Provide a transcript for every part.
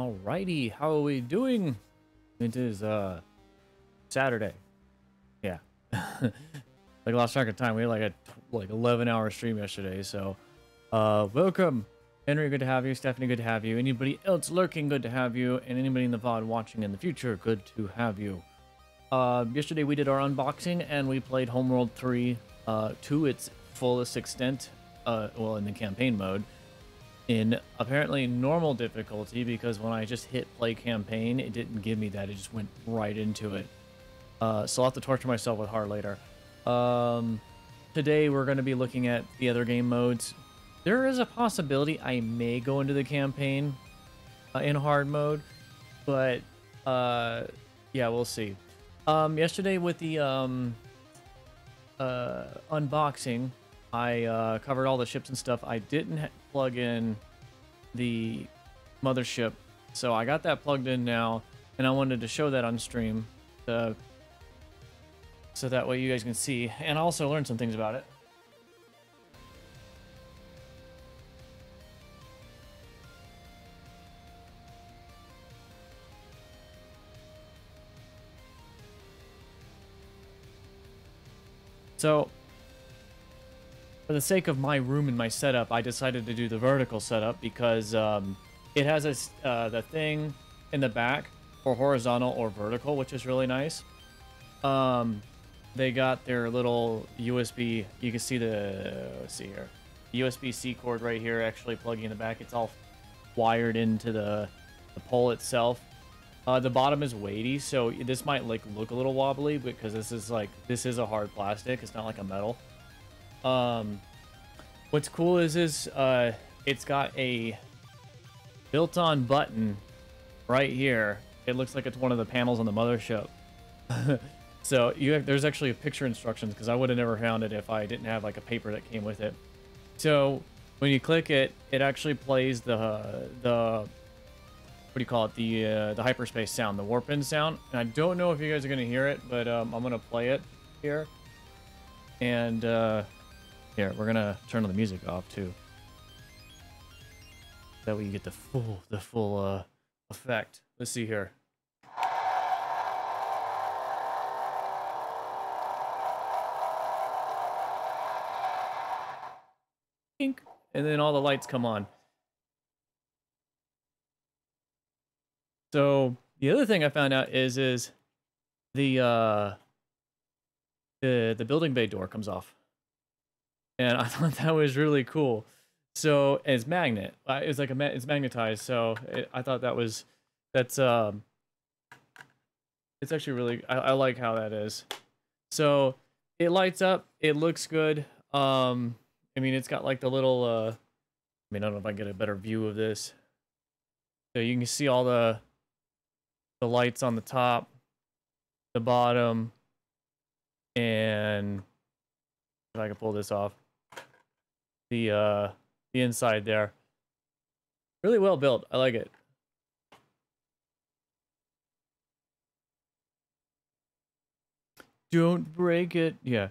Alrighty, how are we doing? It is uh Saturday. Yeah. like lost track of time. We had like a like 11 hour stream yesterday. So, uh, welcome, Henry. Good to have you. Stephanie. Good to have you. Anybody else lurking? Good to have you. And anybody in the VOD watching in the future? Good to have you. Uh, yesterday we did our unboxing and we played Homeworld 3 uh, to its fullest extent. Uh, well, in the campaign mode in apparently normal difficulty because when I just hit play campaign, it didn't give me that. It just went right into it. Uh, so I'll have to torture myself with hard later. Um, today we're going to be looking at the other game modes. There is a possibility I may go into the campaign uh, in hard mode, but uh, yeah, we'll see. Um, yesterday with the um, uh, unboxing, I uh, covered all the ships and stuff. I didn't plug in the mothership, so I got that plugged in now, and I wanted to show that on stream, uh, so that way you guys can see, and also learn some things about it. So, for the sake of my room and my setup, I decided to do the vertical setup because um, it has a, uh, the thing in the back for horizontal or vertical, which is really nice. Um, they got their little USB. You can see the let's see here, USB-C cord right here, actually plugging in the back. It's all wired into the the pole itself. Uh, the bottom is weighty, so this might like look a little wobbly because this is like this is a hard plastic. It's not like a metal. Um, what's cool is is uh, it's got a built-on button right here. It looks like it's one of the panels on the mothership. so you have, there's actually a picture instructions because I would have never found it if I didn't have like a paper that came with it. So when you click it, it actually plays the the what do you call it the uh, the hyperspace sound, the warp in sound. And I don't know if you guys are gonna hear it, but um, I'm gonna play it here. And uh, here, we're gonna turn the music off too. That way you get the full the full uh effect. Let's see here. And then all the lights come on. So the other thing I found out is is the uh the the building bay door comes off and I thought that was really cool. So it's magnet. It's like a it's magnetized. So it, I thought that was that's um. It's actually really I, I like how that is. So it lights up. It looks good. Um, I mean it's got like the little uh. I mean I don't know if I get a better view of this. So you can see all the the lights on the top, the bottom, and if I can pull this off the uh the inside there. Really well built. I like it. Don't break it. Yeah.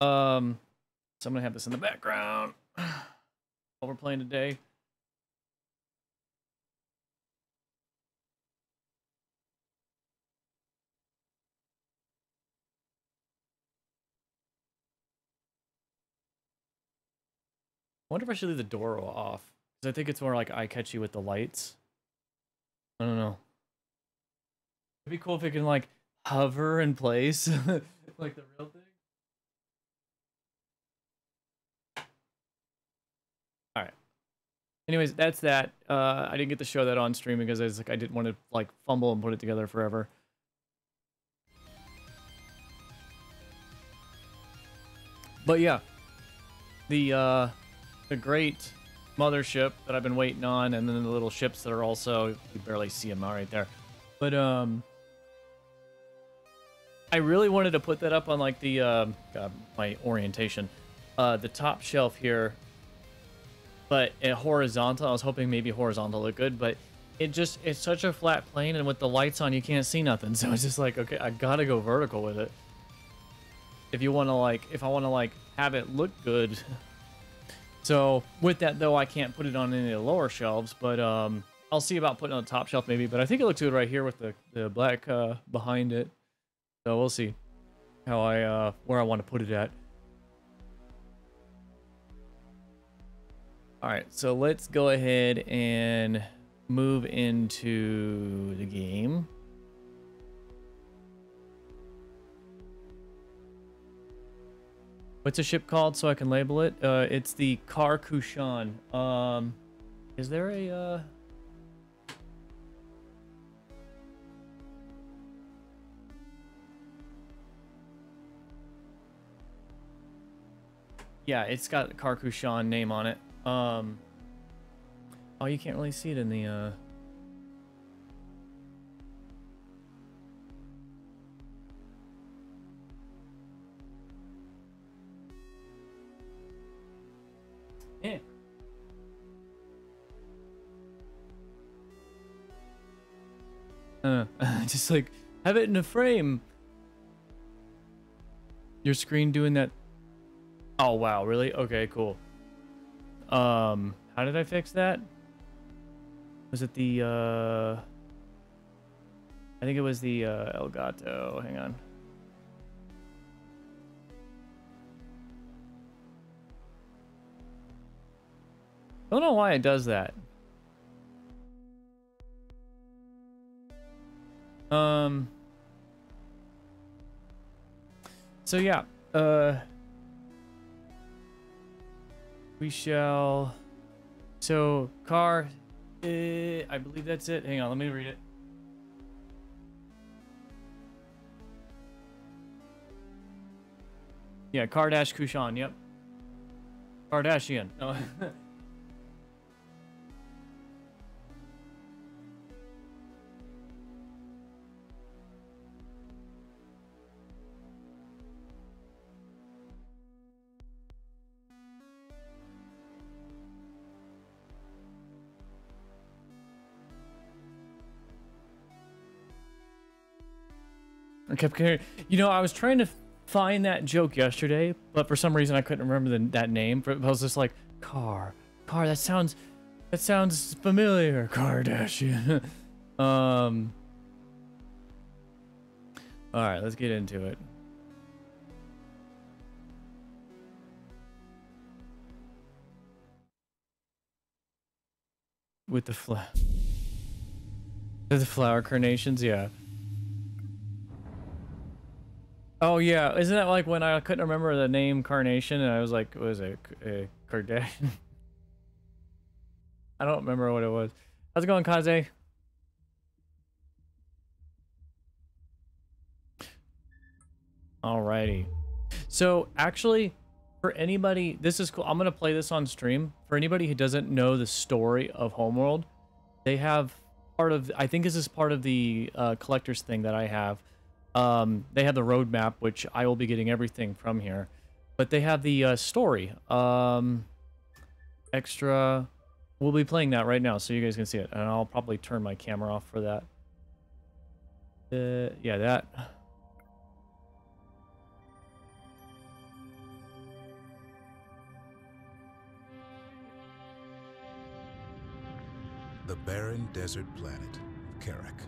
Um so I'm gonna have this in the background while we're playing today. Wonder if I should leave the door off. Because I think it's more like eye-catchy with the lights. I don't know. It'd be cool if it can, like, hover in place. like the real thing. Alright. Anyways, that's that. Uh, I didn't get to show that on stream because I was like, I didn't want to, like, fumble and put it together forever. But yeah, the uh, the great mothership that I've been waiting on, and then the little ships that are also you barely see them right there. But um, I really wanted to put that up on like the uh, God, my orientation, uh, the top shelf here. But horizontal, I was hoping maybe horizontal look good, but it just it's such a flat plane, and with the lights on, you can't see nothing. So it's just like, okay, I gotta go vertical with it. If you want to like, if I want to like have it look good, so with that though, I can't put it on any of the lower shelves, but um, I'll see about putting on the top shelf maybe, but I think it looks good right here with the the black uh, behind it. So we'll see how I uh, where I want to put it at. All right, so let's go ahead and move into the game. What's a ship called so I can label it? Uh, it's the Khar-Kushan. Um, is there a, uh... Yeah, it's got Khar-Kushan name on it. Um, oh, you can't really see it in the, uh... Uh, just like have it in a frame. Your screen doing that. Oh wow, really? Okay, cool. Um, how did I fix that? Was it the uh I think it was the uh Elgato. Hang on. I don't know why it does that. Um. So yeah, uh, we shall. So car, uh, I believe that's it. Hang on, let me read it. Yeah, Kardash Kushan. Yep. Kardashian. Oh. I kept hearing, you know, I was trying to find that joke yesterday, but for some reason I couldn't remember the, that name. But I was just like, car, car. That sounds, that sounds familiar. Kardashian. um. All right, let's get into it. With the flower, the flower carnations, yeah. Oh yeah, isn't that like when I couldn't remember the name Carnation and I was like, what was it, a Kardashian? I don't remember what it was. How's it going, Kaze? Alrighty. So actually, for anybody, this is cool. I'm gonna play this on stream. For anybody who doesn't know the story of Homeworld, they have part of. I think this is part of the uh, collector's thing that I have um, they have the roadmap, which I will be getting everything from here. But they have the uh, story. Um, extra. We'll be playing that right now, so you guys can see it. And I'll probably turn my camera off for that. Uh, yeah, that. The barren desert planet, Kharak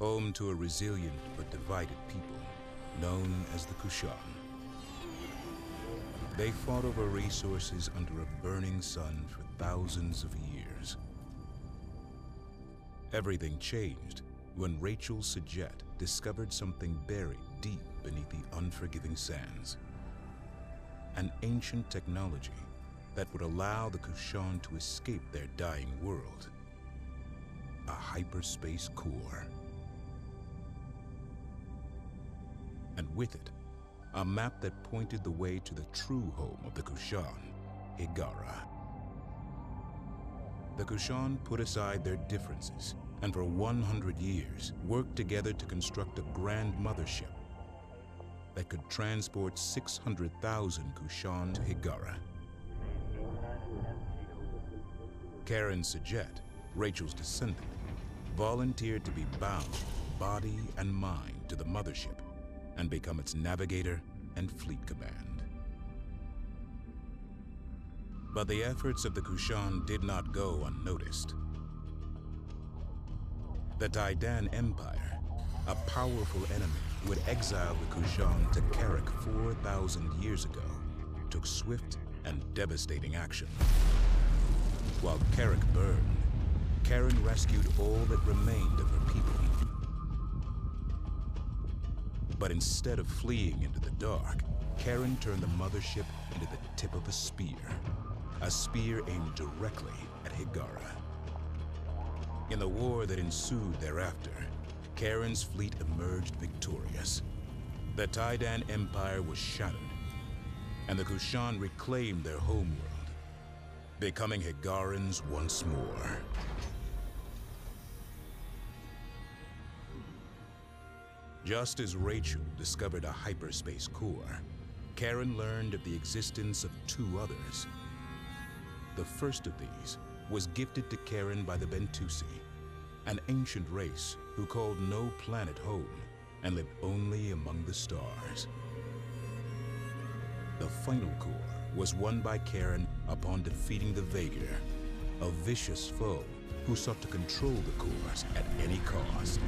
home to a resilient but divided people known as the Kushan. They fought over resources under a burning sun for thousands of years. Everything changed when Rachel S'jet discovered something buried deep beneath the unforgiving sands. An ancient technology that would allow the Kushan to escape their dying world. A hyperspace core. And with it, a map that pointed the way to the true home of the Kushan, Hiigara. The Kushan put aside their differences and for 100 years worked together to construct a grand mothership that could transport 600,000 Kushan to Hiigara. Karan S'jet, Rachel's descendant, volunteered to be bound, body and mind, to the mothership and become its navigator and fleet command. But the efforts of the Kushan did not go unnoticed. The Taiidan Empire, a powerful enemy who had exiled the Kushan to Kharak 4,000 years ago, took swift and devastating action. While Kharak burned, Karan rescued all that remained of her But instead of fleeing into the dark, Karan turned the mothership into the tip of a spear. A spear aimed directly at Hiigara. In the war that ensued thereafter, Karan's fleet emerged victorious. The Taiidan Empire was shattered, and the Kushan reclaimed their homeworld, becoming Hiigarans once more. Just as Rachel discovered a hyperspace core, Karan learned of the existence of two others. The first of these was gifted to Karan by the Bentusi, an ancient race who called no planet home and lived only among the stars. The final core was won by Karan upon defeating the Vaygr, a vicious foe who sought to control the cores at any cost.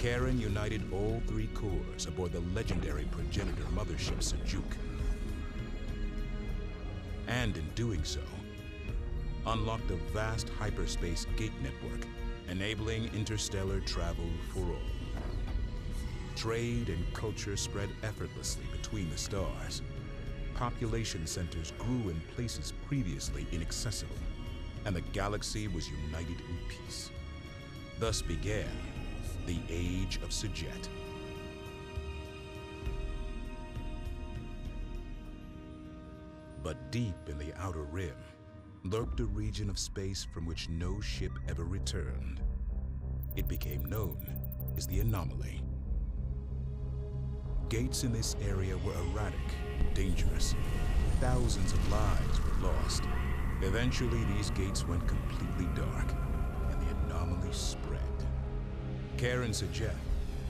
Karan united all three cores aboard the legendary progenitor mothership Sajuuk. And in doing so, unlocked a vast hyperspace gate network, enabling interstellar travel for all. Trade and culture spread effortlessly between the stars. Population centers grew in places previously inaccessible, and the galaxy was united in peace. Thus began the Age of Sajet. But deep in the Outer Rim lurked a region of space from which no ship ever returned. It became known as the Anomaly. Gates in this area were erratic, dangerous. Thousands of lives were lost. Eventually, these gates went completely dark, and the anomaly spread. Karan S'jet,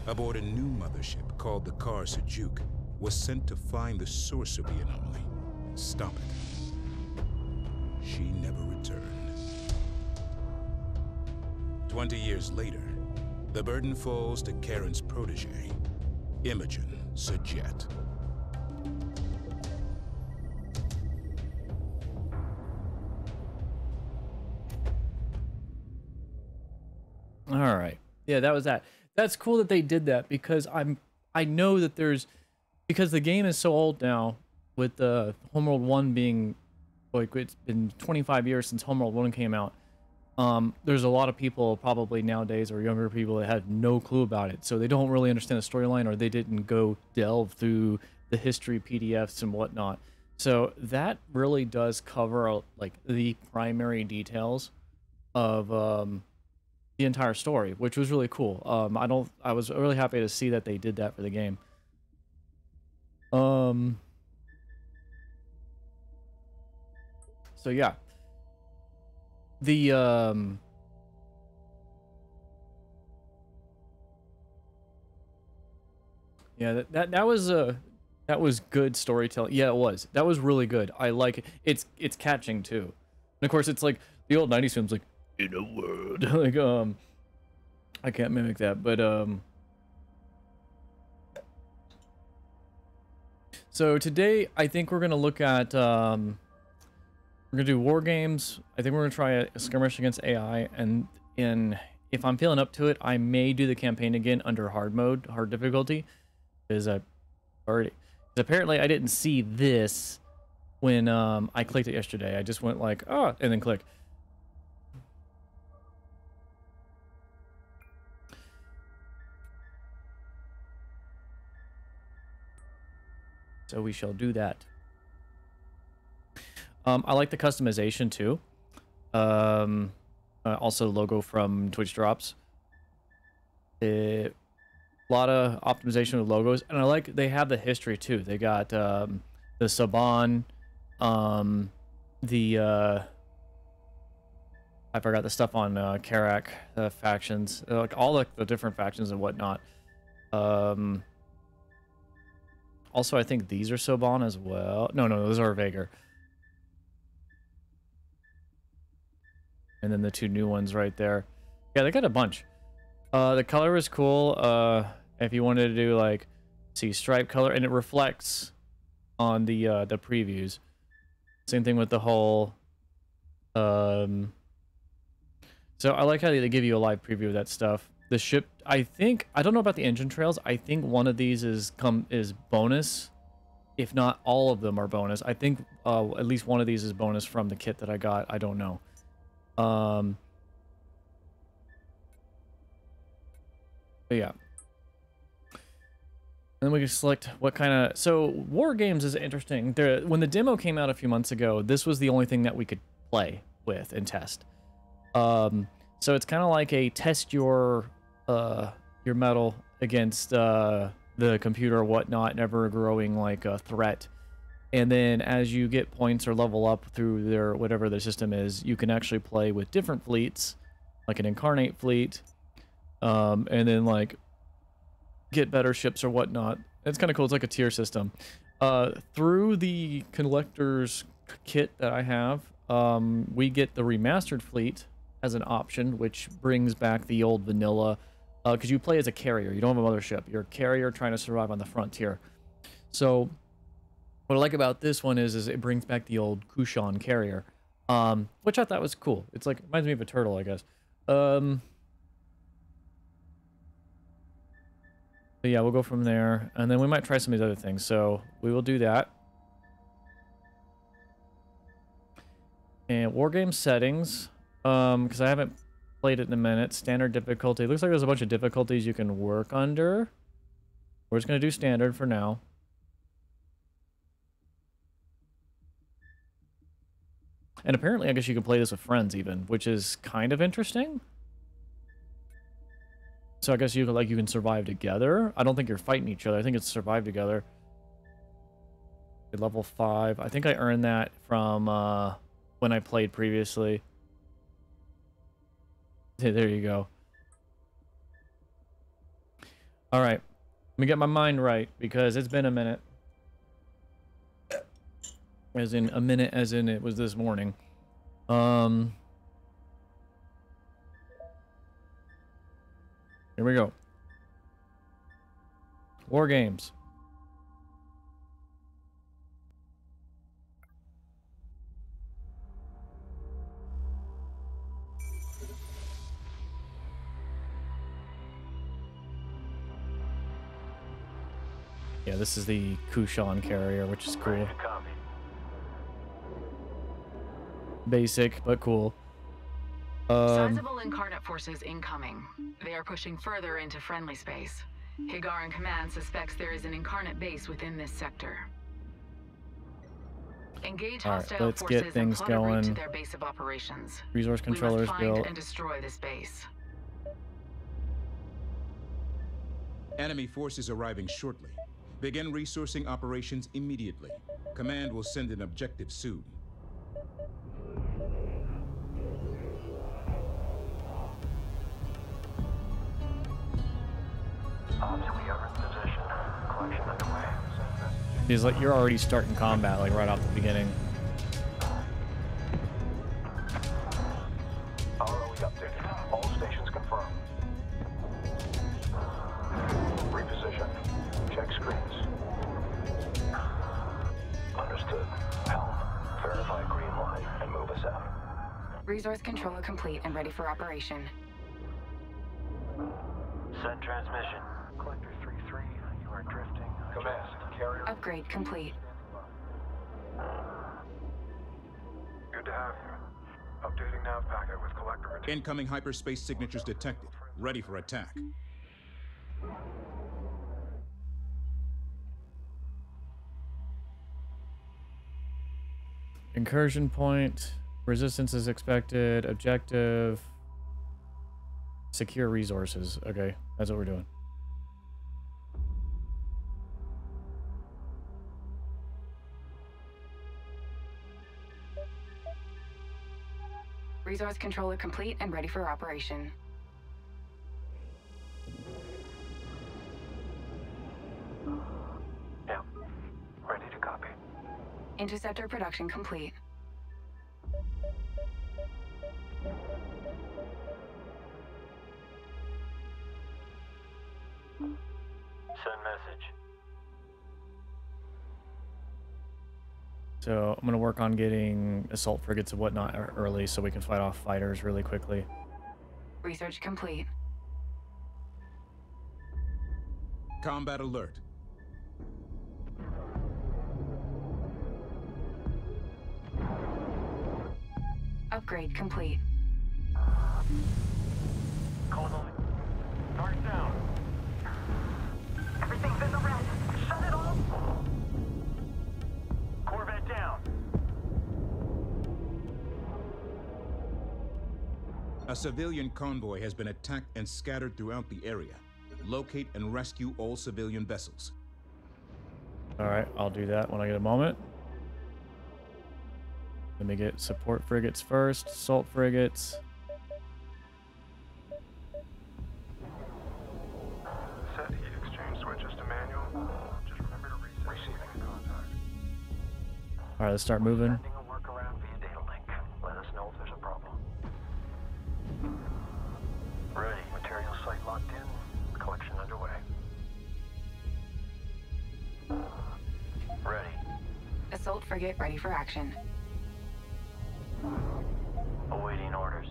aboard a new mothership called the Kar Sejuk, was sent to find the source of the anomaly stop it. She never returned. Twenty years later, the burden falls to Karan's protege, Imogen S'jet. All right. Yeah, that was that. That's cool that they did that because I'm I know that there's because the game is so old now with the Homeworld 1 being like it's been 25 years since Homeworld 1 came out. Um, there's a lot of people probably nowadays or younger people that have no clue about it. So they don't really understand the storyline or they didn't go delve through the history PDFs and whatnot. So that really does cover like the primary details of um, the entire story, which was really cool. Um, I don't, I was really happy to see that they did that for the game. Um, so yeah, the um, yeah, that that, that was a that was good storytelling. Yeah, it was. That was really good. I like it. It's it's catching too, and of course it's like the old '90s films, like in a world like um i can't mimic that but um so today i think we're gonna look at um we're gonna do war games. I think we're gonna try a skirmish against ai and in if i'm feeling up to it i may do the campaign again under hard mode hard difficulty because i already apparently i didn't see this when um i clicked it yesterday. I just went like oh and then click So we shall do that. Um, I like the customization too. Um, uh, also logo from Twitch Drops. A lot of optimization with logos, and I like they have the history too. They got um, the Saban, um, the uh, I forgot the stuff on uh, Kharak, the factions, like all the, the different factions and whatnot. Um, Also, I think these are Soban as well. No, no, those are Vaygr. And then the two new ones right there. Yeah, they got a bunch. Uh, the color is cool. Uh, if you wanted to do like, see stripe color, and it reflects on the uh, the previews. Same thing with the whole. Um. So I like how they give you a live preview of that stuff. The ship, I think, I don't know about the engine trails. I think one of these is come is bonus, if not all of them are bonus. I think uh, at least one of these is bonus from the kit that I got. I don't know. Um. But yeah. And then we can select what kind of... So, War Games is interesting. There, when the demo came out a few months ago, this was the only thing that we could play with and test. Um, so it's kind of like a test your uh, your metal against uh, the computer or whatnot, never growing like a threat. And then as you get points or level up through their whatever their system is, you can actually play with different fleets, like an incarnate fleet, um, and then like get better ships or whatnot. It's kind of cool. It's like a tier system. Uh, through the collector's kit that I have, um, we get the remastered fleet as an option, which brings back the old vanilla. Because uh, you play as a carrier, you don't have a mothership. You're a carrier trying to survive on the frontier. So, what I like about this one is, is it brings back the old Kushan carrier, um, which I thought was cool. It's like reminds me of a turtle, I guess. Um, But yeah, we'll go from there. And then we might try some of these other things. So we will do that. And war game settings. Um, because I haven't played it in a minute. Standard difficulty. Looks like there's a bunch of difficulties you can work under. We're just gonna do standard for now. And apparently, I guess you can play this with friends even, which is kind of interesting. So I guess you can like you can survive together. I don't think you're fighting each other. I think it's survive together. Level five. I think I earned that from uh, when I played previously. There you go. All right, let me get my mind right because it's been a minute. As in a minute, as in it was this morning. Um. Here we go. War games. This is the Kushan carrier, which is cool. Basic, but cool. Um, Sizable incarnate forces incoming. They are pushing further into friendly space. Hiigaran Command suspects there is an incarnate base within this sector. Engage All hostile right, let's forces get things and going. to their base of operations. Resource controllers we must find built. and destroy this base. Enemy forces arriving shortly. Begin resourcing operations immediately. Command will send an objective soon. He's like, you're already starting combat, like right off the beginning. Resource controller complete and ready for operation. Send transmission. Collector 3-3, you are drifting. Command. Carrier. Upgrade complete. Good to have you. Updating nav packet with collector. Incoming hyperspace signatures detected. Ready for attack. Incursion point. Resistance is expected. Objective. Secure resources. Okay, that's what we're doing. Resource controller complete and ready for operation. Yeah. Ready to copy. Interceptor production complete. Send message. So I'm gonna work on getting assault frigates and whatnot early so we can fight off fighters really quickly. Research complete. Combat alert. Upgrade complete. Colonel. Target down. Everything's in the red. Shut it off. Corvette down. A civilian convoy has been attacked and scattered throughout the area. Locate and rescue all civilian vessels. All right, I'll do that when I get a moment. Let me get support frigates first, salt frigates. Locked in. Collection underway. Ready. Assault frigate ready for action. Awaiting orders.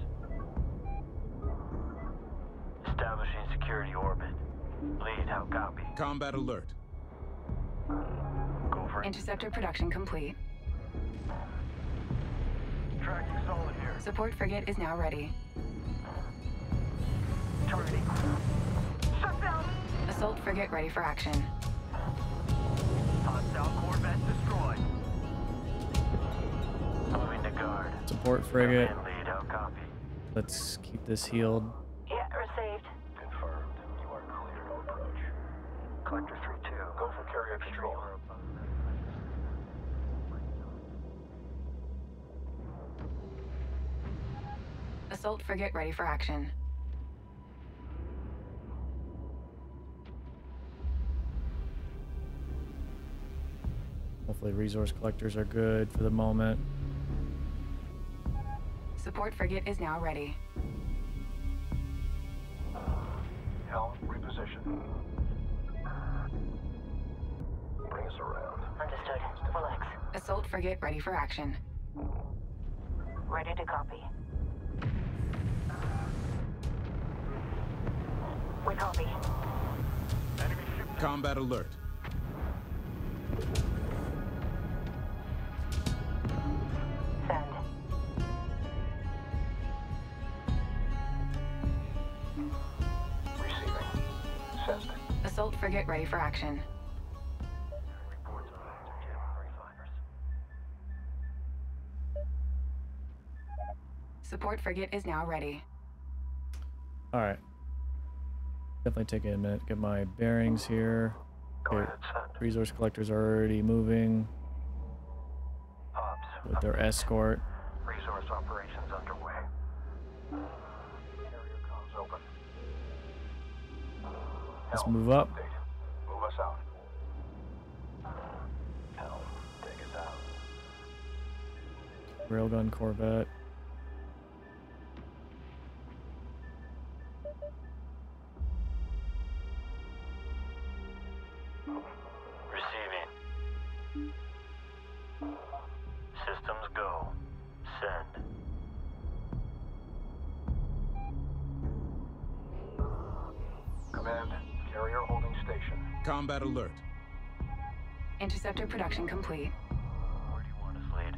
Establishing security orbit. Lead, how copy? Combat alert. Go for it. Interceptor production complete. Tracking solid here. Support frigate is now ready. Targeting. Shut down. Assault frigate ready for action. Hostile Corvette destroyed. Moving to guard. Support frigate. In, lead, oh, copy? Let's keep this healed. Yeah, received. Confirmed. You are clear to approach. Collector 3-2. Go for carrier control. Assault frigate ready for action. Hopefully resource collectors are good for the moment. Support frigate is now ready. Helm, reposition. Bring us around. Understood. Relax. Assault frigate ready for action. Ready to copy. We copy. Enemy ship Combat alert. Send. receiving. Send. Assault frigate ready for action. Reports on active gem refiners. Support frigate is now ready. All right. Definitely take a minute. Get my bearings here. Okay. Resource collectors are already moving with their escort. Resource operations underway. Carrier comms open. Let's move up. Move us out. Helm, take us out. Railgun Corvette. Receiving. Systems go. Send. Command, carrier holding station. Combat alert. Interceptor production complete. Where do you want us, lead?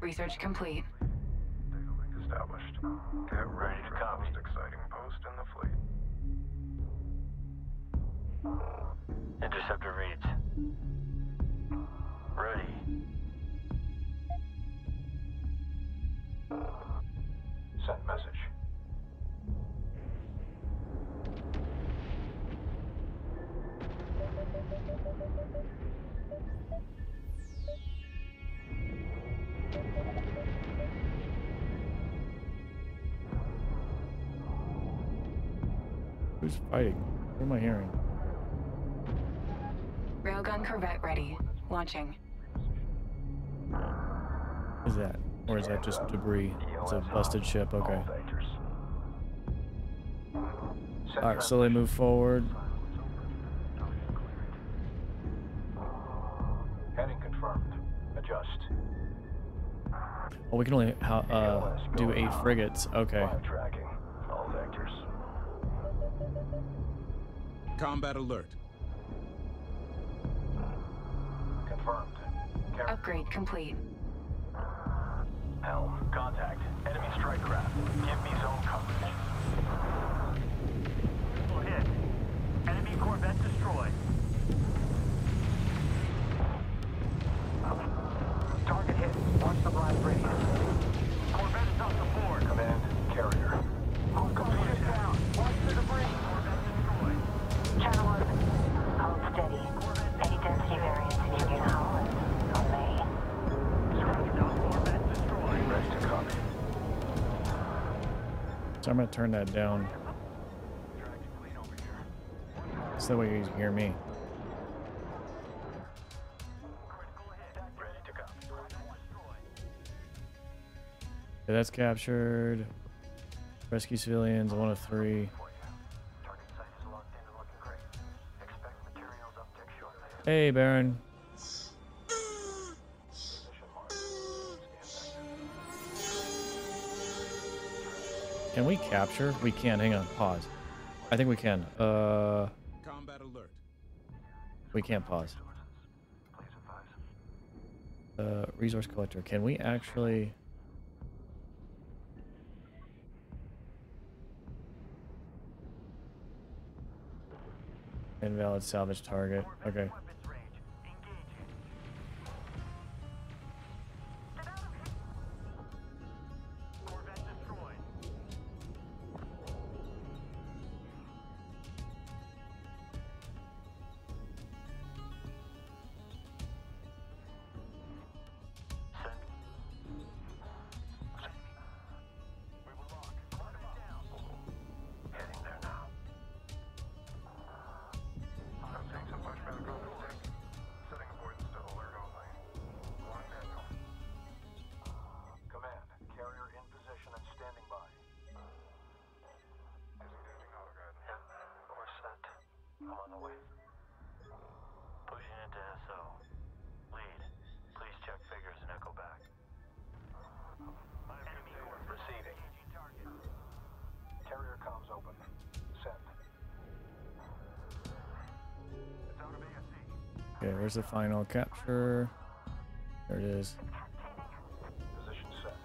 Research complete. Data link established. Get ready Ready to for the copy. most exciting post in the fleet. Interceptor reads. Ready. Send message. Who's fighting? What am I hearing? Railgun Corvette ready. Coordinates Launching. Is that? Or is that just debris? It's a busted ship. Okay. All vectors. Set All right, so they move forward. Heading confirmed. Adjust. Oh, we can only uh, do eight frigates. Okay. Live tracking. All vectors. Combat alert. Upgrade complete. Helm. Contact. Enemy strike craft. Give me zone coverage. I'm gonna turn that down so that way you can hear me. To. Okay, that's captured. Rescue civilians, one of three. for you. Can we capture? We can. Hang on. Pause. I think we can. Uh, Combat alert. we can't pause. back. Please advise. Uh, resource collector. Can we actually? Invalid salvage target. Okay. Where's the final capture? There it is. Position set.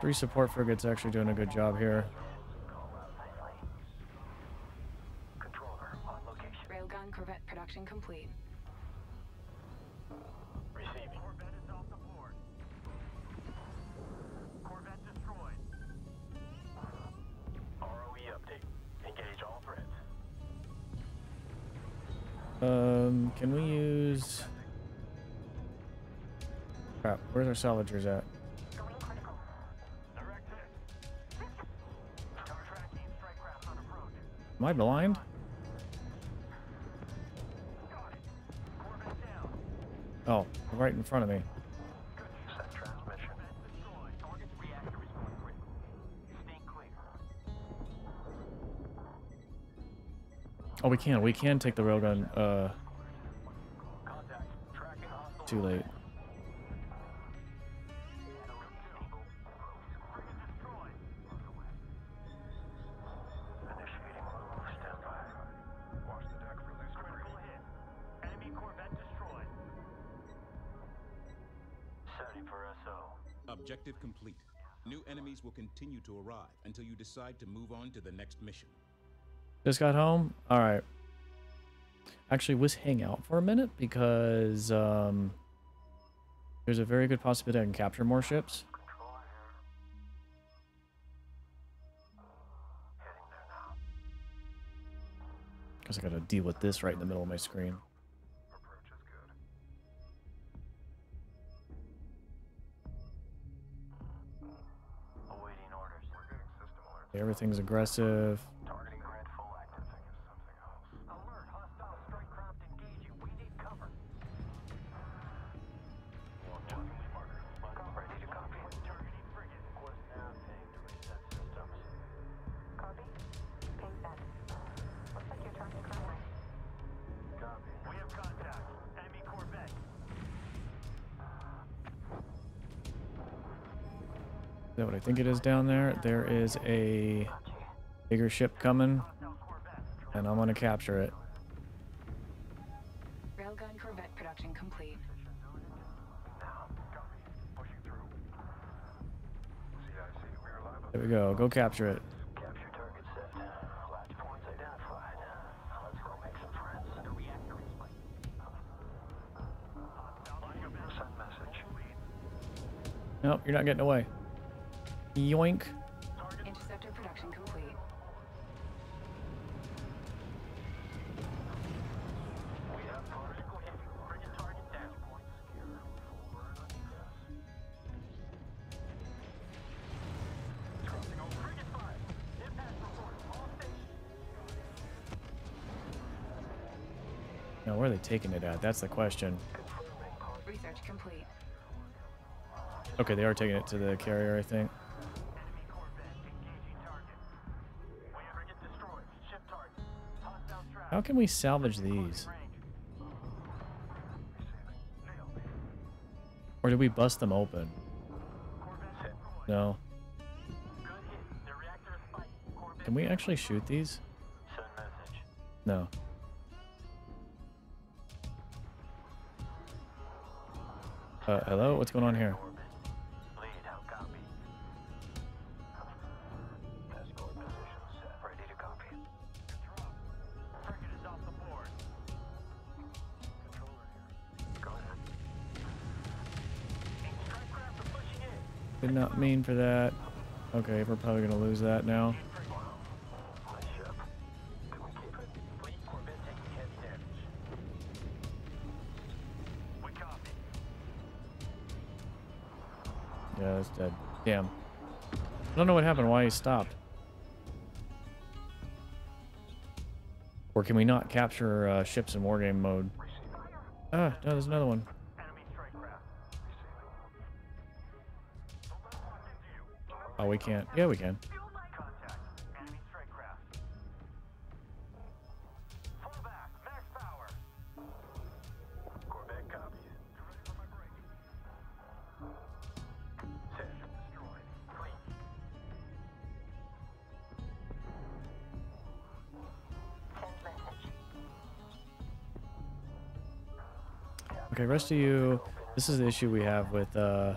Three support frigates actually doing a good job here. Craft on approach. Am I blind? Oh, right in front of me. Oh, we can. We can take the railgun. Uh, too late. Will continue to arrive until you decide to move on to the next mission. Just got home. All right. Actually, was hang out for a minute because um, there's a very good possibility I can capture more ships. Because I got to deal with this right in the middle of my screen. Everything's aggressive. I think it is down there? There is a bigger ship coming, and I'm gonna capture it. Railgun Corvette production complete. Pushing through. CIC, we are live. There we go. Go capture it. Capture target set. Latch points identified. Let's go make some friends. The reactor is like... Send message. Nope, you're not getting away. Yoink. Interceptor production complete. We have critical hit. Frigate target latch point secure. Forward on egress. Crossing over. Frigate 5. Impact report. All stations. Now, where are they taking it at? That's the question. Research complete. Okay, they are taking it to the carrier, I think. How can we salvage these? Or did we bust them open? No. Can we actually shoot these? No. Uh, hello? What's going on here? 15 for that. Okay, we're probably going to lose that now. Yeah, that's dead. Damn. I don't know what happened, why he stopped. Or can we not capture uh, ships in wargame mode? Ah, no, there's another one. Oh, we can't. Yeah, we can. Okay, rest of you. This is the issue we have with uh.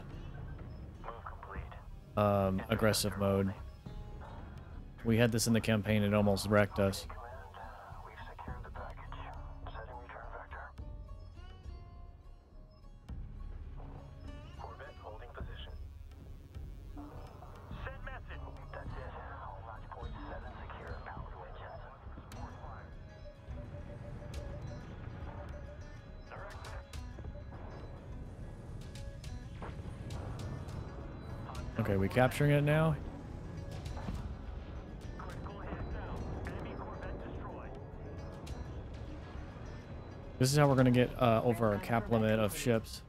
Um, aggressive mode. We had this in the campaign, it almost wrecked us. Capturing it now? This is how we're gonna get uh, over our cap limit of ships.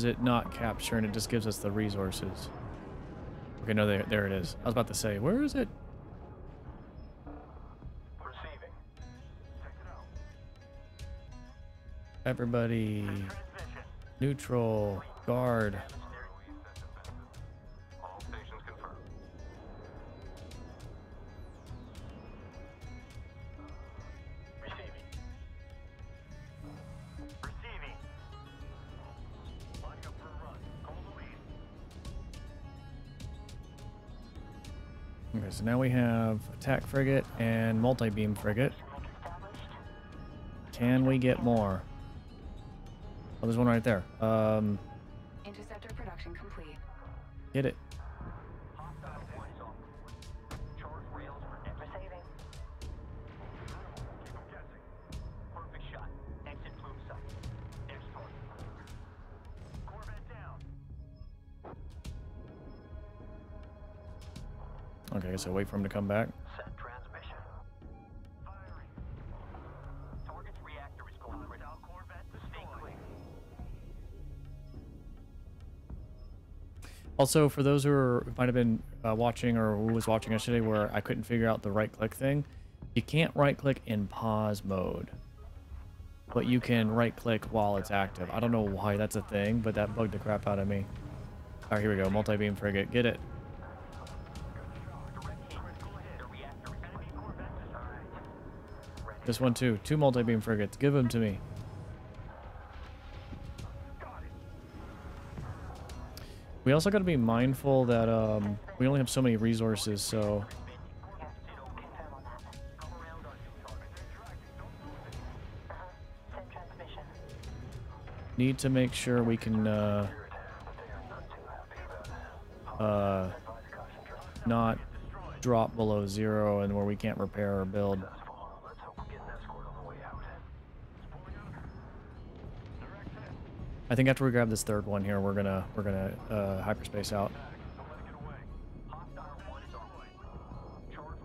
Does it not capture and it just gives us the resources? Okay, no, there, there it is. I was about to say, where is it? receiving. Check it out. Everybody, neutral, guard. Attack frigate and multi-beam frigate. Can we get more? Oh, there's one right there. Um, Interceptor production complete. get it. Hostile one zone. Charge rails for exit. Receiving. Keep 'em guessing. Perfect shot. Exit plume site. Corvette down. Okay, so wait for him to come back. Also, for those who are, might have been uh, watching or who was watching yesterday where I couldn't figure out the right click thing, you can't right click in pause mode. But you can right click while it's active. I don't know why that's a thing, but that bugged the crap out of me. Alright, here we go. Multi beam frigate. Get it. This one too. Two multi beam frigates. Give them to me. We also got to be mindful that um, we only have so many resources, so need to make sure we can uh, uh, not drop below zero and where we can't repair or build. I think after we grab this third one here, we're gonna we're gonna uh, hyperspace out. Hostile one is on. Charge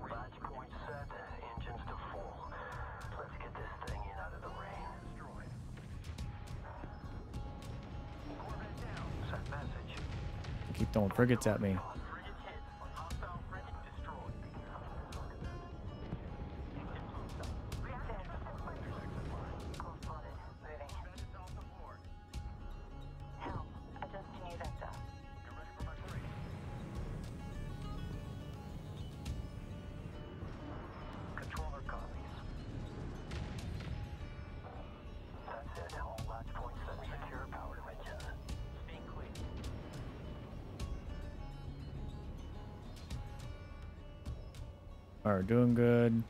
doing good.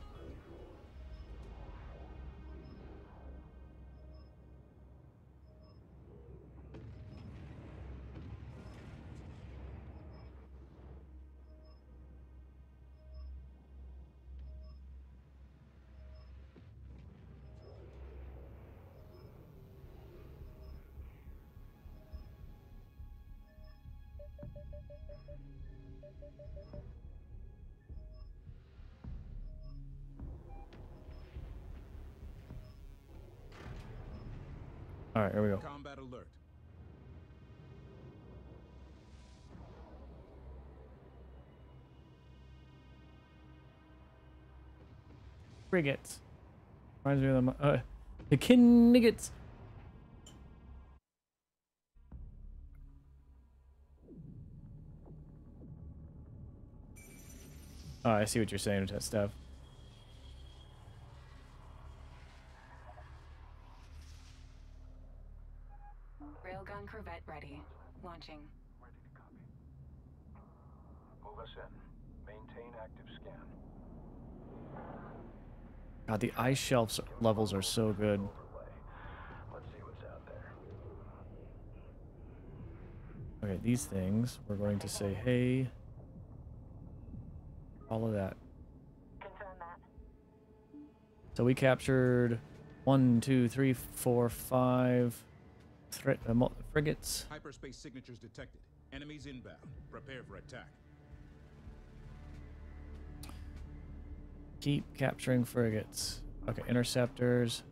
All right, here we go. Combat alert. Frigates. Reminds me of them. Uh, the Kinniggets. Oh, I see what you're saying with that stuff. Railgun Corvette ready. Launching. Ready to copy. Move us in. Maintain active scan. God, the ice shelves levels are so good. Let's see what's out there. Okay, these things, we're going to say, hey, all of that. Confirm that. So we captured one, two, three, four, five thre- uh, mul- frigates. Hyperspace signatures detected. Enemies inbound. Prepare for attack. Keep capturing frigates. Okay, interceptors.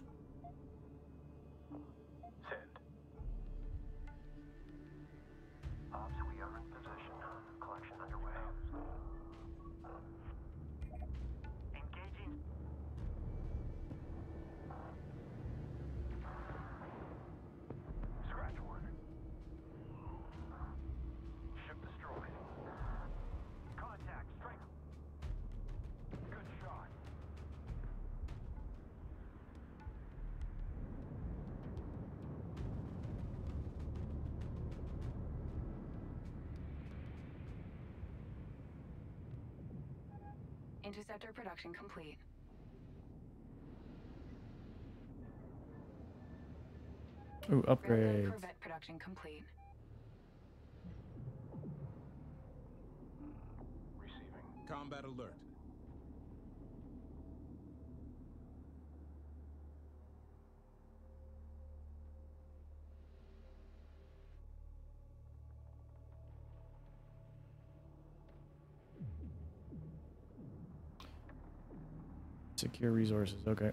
Interceptor production complete. Ooh, Railgun upgrades. Corvette production complete. Receiving. Combat alert. Secure resources. Okay.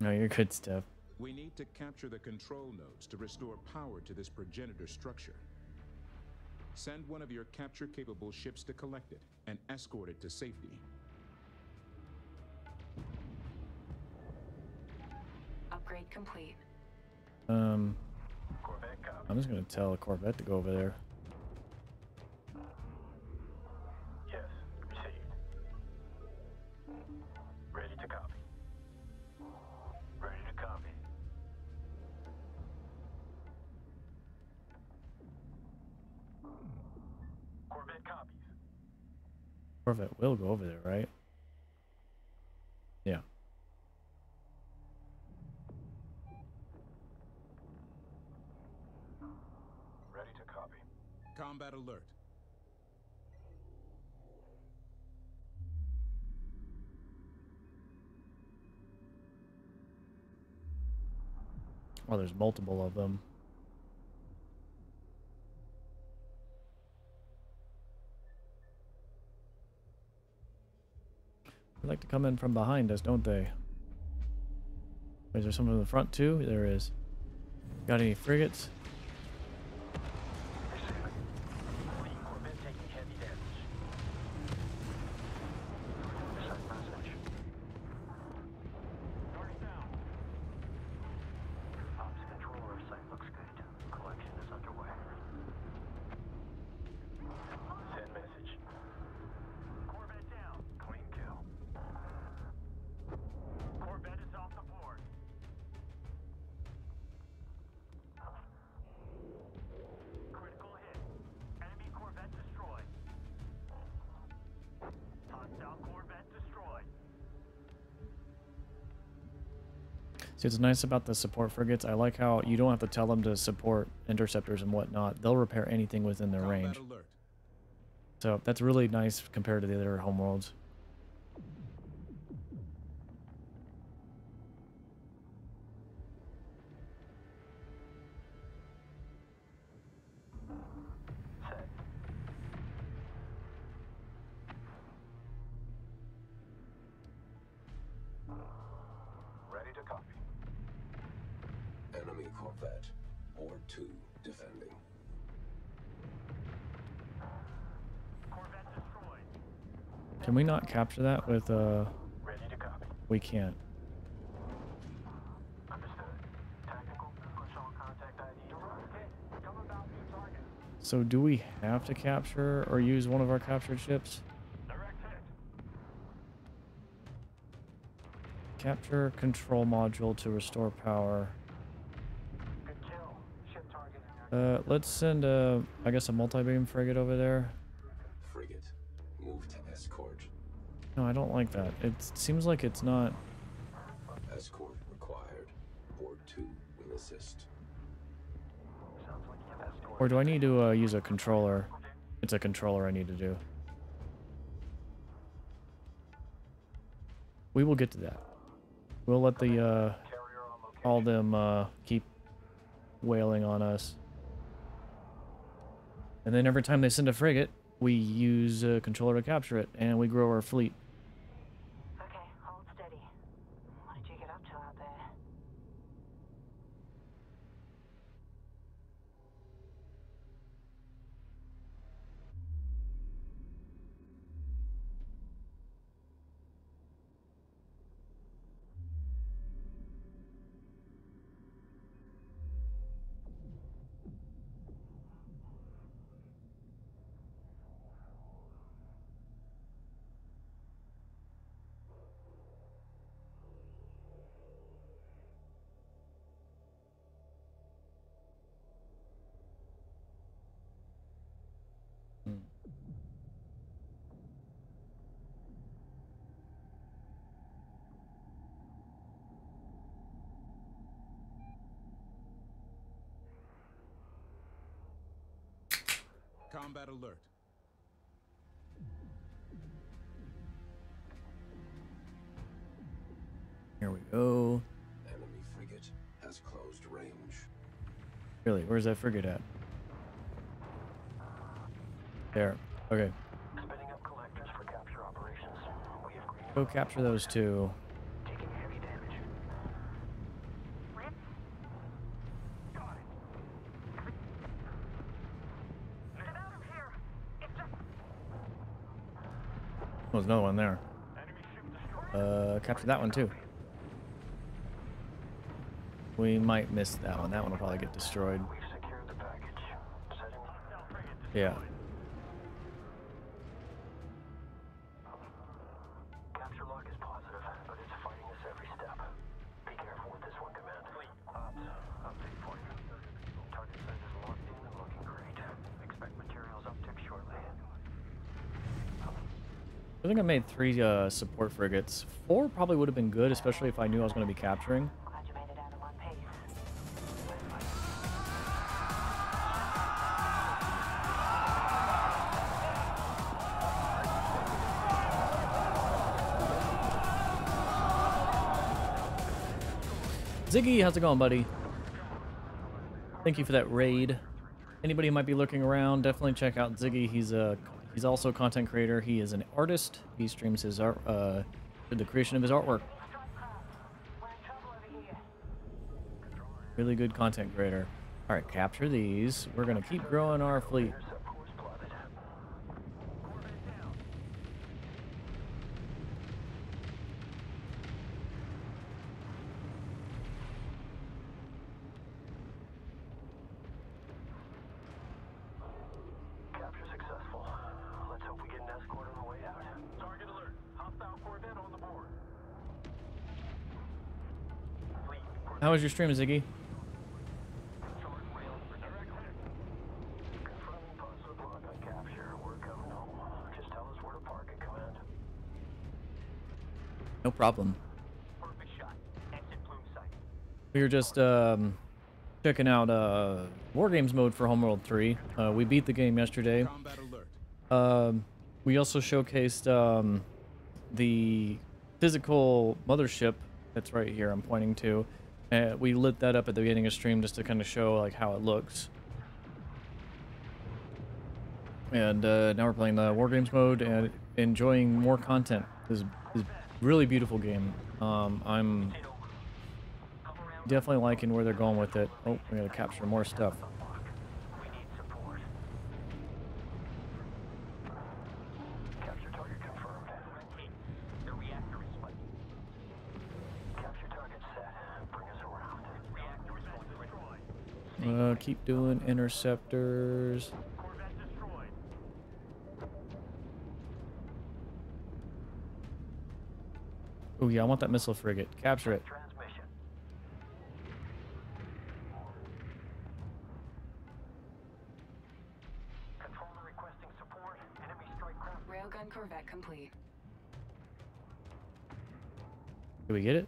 No, you're good, Steph. We need to capture the control nodes to restore power to this progenitor structure. Send one of your capture-capable ships to collect it and escort it to safety. Upgrade complete. Um, I'm just gonna tell a Corvette to go over there. Corvette will go over there, right? Yeah. Ready to copy. Combat alert. Well, there's multiple of them. They like to come in from behind us, don't they? Is there someone in the front too? There is. Got any frigates? What's nice about the support frigates, I like how you don't have to tell them to support interceptors and whatnot. They'll repair anything within their range. alert. So that's really nice compared to the other homeworlds. Capture that with, uh, Ready to copy. we can't. Understood. Tactical. Push on contact ID. Okay. Come about new target. So do we have to capture or use one of our captured ships? Capture control module to restore power. Good kill. Ship target. Uh, let's send a, I guess a multi-beam frigate over there. Frigate. Move to escort. No, I don't like that. It seems like it's not. Escort required. Board 2 will assist. Sounds like you have escort. Or do I need to uh, use a controller? It's a controller I need to do. We will get to that. We'll let the uh, Carrier on location. all them uh, keep wailing on us. And then every time they send a frigate, we use a controller to capture it, and we grow our fleet. Combat alert. Here we go. Enemy frigate has closed range. Really, where's that frigate at? There. Okay. Up collectors for capture operations. We have Go capture those two. taking heavy damage. We're there's another one there. Uh, capture that one too. We might miss that one. That one will probably get destroyed. We've secured the package. Setting Yeah. I think I made three uh, support frigates. Four probably would have been good, especially if I knew I was going to be capturing. Ziggy, how's it going, buddy? Thank you for that raid. Anybody who might be looking around, definitely check out Ziggy. He's a he's also a content creator. He is an artist. He streams his art, uh, the creation of his artwork. Really good content creator. All right, capture these. We're gonna keep growing our fleet. Intercept course plotted. Capture successful. Let's hope we get an escort on the way out. Target alert. Hostile Corvette on the board. Fleet. How was your stream, Ziggy? Short rail for direct hit. Confirming positive lock on capture. We're coming home. Just tell us where was your stream, command. No problem. Perfect shot. Exit plume site. We were just um, checking out uh, War Games mode for Homeworld 3. Uh, we beat the game yesterday. Um, we also showcased um, the physical mothership that's right here. I'm pointing to. Uh, we lit that up at the beginning of stream just to kind of show like how it looks. And uh, now we're playing the War Games mode and enjoying more content. This is, a really beautiful game. Um, I'm definitely liking where they're going with it. Oh, we gotta capture more stuff. We need support. Capture target confirmed. The reactor is spiking. Capture target set. Bring us around. Reactor is destroyed. Uh, keep doing interceptors. Oh yeah, I want that missile frigate. Capture it. Transmission. Controller requesting support. Enemy strike craft. Railgun Corvette complete. Did we get it?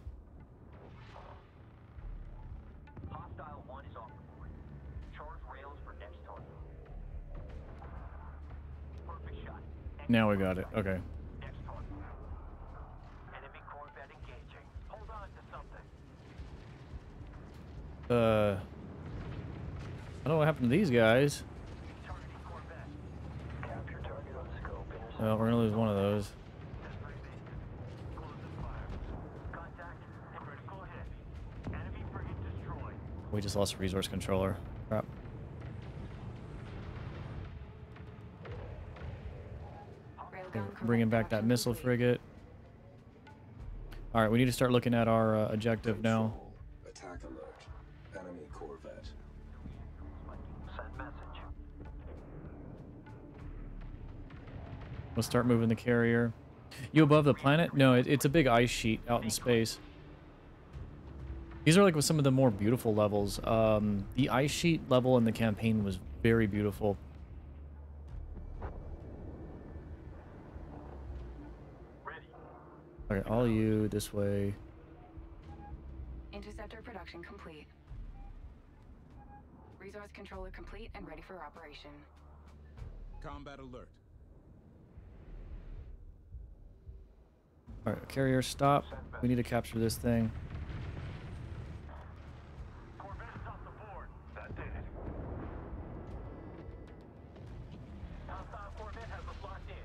Got it. Okay. Uh, I don't know what happened to these guys. Well, we're gonna lose one of those. We just lost a resource controller. Crap. Bringing back that missile frigate. All right, we need to start looking at our uh, objective now. Attack alert. Enemy Corvette. Send message. We'll start moving the carrier. You above the planet? No, it, it's a big ice sheet out in space. These are like with some of the more beautiful levels. Um, the ice sheet level in the campaign was very beautiful. Okay, all you this way. Interceptor production complete. Resource controller complete and ready for operation. Combat alert. All right, carrier stop. We need to capture this thing.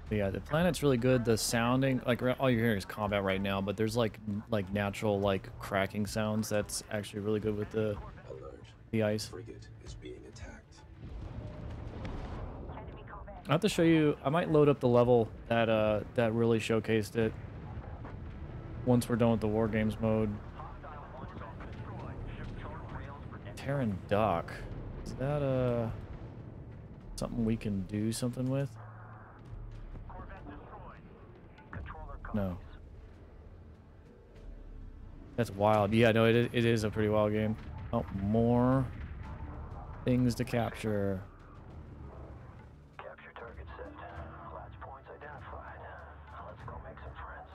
But yeah, the planet's really good. The sounding, like all you're hearing is combat right now, but there's like like natural like cracking sounds. That's actually really good with the Alert. the ice. Frigate is being attacked. I have to show you. I might load up the level that uh that really showcased it. Once we're done with the war games mode. Terran Dock. Is that uh something we can do something with? No. That's wild. Yeah, no, it, it is a pretty wild game. Oh, more things to capture. Capture target set. Latch points identified. Let's go make some friends.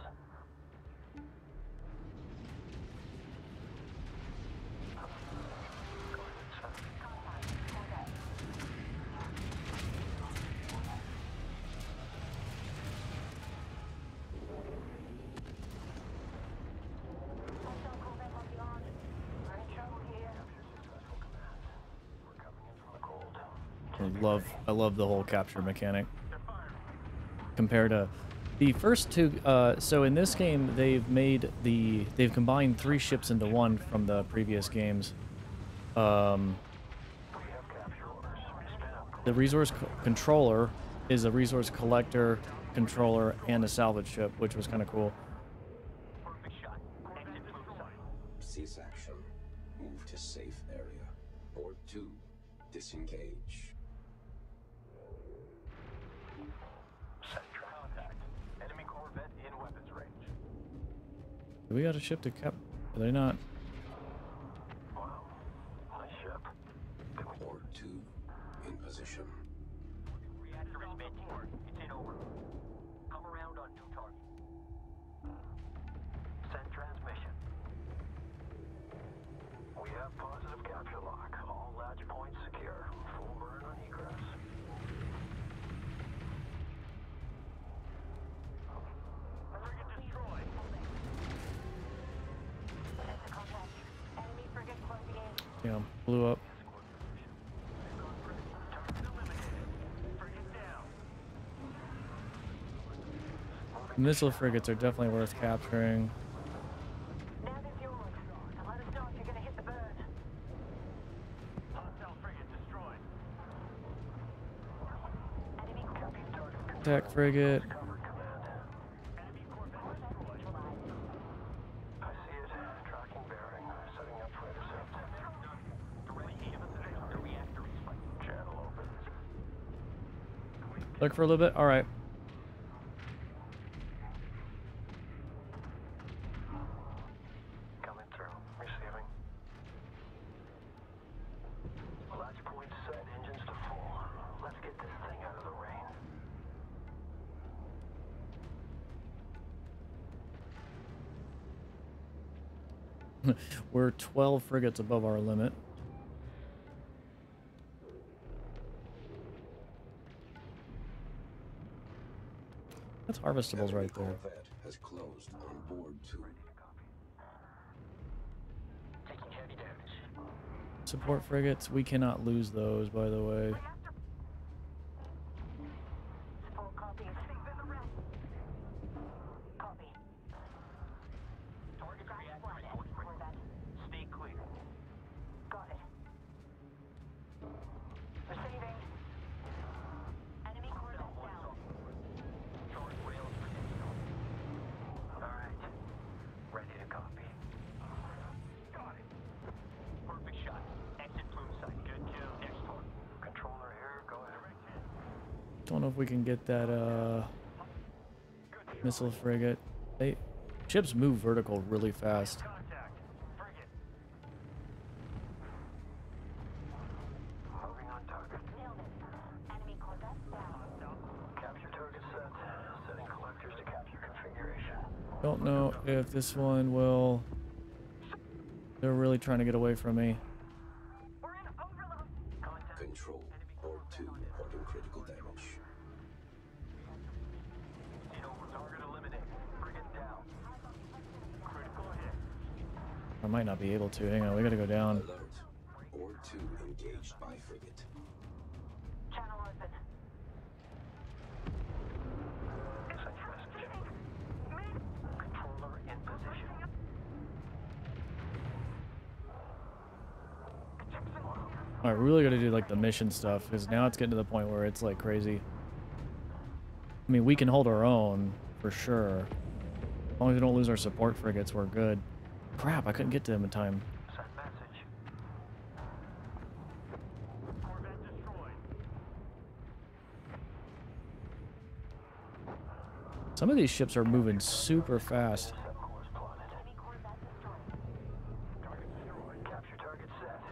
I love the whole capture mechanic. Compared to the first two uh, so in this game they've made the they've combined three ships into one from the previous games. Um, the resource co- controller is a resource collector, controller, and a salvage ship, which was kind of cool. We got a ship to cap? Are they not? Intercept. Ready The reactor is fighting. Channel open. Look for a little bit. All 12 frigates above our limit. That's harvestables Enemy right there. Corvette has closed on board 2. Taking heavy damage. Support frigates, we cannot lose those, by the way. That uh missile frigate. They ships move vertical really fast. Don't know if this one will. They're really trying to get away from me. Hang on, we gotta go down. Alert. Board 2 engaged by frigate. Channel open. Send message. Controller in position. Alright, we really gotta do like the mission stuff because now it's getting to the point where it's like crazy. I mean, we can hold our own for sure. As long as we don't lose our support frigates, we're good. Crap, I couldn't get to them in time. Some of these ships are moving super fast. Set course plotted. Enemy Corvette destroyed. Target destroyed. Capture target set.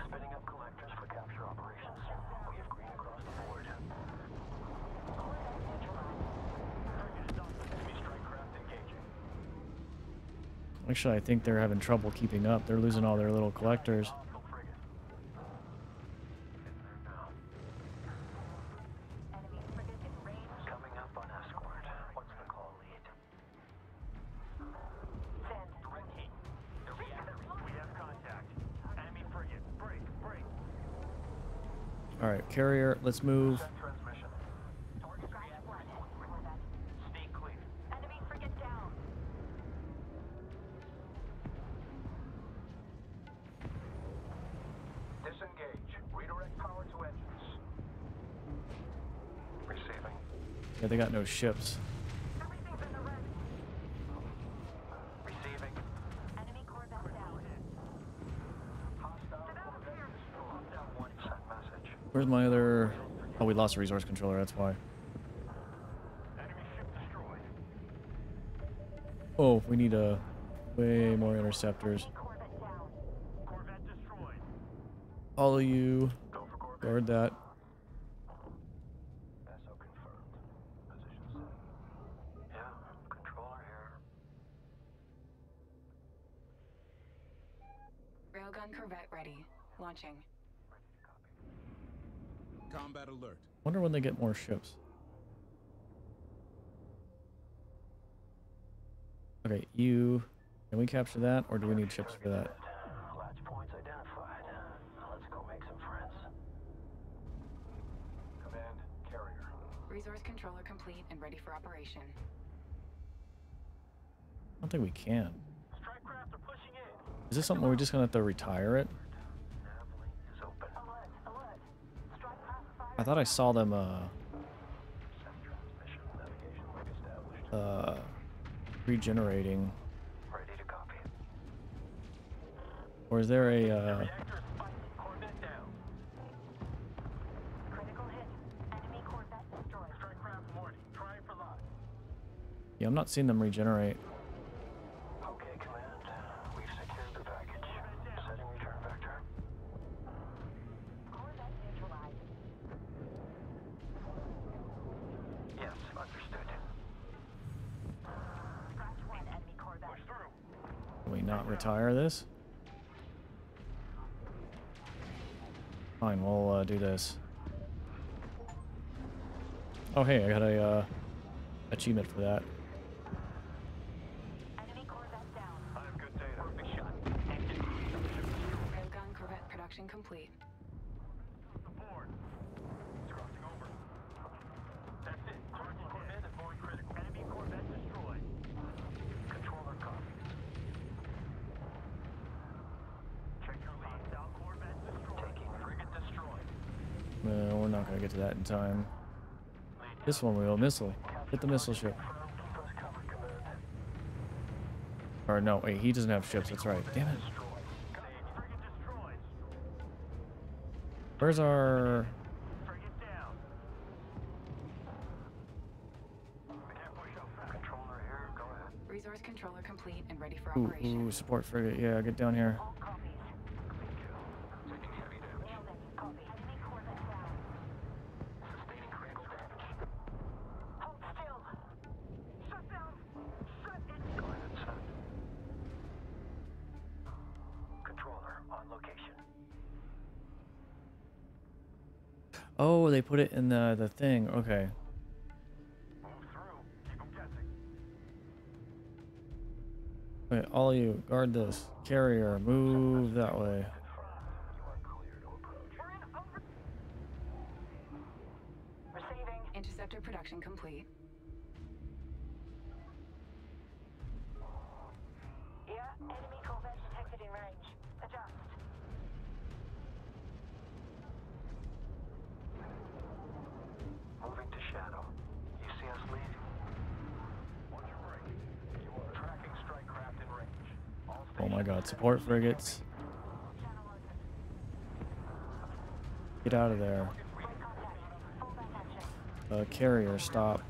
Spinning up collectors for capture operations. We have green across the board. Target is up. Enemy strike craft engaging. I think they're having trouble keeping up. They're losing all their little collectors. Hostile frigate. Getting there now. One. Send message. Where's my other... Oh, we lost a resource controller, that's why. Oh, we need uh, way more interceptors. Of you, guard that. SO confirmed. Position set. Yeah, controller here. Railgun Corvette ready. Launching. Combat alert. Wonder when they get more ships. Okay, you... Can we capture that, or do we need ships for that? Latch points identified. Let's go make some friends. Command, carrier. Resource controller complete and ready for operation. I don't think we can. Strikecraft are pushing in. Is this something where we're just gonna have to retire it? I thought I saw them, uh, uh, regenerating. Ready to copy. Or is there a, uh, yeah, I'm not seeing them regenerate. Okay, command. We've secured the package. Setting return vector. Corvette neutralized. Yes, understood. Scratch one. Enemy Corvette. Push through. Can we not retire this? Fine, we'll uh, do this. Oh hey, I got a uh, achievement for that. Enemy Corvette down. I have good data. Perfect shot. Railgun Corvette production complete. The board. It's crossing over. That's it. Target Corvette is more critical. Enemy Corvette destroyed. Controller copies. Check your lead. Down Corvette destroyed. Taking frigate destroyed. No, we're not gonna get to that in time. This one we will. Missile. Hit the missile ship. Confirmed. Keep us covered, command. Or no, wait, he doesn't have ships. That's right. Damn it. Destroyed. Frigate destroyed. Where's our? Frigate down. We can't push up fast. Controller here. Go ahead. Resource controller complete and ready for Ooh, operation. ooh, support frigate. Yeah, get down here. All you guard this carrier. Move that way. God, support frigates. Get out of there. Uh, carrier, stop.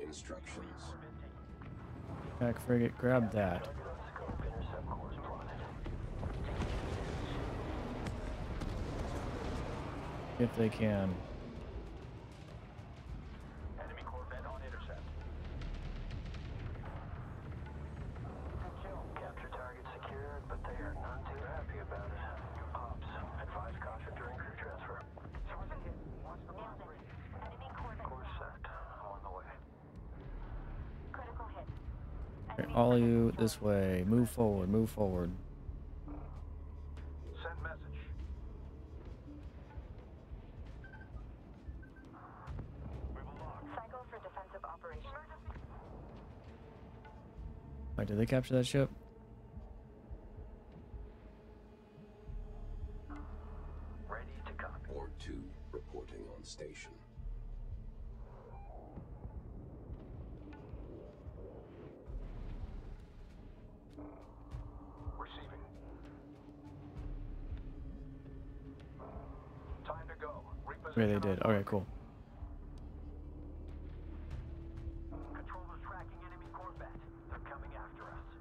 Instructions. Attack frigate, grab that. If they can. Enemy Corvette on intercept. Good kill. Capture target secured, but they are none too happy about it. Ops, advise caution during crew transfer. Source hit. Watch the blast radius. Enemy Corvette. Course set. I'm on the way. Critical hit. Alright, all you this way. Move forward, move forward. Send message. Cycle for defensive operations. Alright, did they capture that ship? Coming after us.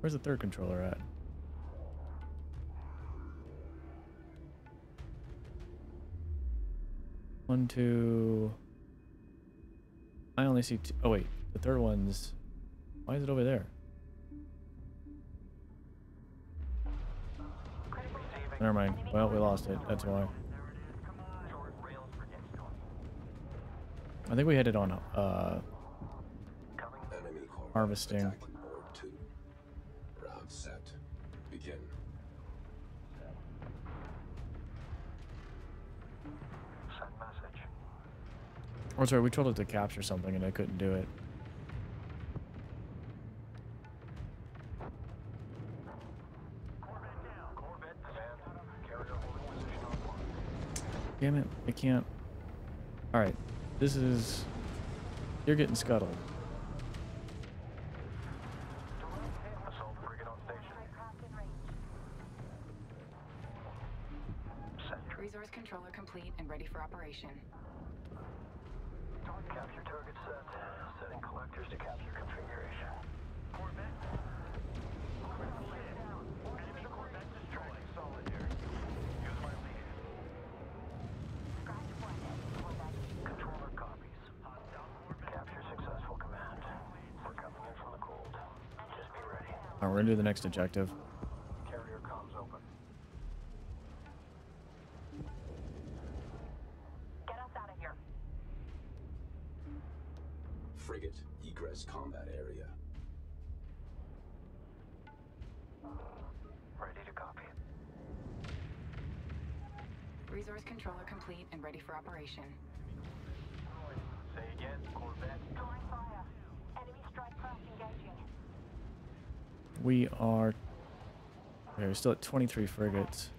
Where's the third controller at? One, two. I only see two. Oh, wait. The third one's. Why is it over there? Never mind. Well, we lost it. That's why. Short rails for next one. I think we it on uh, Harvesting. attacking Board 2. Round set. Begin. Send message. Or sorry, we told it to capture something and I couldn't do it. Damn it, I can't. Alright, this is. You're getting scuttled. Resource controller complete and ready for operation. Capture target set. Setting collectors to capture configuration. Corvette. Critical hit. Enemy Corvette destroyed. Solid here. Use my lead. Scratch one. Enemy Corvette. Controller copies. Capture successful command. We're coming in from the cold. Just be ready. Alright, we're gonna do the next objective. We're still at 23 frigates.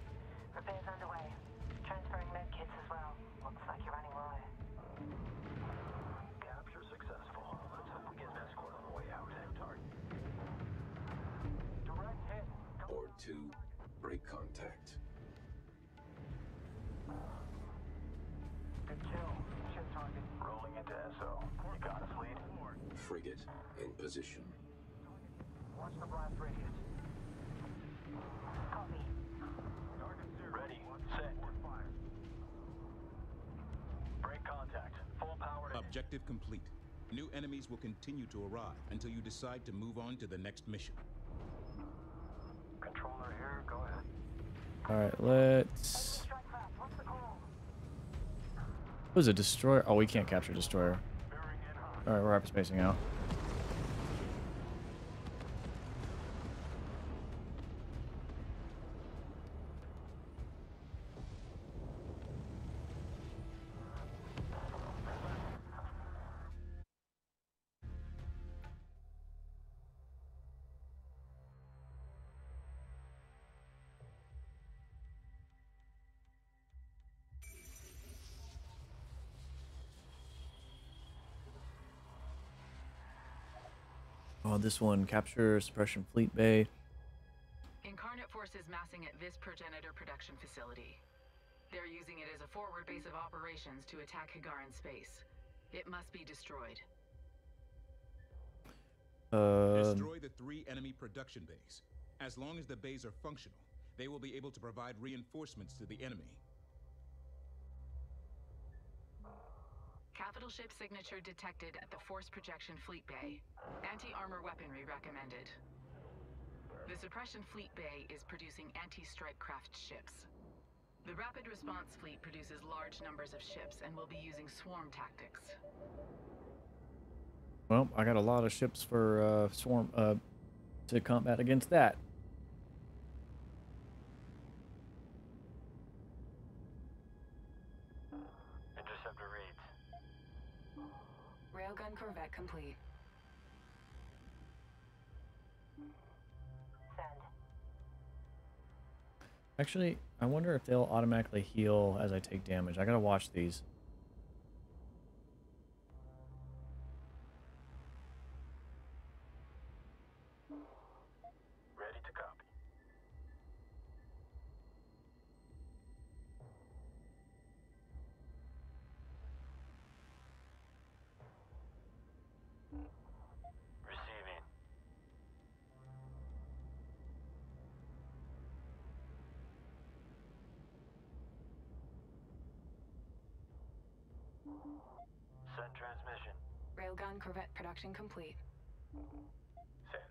Decide to move on to the next mission. Controller here. Go ahead. Alright, let's. What's the call? What was a destroyer? Oh, we can't capture destroyer. All right, we're hyperspacing out. This one capture suppression fleet bay. Incarnate forces massing at this progenitor production facility. They're using it as a forward base of operations to attack Hiigaran space. It must be destroyed. Uh, Destroy the three enemy production bays. As long as the bays are functional, they will be able to provide reinforcements to the enemy. Capital ship signature detected at the force projection fleet bay. Anti-armor weaponry recommended. The suppression fleet bay is producing anti-strike craft ships. The rapid response fleet produces large numbers of ships and will be using swarm tactics. well, I got a lot of ships for uh, swarm uh, to combat against that. Actually, I wonder if they'll automatically heal as I take damage. I gotta watch these. Corvette production complete. Send.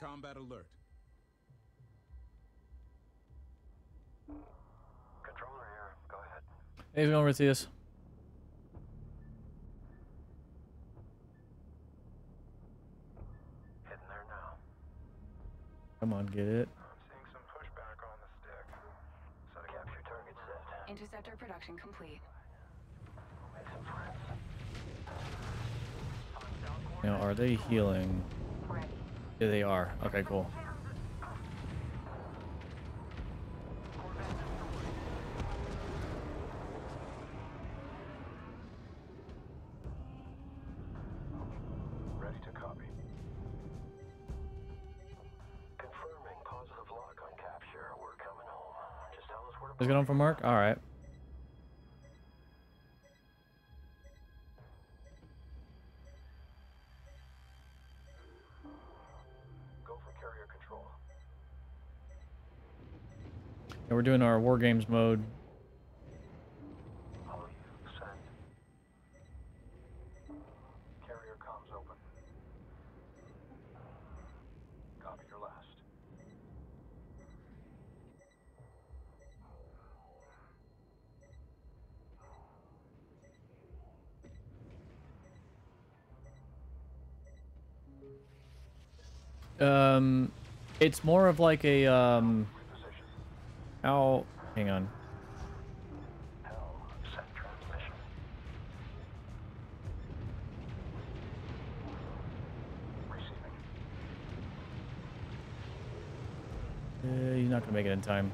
Combat alert. Controller here. Go ahead. Hey, how's it going, Rithius? Heading there now. Come on, get it. I'm seeing some pushback on the stick. Setting up Capture target set. Interceptor production complete. Make some friends. Now, are they healing? Yeah, they are. Okay, cool. All right. go for carrier control. Yeah, we're doing our war games mode. Follow you. Send. Carrier comms open. Copy your last. Um, it's more of like a um. How? Hang on. Uh, he's not gonna make it in time.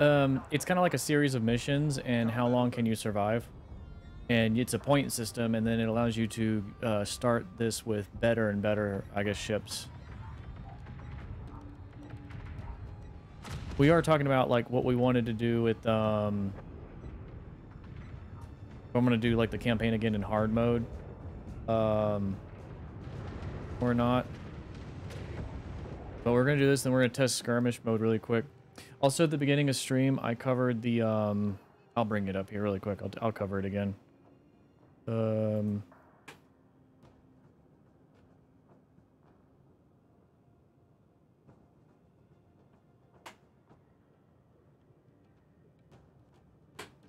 Um, it's kind of like a series of missions, and how long can you survive? And it's a point system, and then it allows you to uh, start this with better and better, I guess, ships. We are talking about like what we wanted to do with. Um, I'm gonna do like the campaign again in hard mode, um, or not. But we're gonna do this, then we're gonna test skirmish mode really quick. Also, at the beginning of stream, I covered the. Um, I'll bring it up here really quick. I'll, I'll cover it again. Um.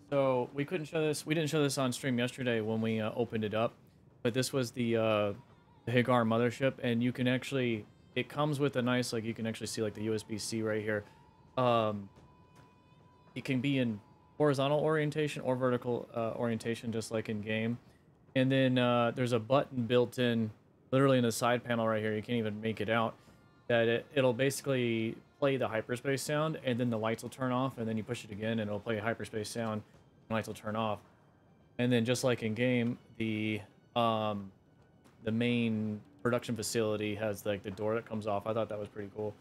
So we couldn't show this. We didn't show this on stream yesterday when we uh, opened it up, but this was the uh, the mothership, and you can actually. It comes with a nice like you can actually see like the USB C right here. Um, it can be in horizontal orientation or vertical uh, orientation, just like in game. And then uh, there's a button built in, literally in the side panel right here. You can't even make it out. That it, it'll basically play the hyperspace sound, and then the lights will turn off, and then you push it again, and it'll play a hyperspace sound, and lights will turn off. And then just like in game, the um, the main production facility has like the door that comes off. I thought that was pretty cool.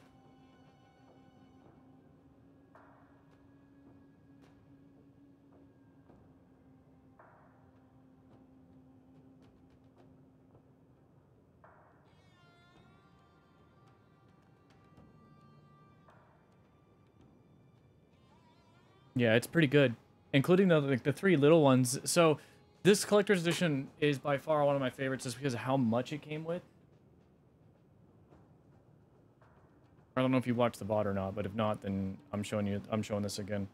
Yeah, it's pretty good, including the like the three little ones. So this collector's edition is by far one of my favorites, just because of how much it came with. I don't know if you watched the bot or not, but if not, then I'm showing you. I'm showing this again.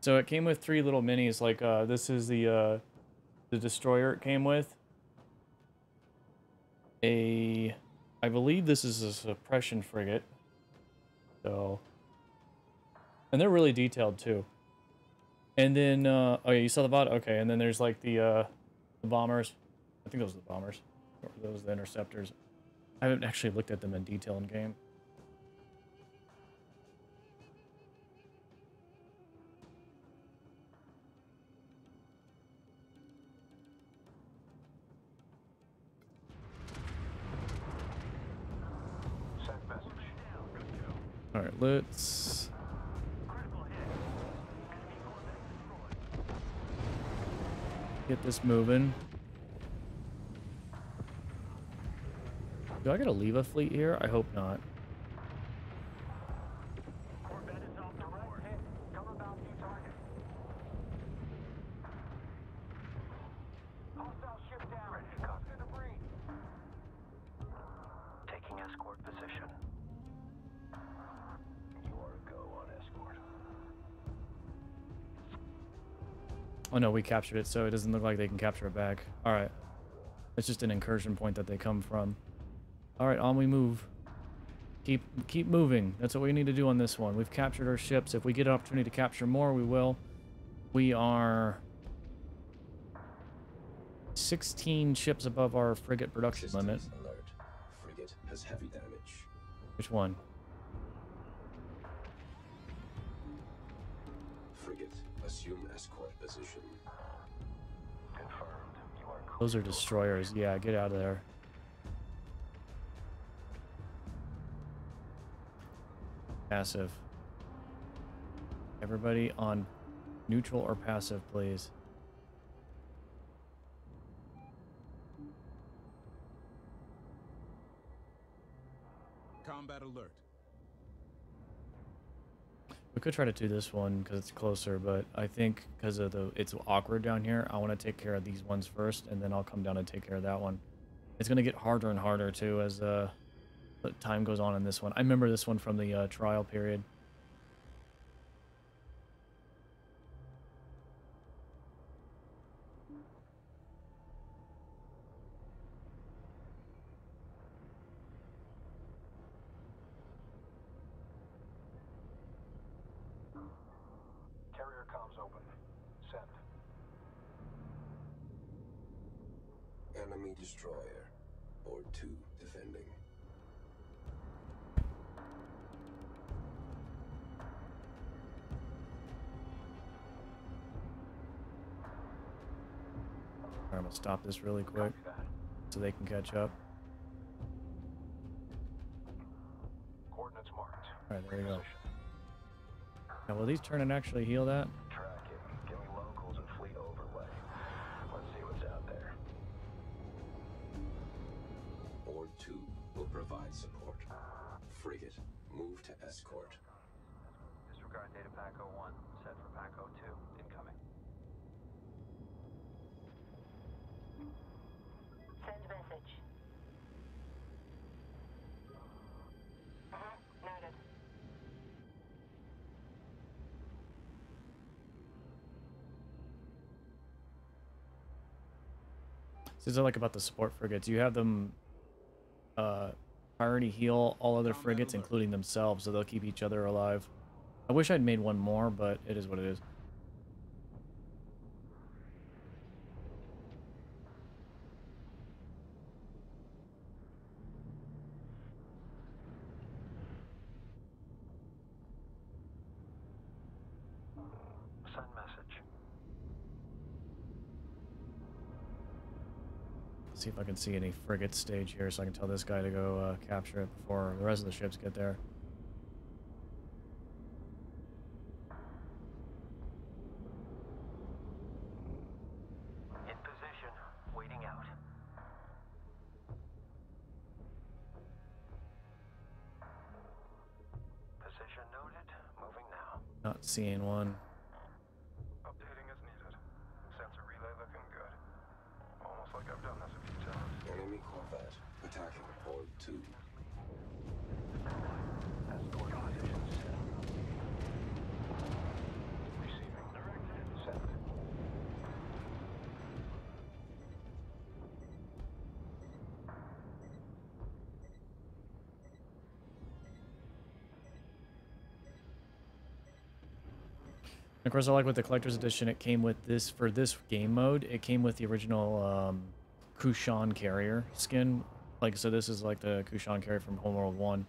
So it came with three little minis. Like uh, this is the uh, the destroyer it came with. A, I believe this is a suppression frigate. So, and they're really detailed too. And then, uh, oh yeah, you saw the bot? Okay, and then there's like the, uh, the bombers. I think those are the bombers. Or those are the interceptors. I haven't actually looked at them in detail in game. Alright, let's... Get this moving. Do I gotta leave a fleet here? I hope not. No, we captured it, so it doesn't look like they can capture it back. Alright. It's just an incursion point that they come from. Alright, on we move. Keep keep moving. That's what we need to do on this one. We've captured our ships. If we get an opportunity to capture more, we will. We are 16 ships above our frigate production limit. Alert. Frigate has heavy damage. Which one? Frigate, assume escort position. Those are destroyers. Yeah, get out of there. Passive. Everybody on neutral or passive, please. Combat alert. We could try to do this one because it's closer, but I think because of the it's awkward down here, I want to take care of these ones first, and then I'll come down and take care of that one. It's gonna get harder and harder too as uh, the time goes on in this one. I remember this one from the uh, trial period. Really quick so they can catch up. Coordinates marked. All right, there we go. Now, will these turn and actually heal that? This is like about the support frigates. You have them uh, priority heal all other frigates, including themselves, so they'll keep each other alive. I wish I'd made one more, but it is what it is. Send message. See any frigate stage here, so I can tell this guy to go uh, capture it before the rest of the ships get there. Of I like with the collector's edition. It came with this for this game mode. It came with the original um, Kushan carrier skin. Like, so this is like the Kushan carrier from Homeworld One,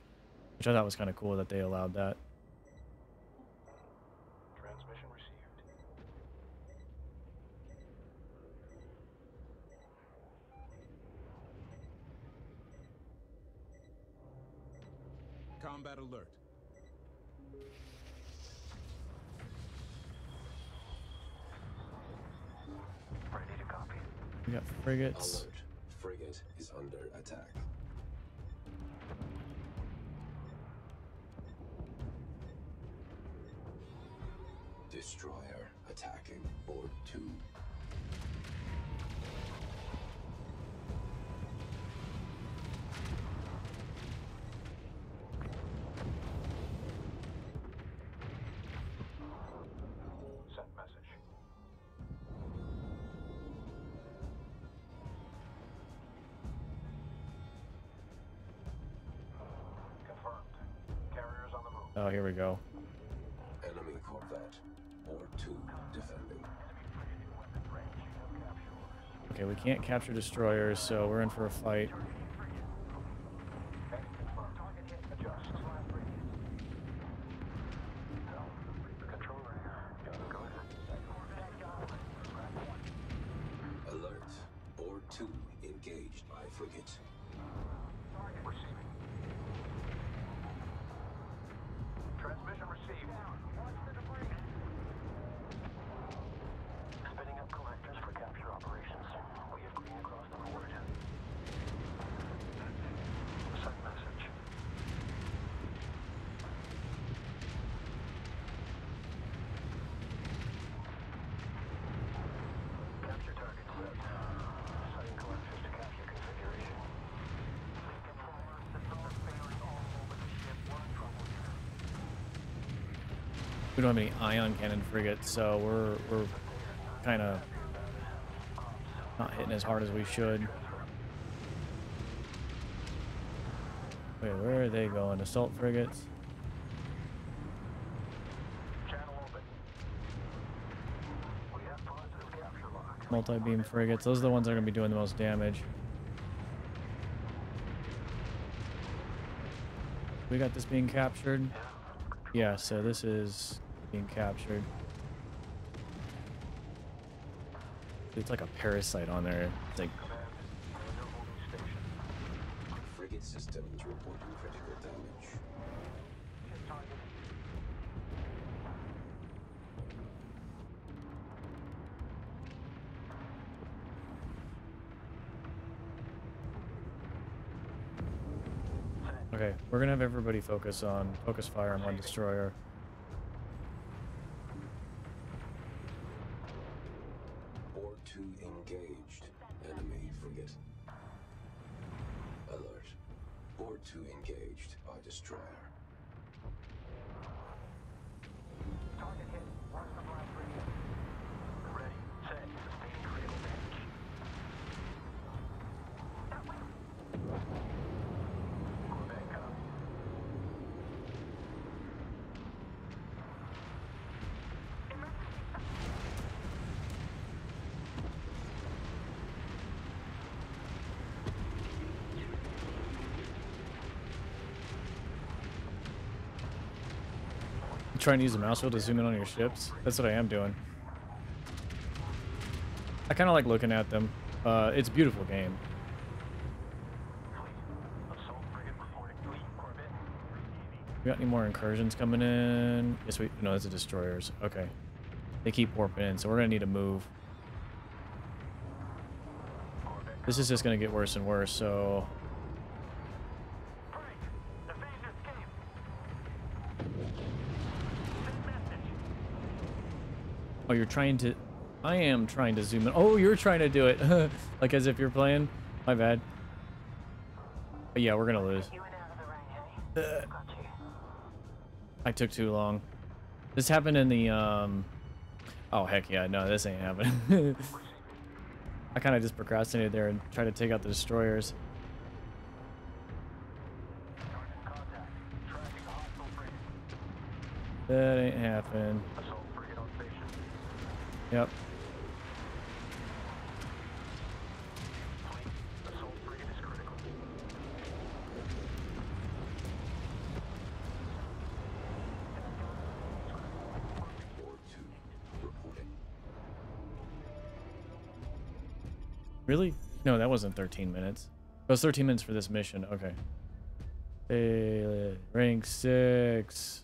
which I thought was kind of cool that they allowed that. Capture destroyers, so we're in for a fight. We don't have any ion cannon frigates, so we're we're kind of not hitting as hard as we should. Wait, where are they going? Assault frigates? Multi-beam frigates. Those are the ones that are going to be doing the most damage. We got this being captured. Yeah, so this is being captured. It's like a parasite on there. It's like Command. Under holding station. Frigate systems reporting critical damage. Okay, we're gonna have everybody focus on focus fire on one destroyer. Engaged by destroyer. Trying to use the mouse wheel to zoom in on your ships. That's what I am doing. I kind of like looking at them. Uh, it's a beautiful game. We got any more incursions coming in? Yes, we. No, it's the destroyers. Okay. They keep warping in, so we're gonna need to move. This is just gonna get worse and worse. So Oh, you're trying to... I am trying to zoom in. Oh, you're trying to do it. like as if you're playing. My bad. But yeah, we're going to lose. You went out of the ring, hey? Got you. I took too long. This happened in the... um. Oh, heck yeah. No, this ain't happening. I kind of just procrastinated there and tried to take out the destroyers. Target contact. Tracking a hostile frigate. That ain't happening. Reporting. Really? No, that wasn't 13 minutes. It was 13 minutes for this mission. Okay. Hey, rank 6.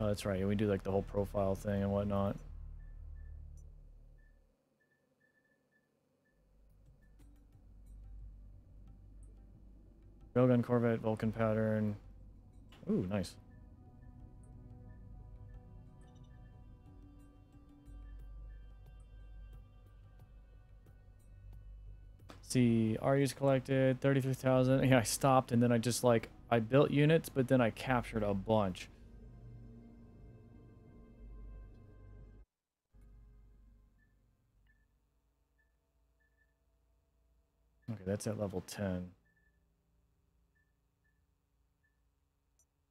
Oh, that's right. We do like the whole profile thing and whatnot. Railgun Corvette, Vulcan pattern. Ooh, nice. see RU's collected 33,000 yeah I stopped and then I just like I built units but then I captured a bunch that's at level 10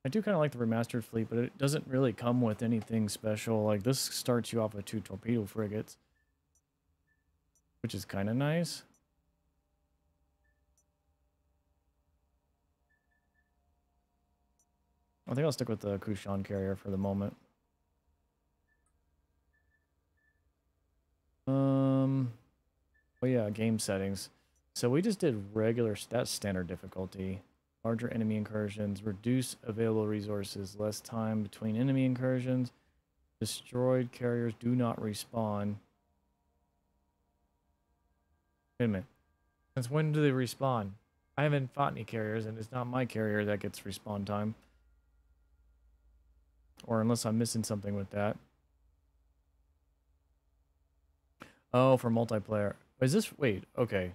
I do kind of like the remastered fleet but it doesn't really come with anything special like this starts you off with two torpedo frigates which is kind of nice I think I'll stick with the Kushan carrier for the moment. Um, oh yeah, game settings. So we just did regular, that's standard difficulty. Larger enemy incursions, reduce available resources, less time between enemy incursions. Destroyed carriers do not respawn. Wait a minute. Since when do they respawn? I haven't fought any carriers, and it's not my carrier that gets respawn time. Or unless I'm missing something with that. Oh, for multiplayer. Is this... Wait, okay.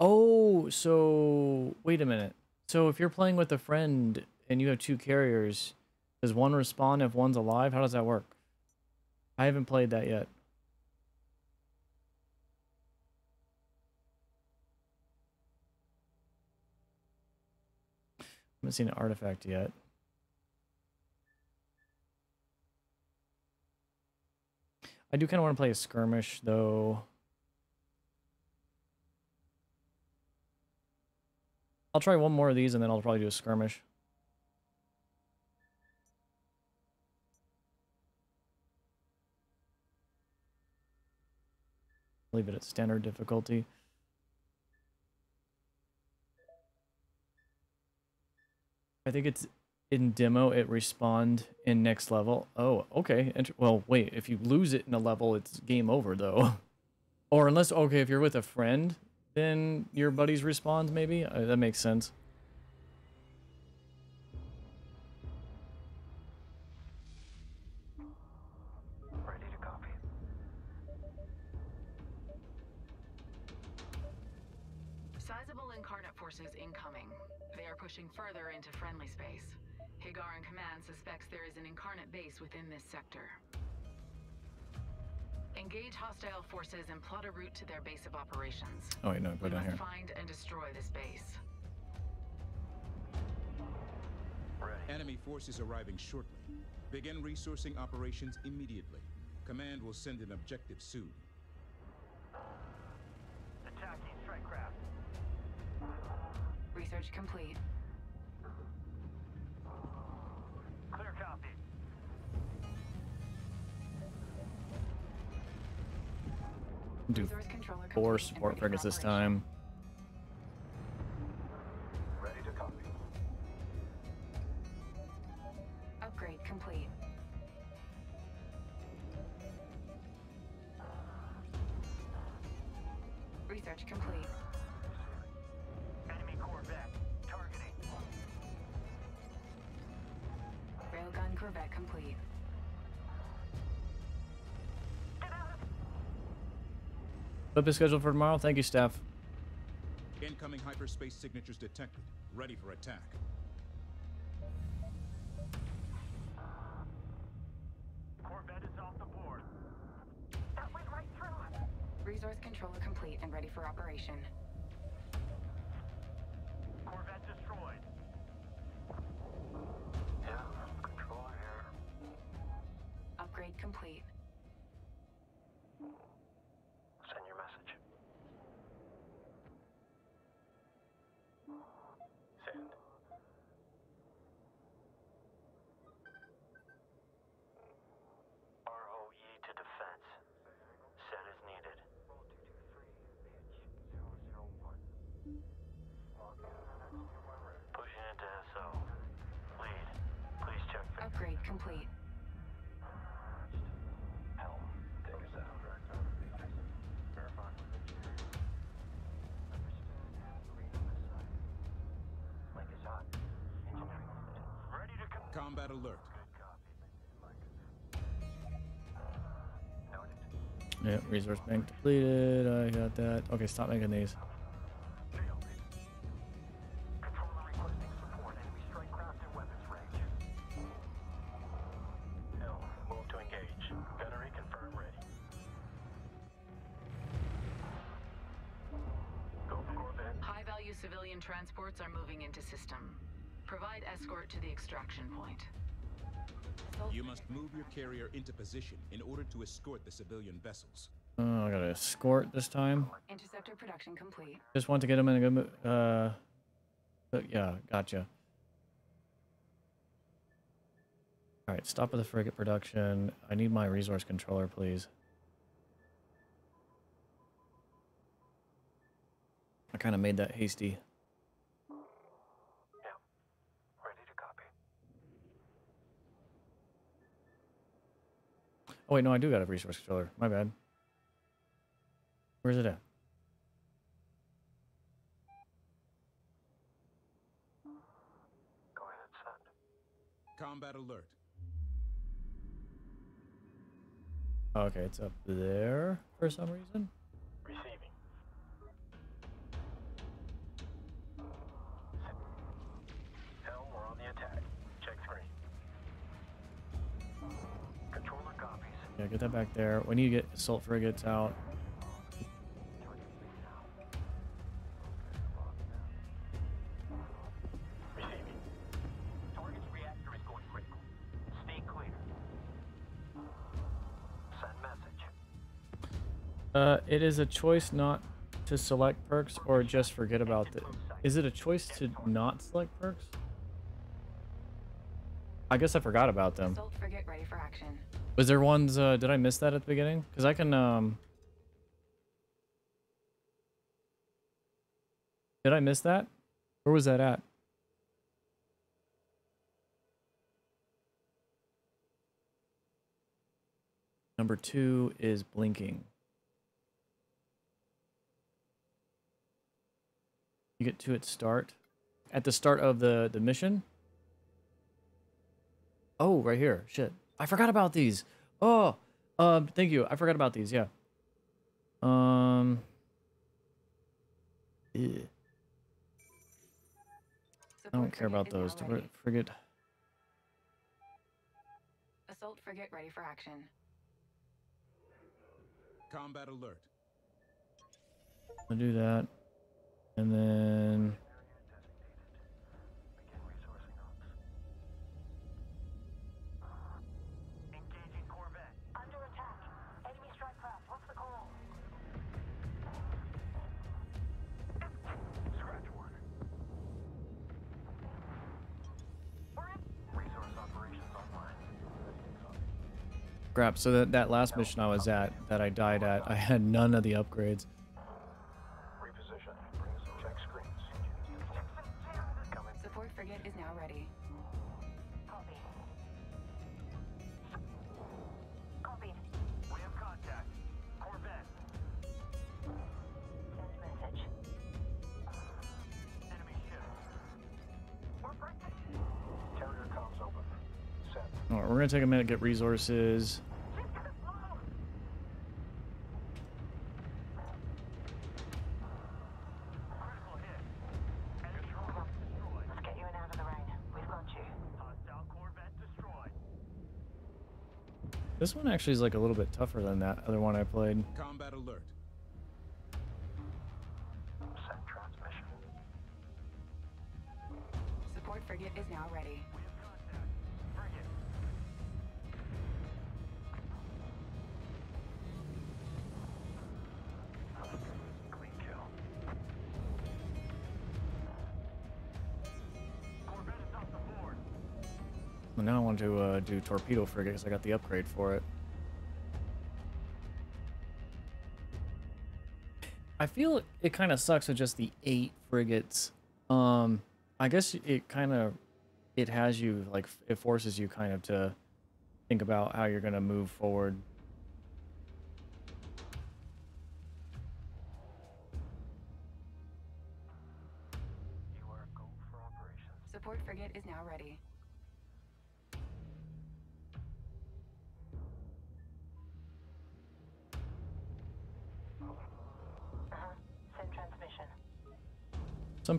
Oh, so... Wait a minute. So if you're playing with a friend and you have two carriers, does one respawn if one's alive? How does that work? I haven't played that yet. I haven't seen an artifact yet. I do kind of want to play a skirmish, though. I'll try one more of these, and then I'll probably do a skirmish. Leave it at standard difficulty. I think it's in demo it respawned in next level. Oh, okay. Well, wait, if you lose it in a level, it's game over though. or unless okay, if you're with a friend, then your buddies respond, maybe. Uh, that makes sense. Ready. Sizable incarnate forces incoming. They are pushing further into friendly space. Hiigaran Command suspects there is an incarnate base within this sector. Engage hostile forces and plot a route to their base of operations. Oh wait, no, We go down must here. find and destroy this base. Ready. Enemy forces arriving shortly. Begin resourcing operations immediately. Command will send an objective soon. Attacking strike craft. Research complete. Do Resource controller four support frigates this time. Flip is scheduled for tomorrow. Thank you, staff. Incoming hyperspace signatures detected. Ready for attack. Corvette is off the board. That went right through. Resource controller complete and ready for operation. Corvette destroyed. Yeah, controller here. Upgrade complete. Combat alert. Yeah, resource bank depleted. I got that. Okay, stop making these. Move your carrier into position in order to escort the civilian vessels. Oh, I got to escort this time. Interceptor production complete. Just want to get them in a good mood. Uh, but yeah, gotcha. All right, stop with the frigate production. I need my resource controller, please. I kind of made that hasty. Yeah. Ready to copy. Oh wait, no, I do got a resource controller. My bad. Where's it at? Go ahead, send. Combat alert. Okay, it's up there for some reason. Yeah, get that back there. We need to get assault frigates out. Uh, it is a choice not to select perks or just forget about it. Is it a choice to not select perks? I guess I forgot about them. Assault ready for action. Was there ones, uh, did I miss that at the beginning? Because I can, um... Did I miss that? Where was that at? Number two is blinking. You get to its start. At the start of the, the mission? Oh, right here. Shit. I forgot about these. Oh, um, thank you. I forgot about these. Yeah. Um. eh, I don't care about those. now Do ready. Frigate. Assault frigate ready for action. Combat alert. I'll do that. And then. Crap, so that, that last mission I was at, that I died at, I had none of the upgrades. We're gonna take a minute, get resources. Critical hit. Enemy Corvette destroyed. Let's get you in out of the rain. We've got you. Hostile Corvette destroyed. This one actually is like a little bit tougher than that other one I played. Combat alert. Send transmission. Support frigate is now ready. To uh, do torpedo frigate because I got the upgrade for it. I feel it kind of sucks with just the eight frigates. Um, I guess it kind of it has you like it forces you kind of to think about how you're gonna move forward.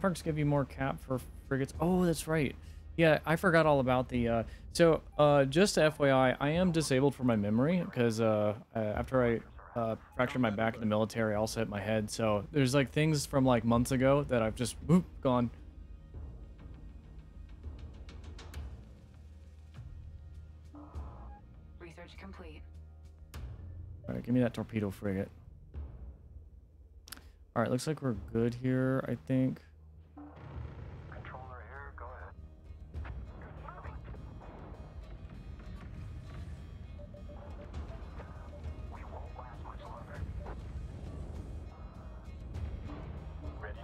Perks give you more cap for frigates. Oh, that's right. Yeah, I forgot all about the. Uh, so, uh, just FYI, I am disabled for my memory because uh, uh, after I uh, fractured my back in the military, I also hit my head. So there's like things from like months ago that I've just whoop gone. Research complete. All right, give me that torpedo frigate. All right, looks like we're good here. I think.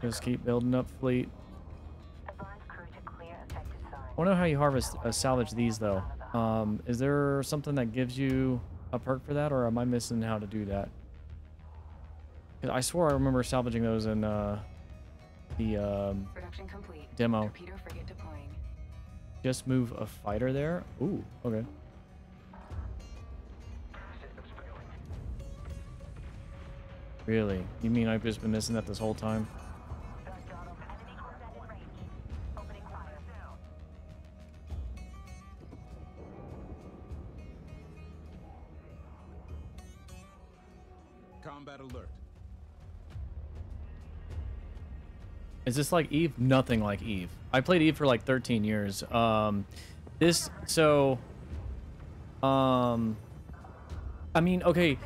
Just keep building up fleet. Advise crew to clear affected zones. I want to know how you harvest, uh, salvage these though. Um, is there something that gives you a perk for that, or am I missing how to do that? I swore I remember salvaging those in uh, the um, Production complete. Demo. Torpedo frigate deploying. just move a fighter there. Ooh, okay. Really? You mean I've just been missing that this whole time? Is this like Eve? Nothing like Eve. I played Eve for like 13 years. Um, this so, um, I mean, okay,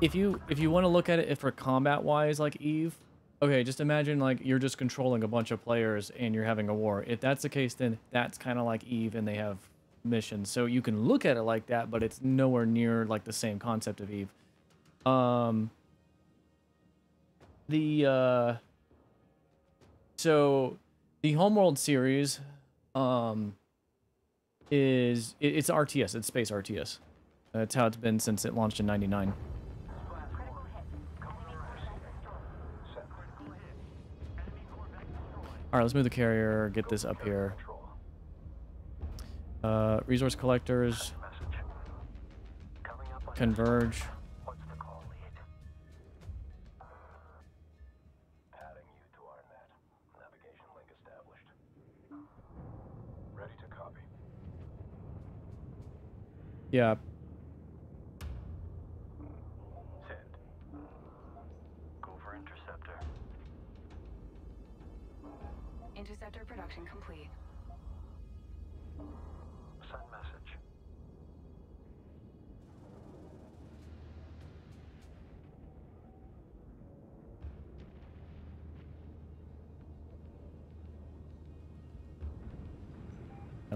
if you if you want to look at it for combat wise, like Eve, okay, just imagine like you're just controlling a bunch of players and you're having a war. If that's the case, then that's kind of like Eve, and they have missions. So you can look at it like that, but it's nowhere near like the same concept of Eve. Um, the uh so the homeworld series um is it, it's rts it's space rts that's how it's been since it launched in 99 Critical hit. Enemy Corvette destroyed. all right let's move the carrier get this up here uh resource collectors Message. Coming up on converge yeah Send. Go for interceptor. Interceptor production complete. Send message.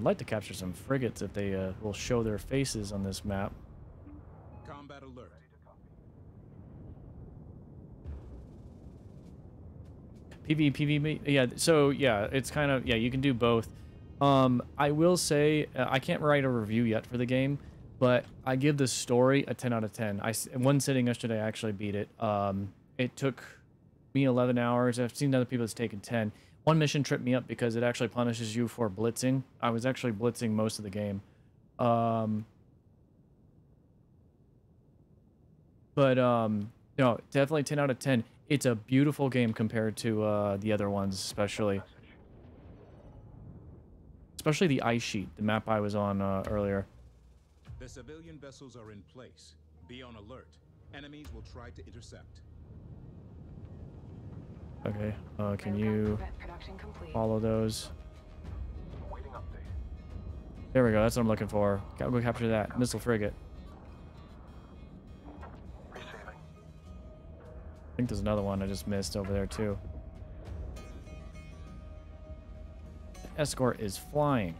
I'd like to capture some frigates if they uh, will show their faces on this map Combat alert. PV, PV, yeah. So yeah, it's kind of yeah. You can do both. Um, I will say uh, I can't write a review yet for the game, but I give the story a 10 out of 10. I, one sitting yesterday, I actually beat it. Um, it took me 11 hours. I've seen other people that's taken 10. One mission tripped me up because it actually punishes you for blitzing. I was actually blitzing most of the game. Um, but um, no, definitely 10 out of 10. It's a beautiful game compared to uh, the other ones, especially. Especially the ice sheet, the map I was on uh, earlier. The civilian vessels are in place. Be on alert. Enemies will try to intercept. Okay, uh, can you Corvette production complete. follow those? There we go, that's what I'm looking for. Gotta go capture that missile frigate. I think there's another one I just missed over there too. Escort is flying.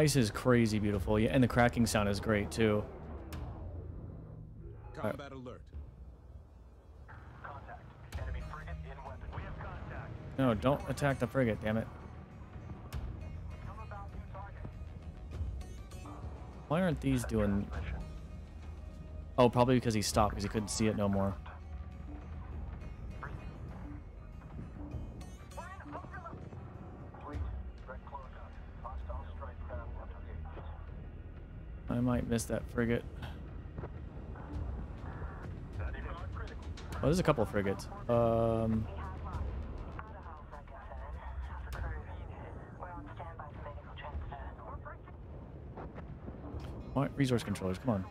Ice is crazy beautiful, yeah, and the cracking sound is great too. Combat alert. Contact. Enemy frigate in weapon. We have contact. No, don't attack the frigate, damn it. Come about new target. Why aren't these doing... Oh, probably because he stopped because he couldn't see it no more. I might miss that frigate. Oh, there's a couple frigates. Um, resource controllers, come on.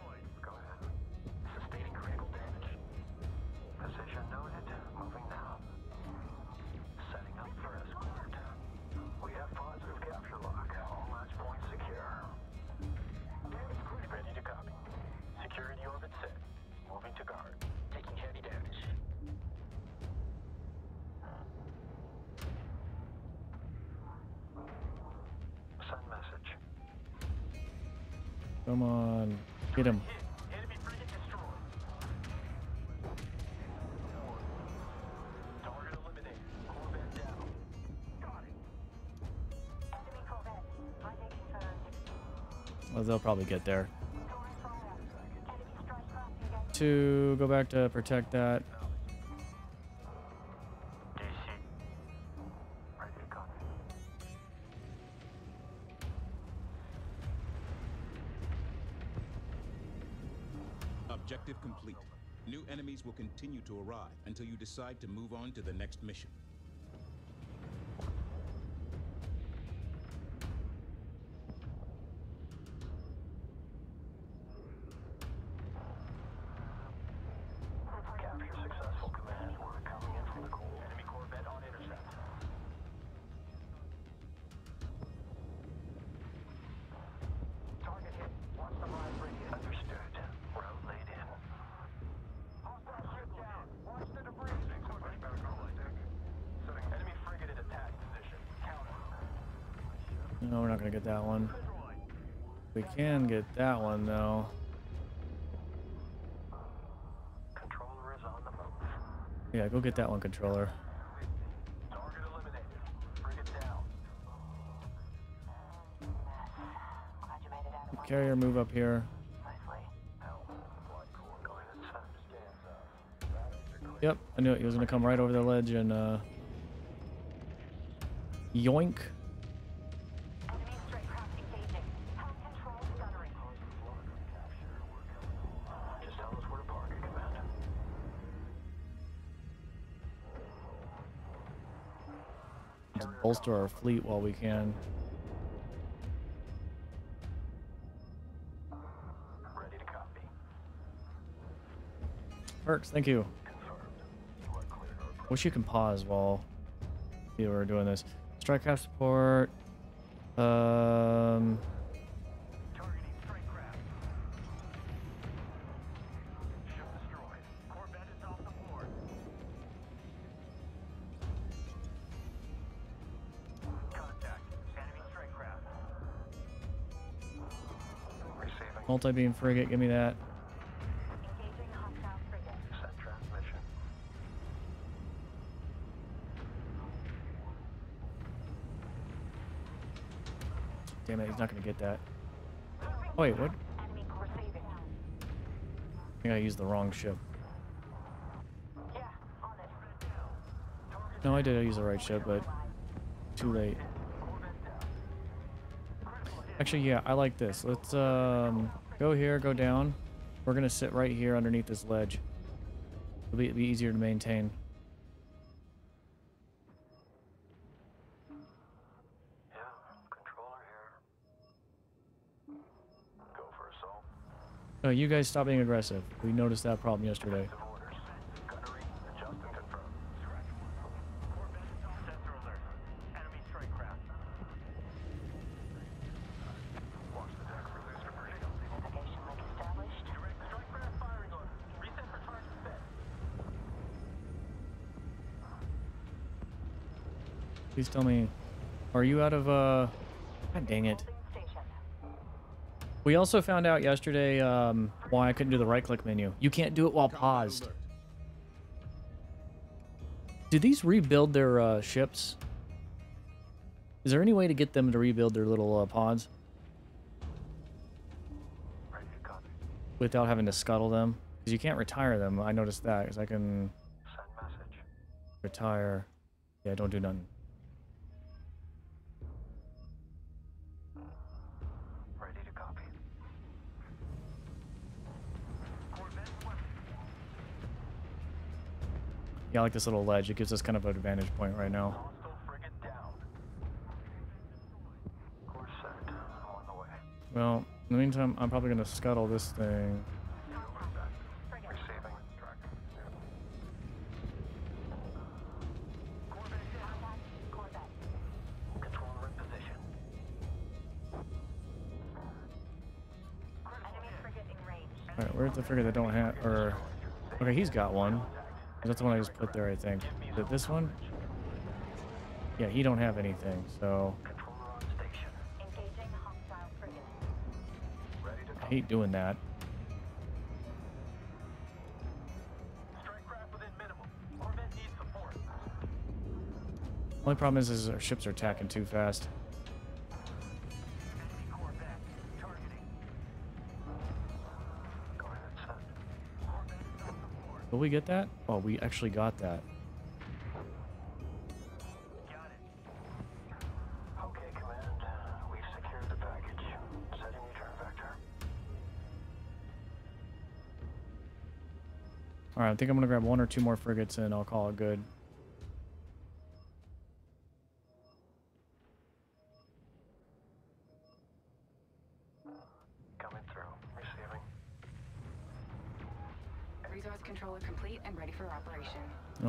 They'll probably get there. Taurus fire. Enemy strike craft engaged. To go back to protect that. DC. Ready to copy. Objective complete. New enemies will continue to arrive until you decide to move on to the next mission. Get that one. We can get that one though. Controller is on the move. Yeah, go get that one, controller. Target eliminated. Frigate down. Glad you made it out Carrier, move up here. safely. Go ahead and send scans up. Yep, I knew it. He was gonna come right over the ledge and uh, yoink. Bolster our fleet while we can. Ready to copy. Perks, thank you. You are clear. Wish you can pause while you were doing this. Strike support. Um, multi-beam frigate, give me that. Damn it, he's not gonna get that. Oh, wait, what? I think I used the wrong ship. No, I did. I used the right ship, but too late. Actually, yeah, I like this. Let's um go here, go down. We're gonna sit right here underneath this ledge. It'll be, it'll be easier to maintain. Yeah, controller here. Go for assault. Oh, you guys stop being aggressive. We noticed that problem yesterday. Please tell me, are you out of uh? God dang it. We also found out yesterday um, why I couldn't do the right-click menu. You can't do it while paused. Do these rebuild their uh, ships? Is there any way to get them to rebuild their little uh, pods Ready to copy. without having to scuttle them? Because you can't retire them. I noticed that. Because I can Send message. retire. Yeah, don't do nothing. I like this little ledge. It gives us kind of an advantage point right now. Well, in the meantime, I'm probably going to scuttle this thing. Alright, where's the frigate that don't have... Or... Okay, he's got one. That's the one I just put there, I think. Is it this one? Yeah, he don't have anything, so... Controller on station. Engaging hostile frigate. Ready to I hate doing that. Strike craft within minimum. Corvette needs support. Only problem is, is our ships are attacking too fast. Will we get that? Oh, we actually got that. Got it. Okay, Command. We've secured the package. Setting return vector. Alright, I think I'm gonna grab one or two more frigates and I'll call it good. Coming through. Receiving. Resource controller complete and ready for operation. Nope, that one doesn't have any either. Controller inbound. We have capture orders. Spin up, collector. Hostile frigate locking on. I'm in trouble here. Send transmission. Critical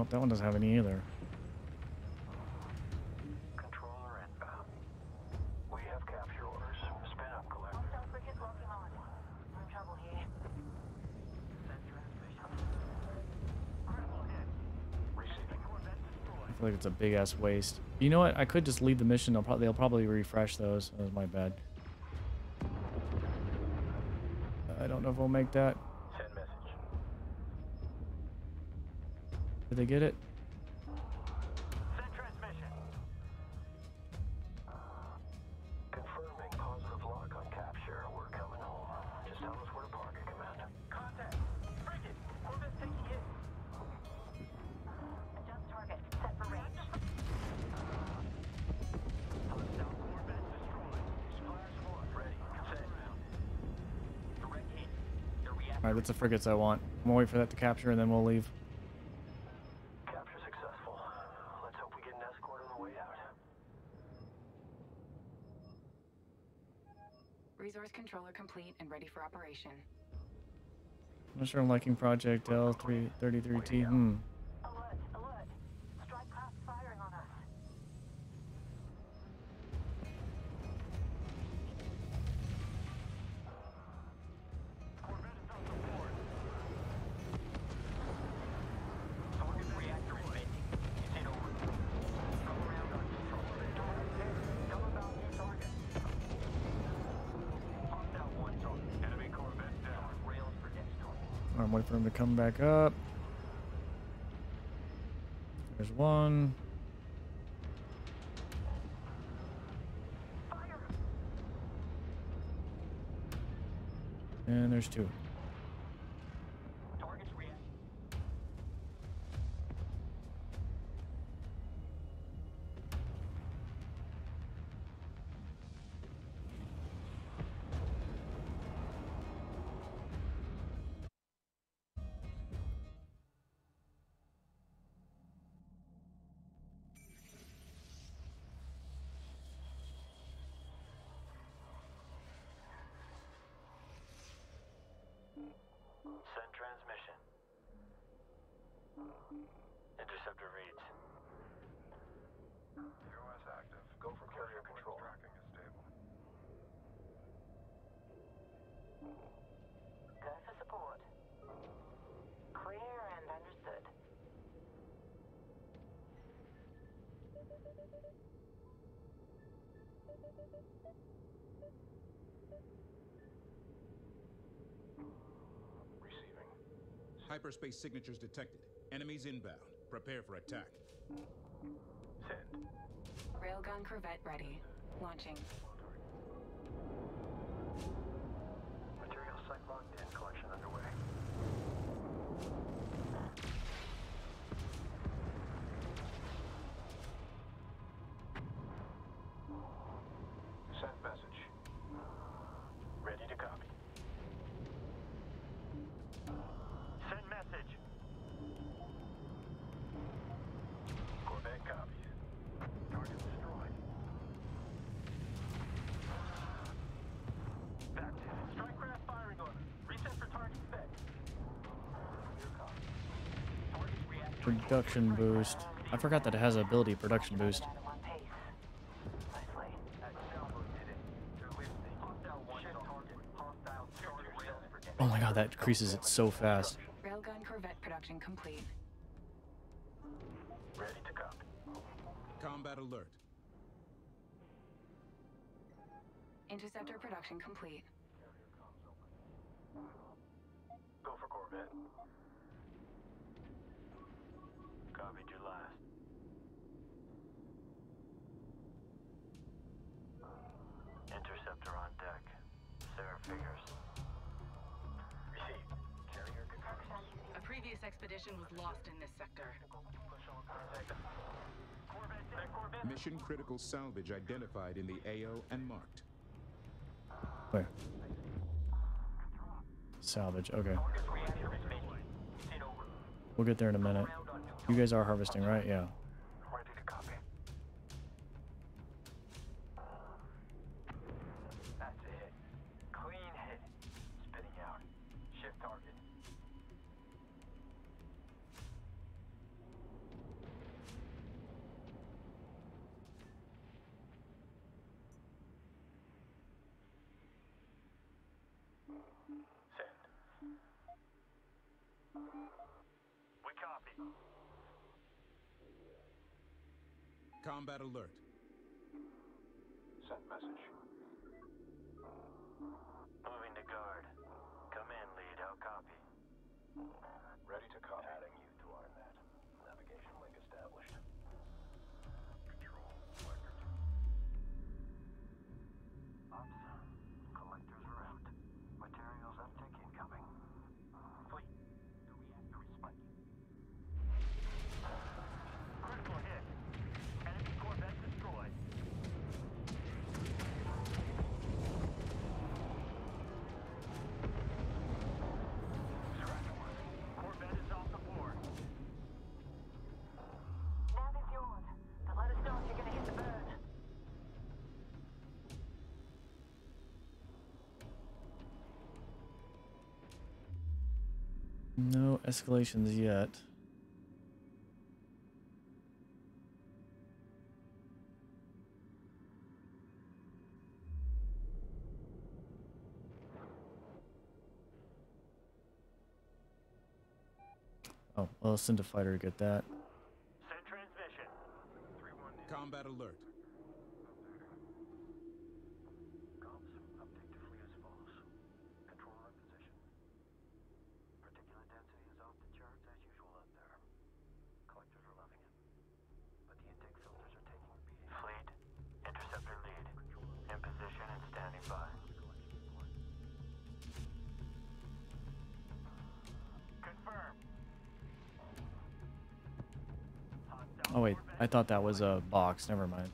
hit. Receiving. Corvette I destroyed. feel like it's a big ass waste. You know what? I could just leave the mission. They'll probably they'll probably refresh those. That was my bad. I don't know if we'll make that. Send message. Did they get it? Send transmission. Confirming positive lock on capture. We're coming home. Just tell us where to park it, Command. Contact. Frigate. Corvette's taking hit. Adjust target. Set for range. Hostile Corvette destroyed. Splash one. Ready. Set. Direct hit. Your reactor. Alright, that's the frigates I want. I'm gonna wait for that to capture and then we'll leave. Capture successful. Let's hope we get an escort on the way out. Resource controller complete and operation. I'm not sure I'm liking Project L333T. Hmm. Come back up. There's one. And there's two. Hyperspace signatures detected. Enemies inbound. Prepare for attack. Send. Railgun corvette ready. Launching. Material site locked in. Production boost. I forgot that it has ability production boost. Down in one piece. Nicely. That Salvo did it. They're listening. Hostile one target. Hostile target rails for Oh my god, that increases it so fast. Railgun corvette production complete. Ready to copy. Combat alert. Interceptor production complete. Critical salvage identified in the AO and marked. Where? Salvage. Okay. We'll get there in a minute. You guys are harvesting, right? Yeah. Combat alert. Send message. Moving to guard. Come in, lead. How copy? No escalations yet. Oh, well, I'll send a fighter to get that. Send transmission. Combat alert. Oh wait, I thought that was a box. Never mind.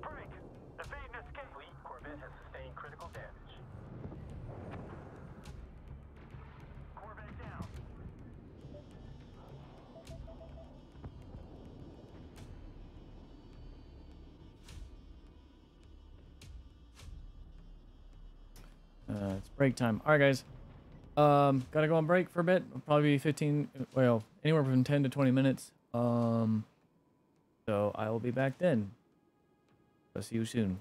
Break! Evade and escape! Fleet Corvette has sustained critical damage. Corvette down. Uh, it's break time. All right, guys. Um, gotta go on break for a bit. Probably be 15, well, anywhere from 10 to 20 minutes. Um, so I will be back then. I'll see you soon.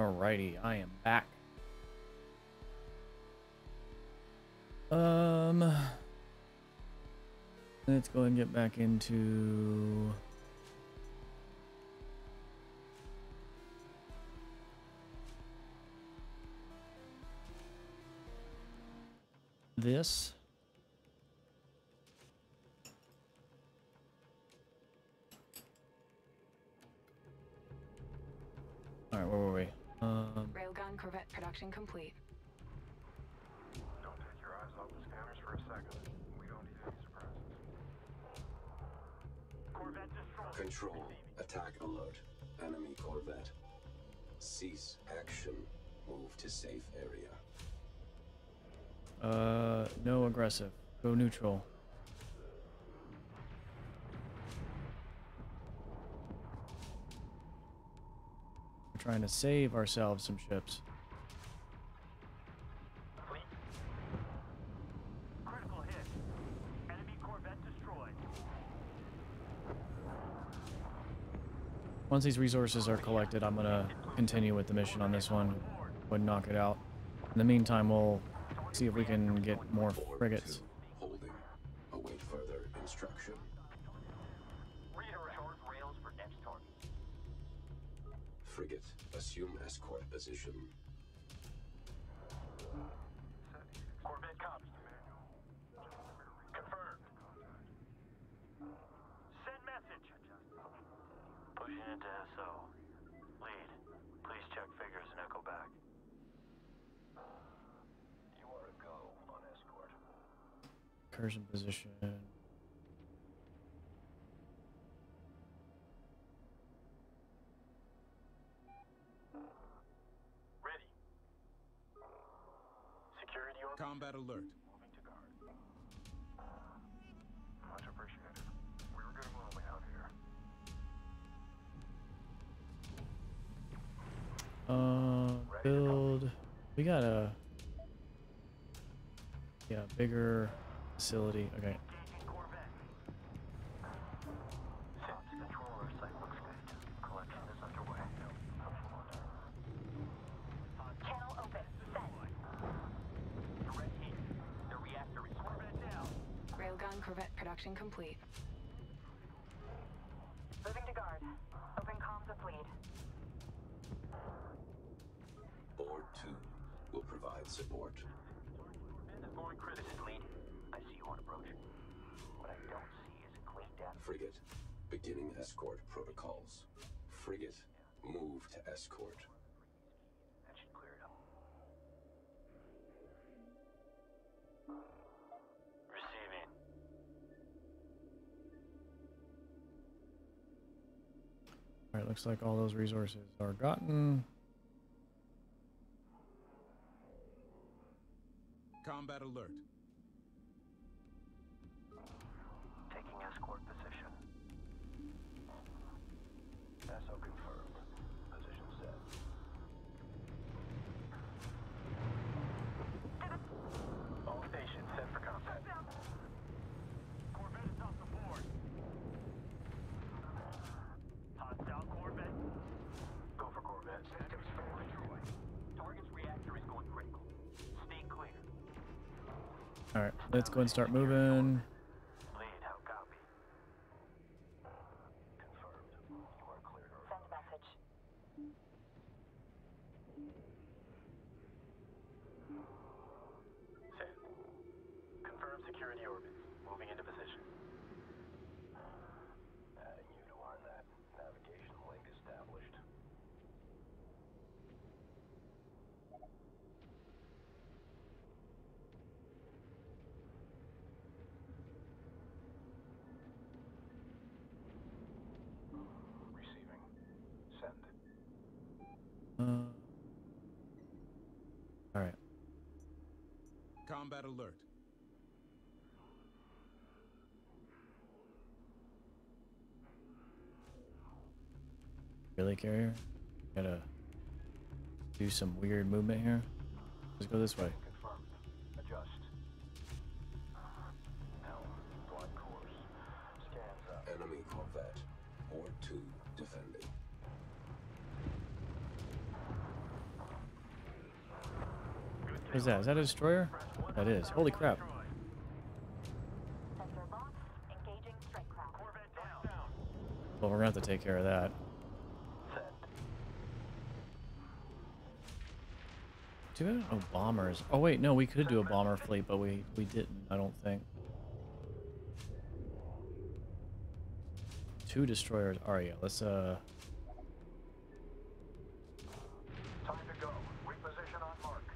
Alrighty, I am back. Um, let's go and get back into. This. Complete. Don't take your eyes off the scanners for a second. We don't need any surprises. Corvette destroyed. Control. Attack alert. Enemy Corvette. Cease action. Move to safe area. uh, no aggressive. Go neutral. We're trying to save ourselves some ships. Once these resources are collected, I'm gonna continue with the mission on this one. Would knock it out. In the meantime, we'll see if we can get more frigates. Frigate. Assume escort position. Corvette copy. Confirmed. Send message. Pushing into SO. Lead. Please check figures and echo back. You are a go on escort. Incursion position. Ready. Security order. Combat alert. Moving to guard. Much appreciated. We were getting lonely out here. Uh, build. We got a. Yeah, bigger facility. Okay. Looks like all those resources are gotten. Combat alert. Go and start moving. Lead, how copy? Confirmed. You are clear to Send message. Set. Confirm security orbit. Moving into position. Adding you to our net. Navigation link established. Receiving. Send. Uh, all right. Combat alert. Really, carrier? Gotta do some weird movement here. Let's go this way. Confirmed. Adjust. Helm. Blind course. Scans up. Enemy Corvette. Board two defending. What is that? Is that a destroyer? That is. Holy crap. Well, we're gonna have to take care of that. Do we have no bombers? Oh wait, no, we could do a bomber fleet, but we we didn't. I don't think. Two destroyers. All right, yeah. Let's uh. Time to go. Reposition on mark.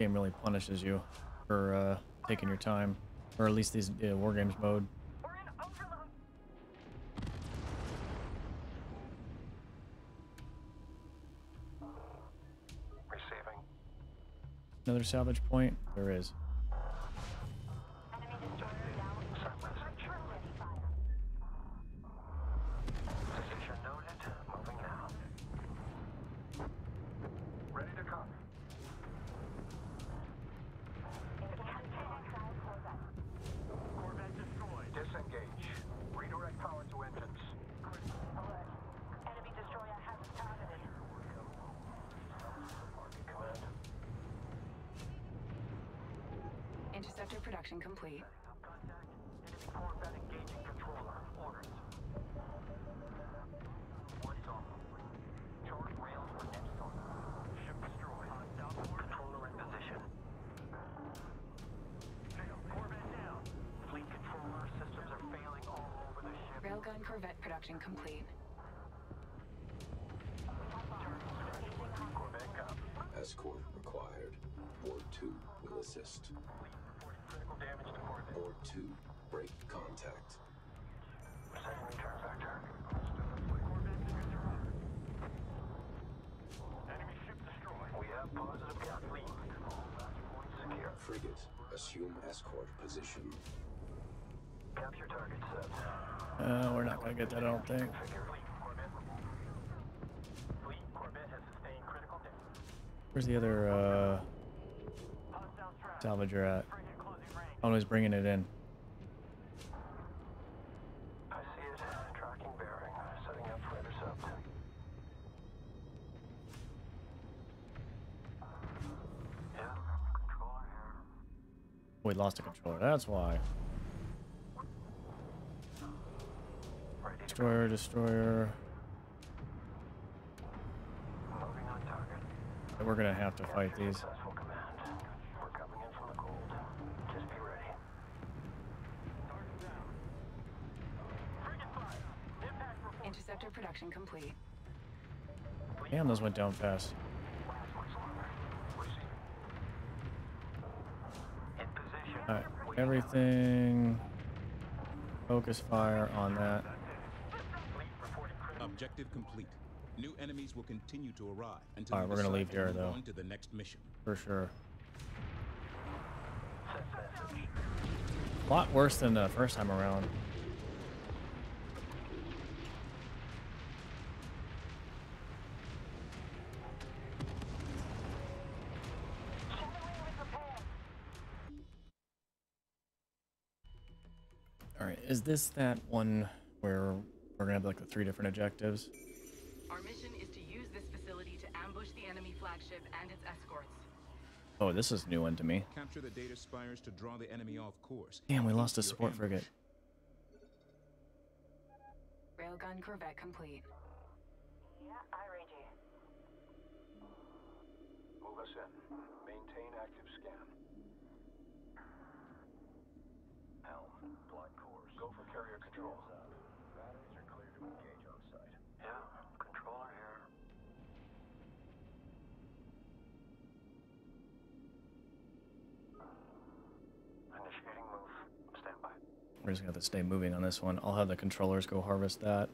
Game really punishes you for uh, taking your time, or at least these uh, war games mode. We're in overload. Receiving. Another salvage point. There is. Critical damage. Where's the other uh, salvager at? Oh, he's bringing it in. We lost a controller. That's why. Ready to Destroyer, destroyer. Moving on. We're gonna have to fight these. We're coming in from the cold. Just be ready. Target down. Frigate fire. Impact report. Interceptor production complete. Damn, those went down fast. Last one's longer. Receive. In position. Alright, everything. Focus fire on that. Fleet reporting critical. Objective complete. New enemies will continue to arrive until Alright, we're gonna leave to here, though. on to the next mission. For sure. A lot worse than the first time around. Alright, is this that one where we're gonna have like the three different objectives? Our mission is to use this facility to ambush the enemy flagship and its escorts. Oh, this is new one to me. Capture the data spires to draw the enemy off course. Damn, we lost a support ambush. frigate. Railgun Corvette complete. Yeah, I read you. Move us in. Maintain active scan. Helm, blind course. Go for carrier control. Batteries are clear to engage on site. Yeah, controller here. Initiating move. Stand by. We're just gonna have to stay moving on this one. I'll have the controllers go harvest that.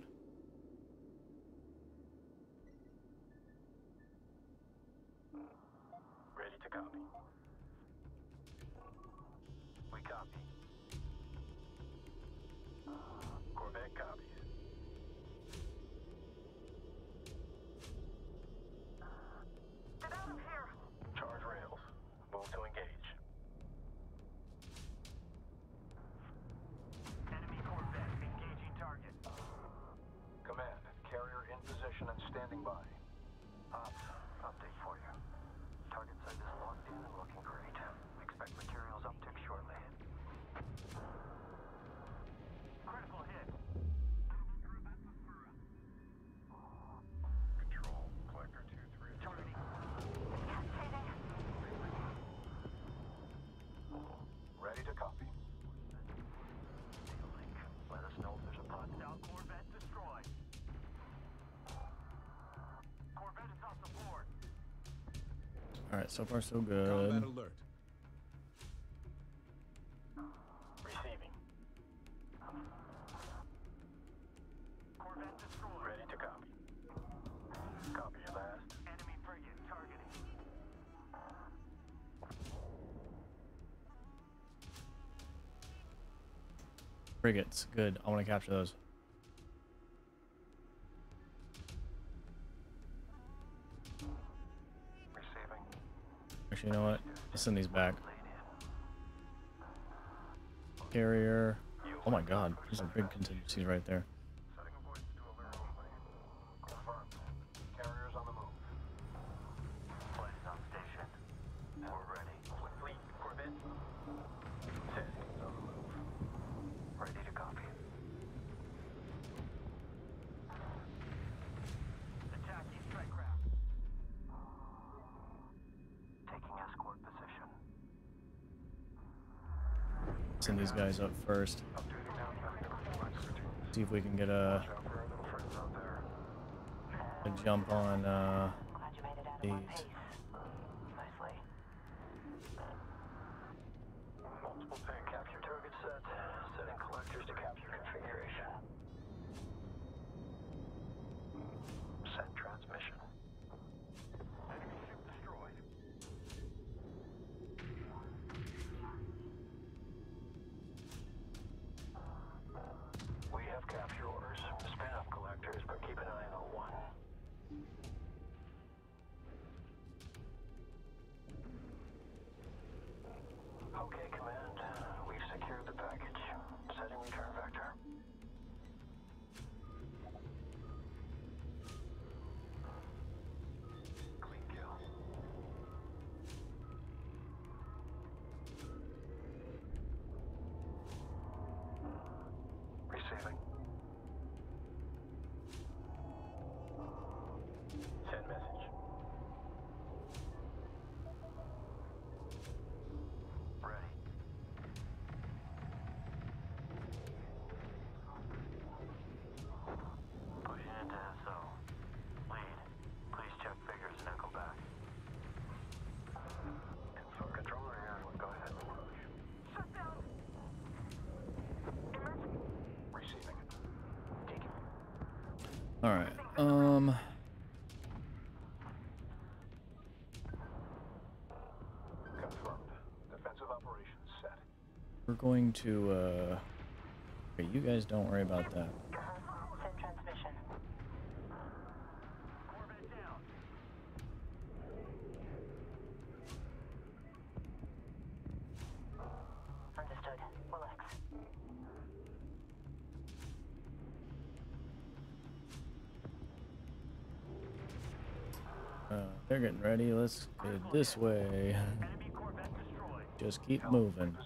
All right, so far so Combat good. alert. Receiving. Corvette destroyed. Ready to copy. Copy your last. Enemy frigate targeting. Frigates, good. I want to capture those. Send these back. Carrier. Oh my god, there's a big contingency right there. Guys up first. See if we can get a, a jump on uh, these. To uh. Okay, you guys don't worry about that. Uh, they're getting ready. Let's get this way. Just keep moving.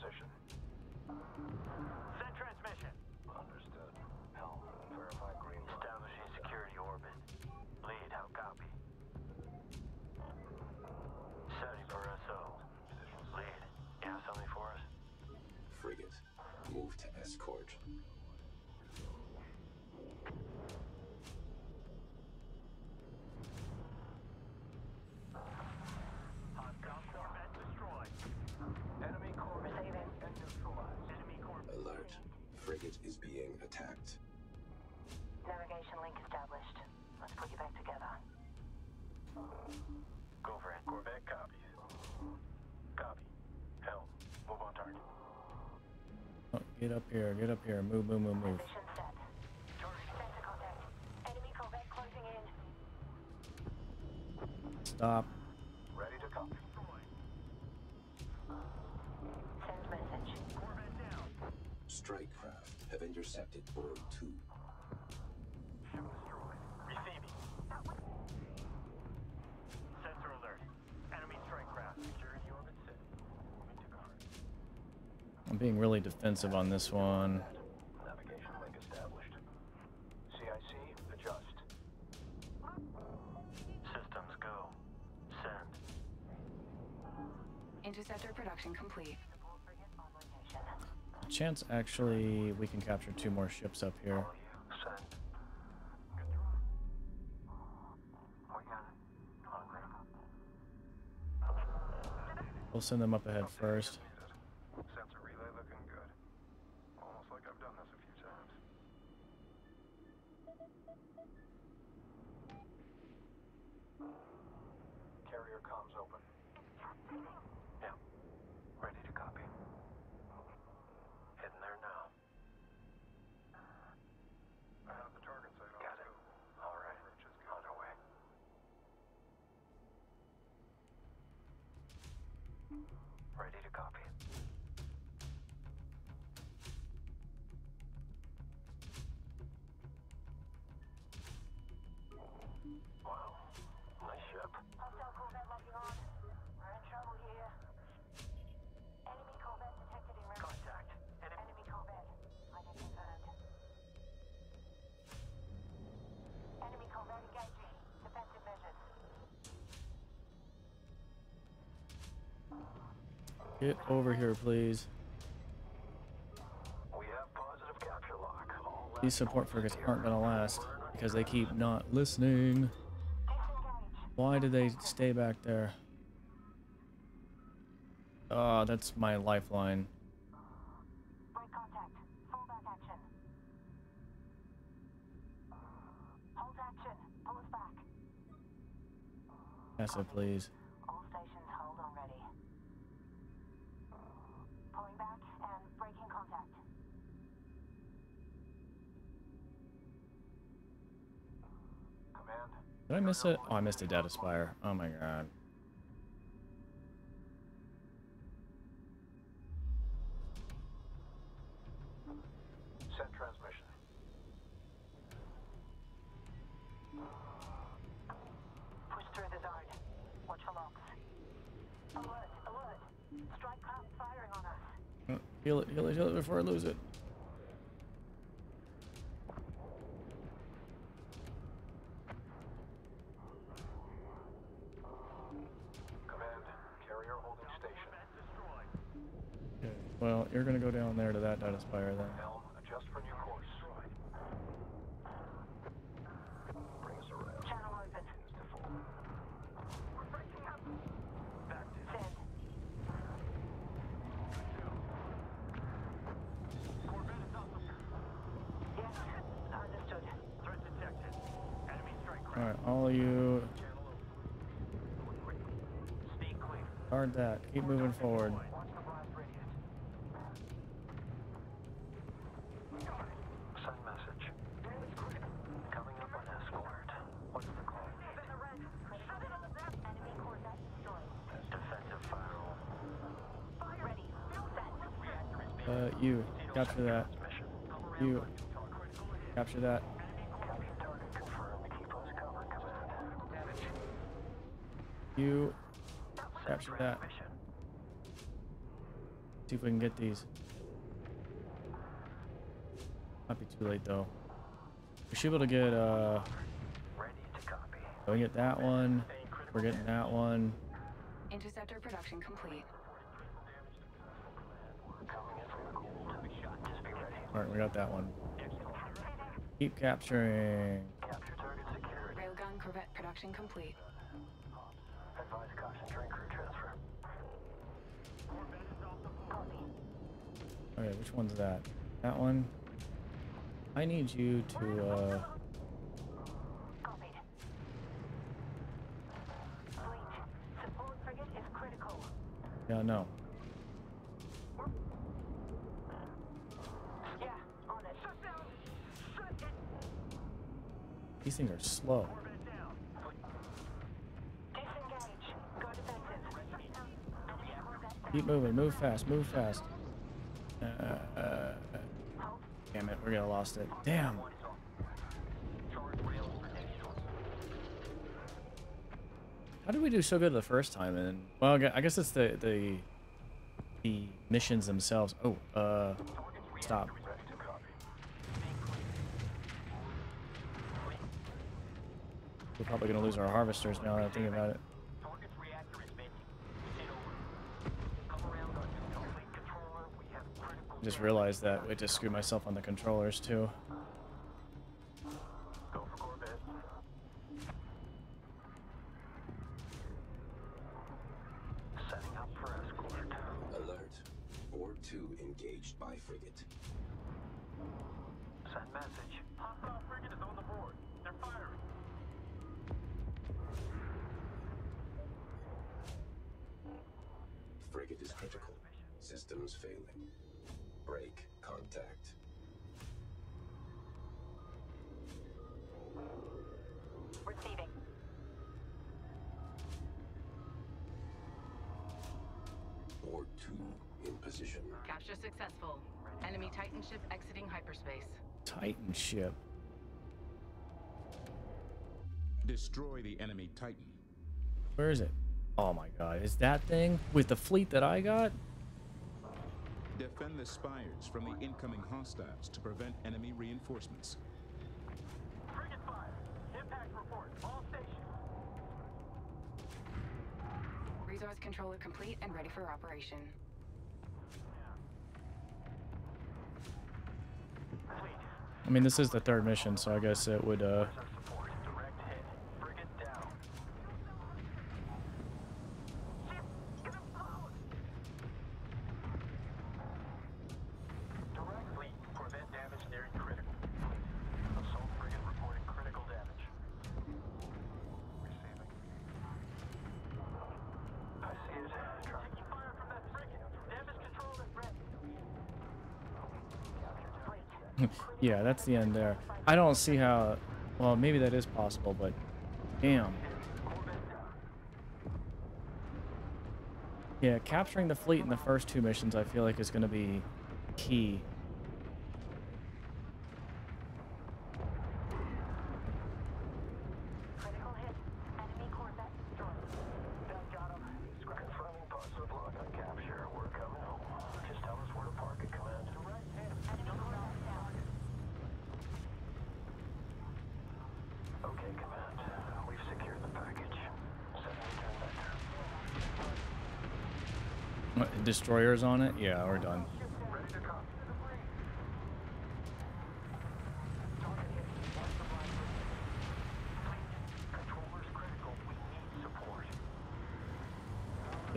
Here. Get up here. Move, move, move, move. Position set. Sensor contact. Enemy Corvette closing in. Stop. Ready to copy. Send message. Corvette down. Strike craft have intercepted Borg 2. Ship destroyed. Receiving. Sensor alert. Enemy strike craft. Security orbit set. Moving to guard. I'm being really defensive on this one. Chance actually, we can capture two more ships up here. We'll send them up ahead first. Get over here, please. These support frigates aren't gonna last because they keep not listening. Why did they stay back there? Oh, that's my lifeline. Action. Hold action. Back. Please. All stations hold on ready. Pulling back and breaking contact. Command. Did I miss it? Oh, I missed a data spire. Oh my god. Send transmission. Push through the. Watch for. Alert, alert. Strike craft firing on us. Heal it, heal it, heal it before I lose it. Command. Carrier holding station. Okay. Well, you're gonna go down there to that data spire then. Helm. Adjust for new course. Bring us around. Channel open. To full. Send. Yes, understood. Threat detected. Enemy strike Alright, all of you guard that. Keep moving forward. Watch the blast radius. Send message. Coming up on escort. What's the call? Enemy Corvette destroyed. Defensive firewall. Ready. Set. Uh, you. Capture that. Mission. You. Capture that. Capture target confirmed. Keep us covered, command. You. Capture that. See if we can get these. Might be too late though. We should be able to get, uh, Ready to copy. we get that one. We're getting that one. Interceptor production complete. Coming in from the cold. Just be ready. Alright, we got that one. Keep capturing. Capture target secured. Railgun Corvette production complete. Advise caution during crew transfer. Okay, which one's that? That one? I need you to, uh, Copied. Fleet. Support frigate is critical. yeah, no. These things are slow. Keep moving. Move fast. Move fast. Uh, uh, uh, damn it. We're gonna lost it. Damn. How did we do so good the first time? And well, I I guess it's the the the missions themselves. Oh, uh, stop. We're probably gonna lose our harvesters now that I think about it. Target's reactor is venting. Sit over. Come around on new complete controller. We have critical. Just realized that I just screwed myself on the controllers too. That thing with the fleet that I got? Defend the spires from the incoming hostiles to prevent enemy reinforcements. Frigate fire. Impact report. All stations. Resource controller complete and ready for operation. I mean, this is the third mission, so I guess it would, uh... Our support. Direct hit. Frigate down. Direct fleet. Prevent damage nearing critical. Fleet. Assault frigate reporting critical damage. Receiving. I see it. Taking fire from that frigate. Damage control is ready. Yeah, that's the end there. I don't see how... Well, maybe that is possible, but... Damn. Yeah, capturing the fleet in the first two missions I feel like is going to be key. Critical hit. Enemy Corvette destroyed. That got him. Confirming positive log on capture. We're coming home. Just tell us where to park at command. Direct hit. Enemy Corvette down. Okay, command. We've secured the package. Sending return vector. What, Destroyers on it? Yeah, we're done.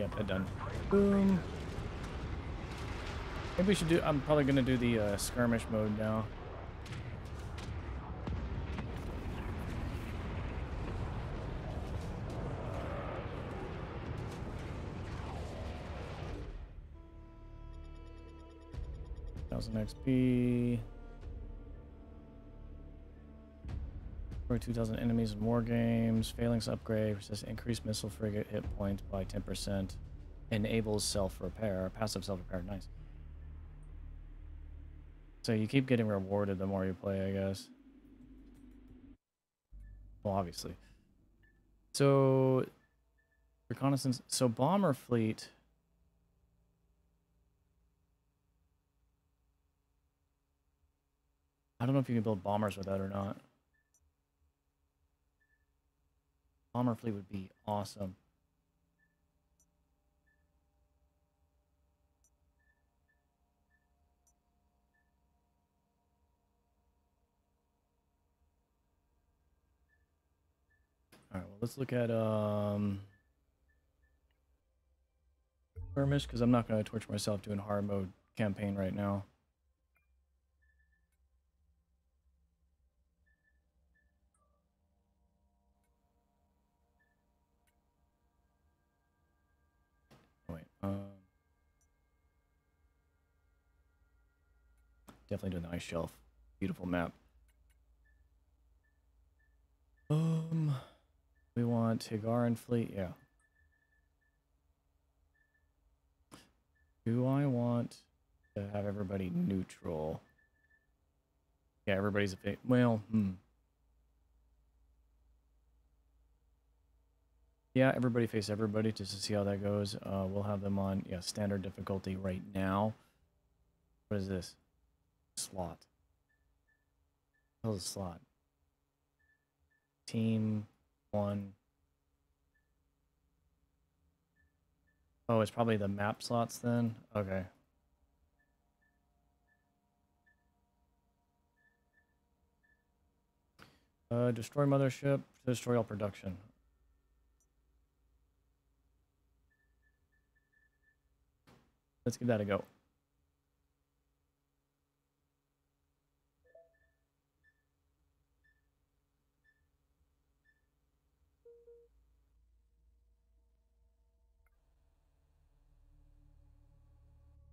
Yep, done. Boom. Maybe we should do... I'm probably going to do the uh, skirmish mode now. XP. For 2,000 enemies in war games. Failings upgrade. Resist increased missile frigate hit points by 10%. Enables self repair. Passive self repair. Nice. So you keep getting rewarded the more you play, I guess. Well, obviously. So, reconnaissance. So, bomber fleet. I don't know if you can build bombers with that or not. Bomber fleet would be awesome. All right, well, let's look at um skirmish because I'm not going to torture myself doing hard mode campaign right now. Um, definitely doing the ice shelf. Beautiful map. Um, we want Hiigaran fleet, yeah. Do I want to have everybody neutral? Yeah, everybody's a well, hmm. Yeah, everybody face everybody just to see how that goes. Uh, we'll have them on yeah standard difficulty right now. What is this? Slot. How's a slot? Team one. Oh, it's probably the map slots then. Okay. Uh, destroy mothership. Destroy all production. Let's give that a go.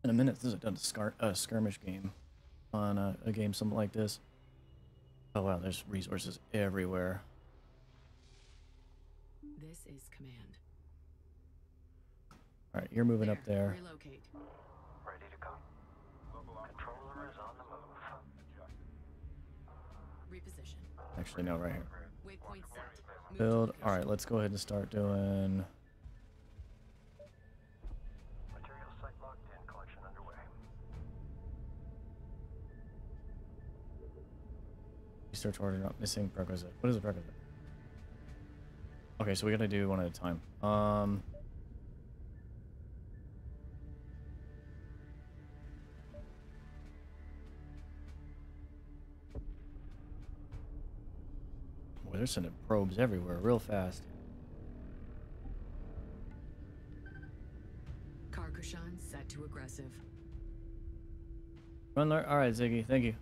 In a minute, this is done a, a skirmish game on a, a game something like this. Oh wow, there's resources everywhere. This is command. All right, you're moving up there. Relocate. Ready to go. Controller is on the move. Reposition. Actually, no, right here. Waypoint set. Build. All right, let's go ahead and start doing. Material site locked in. Collection underway. Research order not missing prerequisite. What is a prerequisite? Okay, so we gotta do one at a time. Um. They're sending probes everywhere real fast. Khar-Kushan set to aggressive. Run there. All right, Ziggy. Thank you.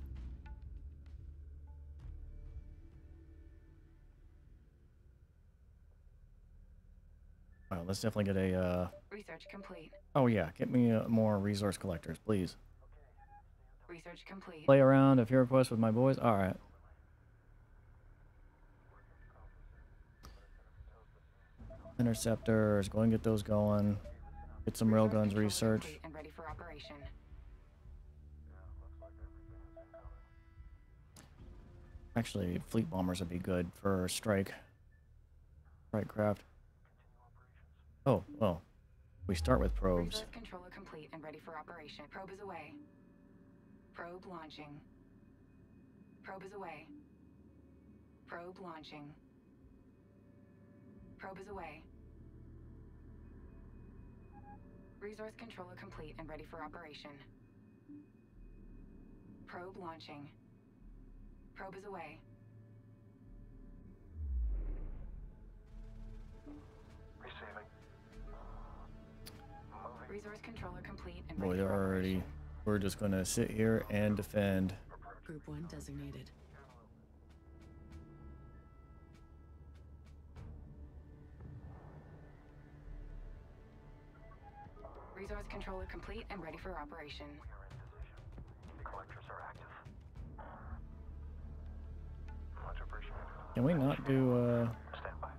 All right, let's definitely get a. Uh... Research complete. Oh yeah, get me uh, more resource collectors, please. Research complete. Play around a few requests with my boys. All right. Interceptors, go and get those going. Get some railguns research. And ready for operation. Actually, fleet bombers would be good for strike. Strike craft. Oh, well. We start with probes. Resource controller complete and ready for operation. Probe is away. Probe launching. Probe is away. Probe launching. Probe is away. Resource controller complete and ready for operation. Probe launching. Probe is away. Receiving. Moving. Resource controller complete and Boy, ready they're for already. operation. We're just gonna sit here and defend. Group 1 designated. Resource controller complete and ready for operation. We are in position. The Collectors are active. Much appreciated. Can we not do, uh. Stand by.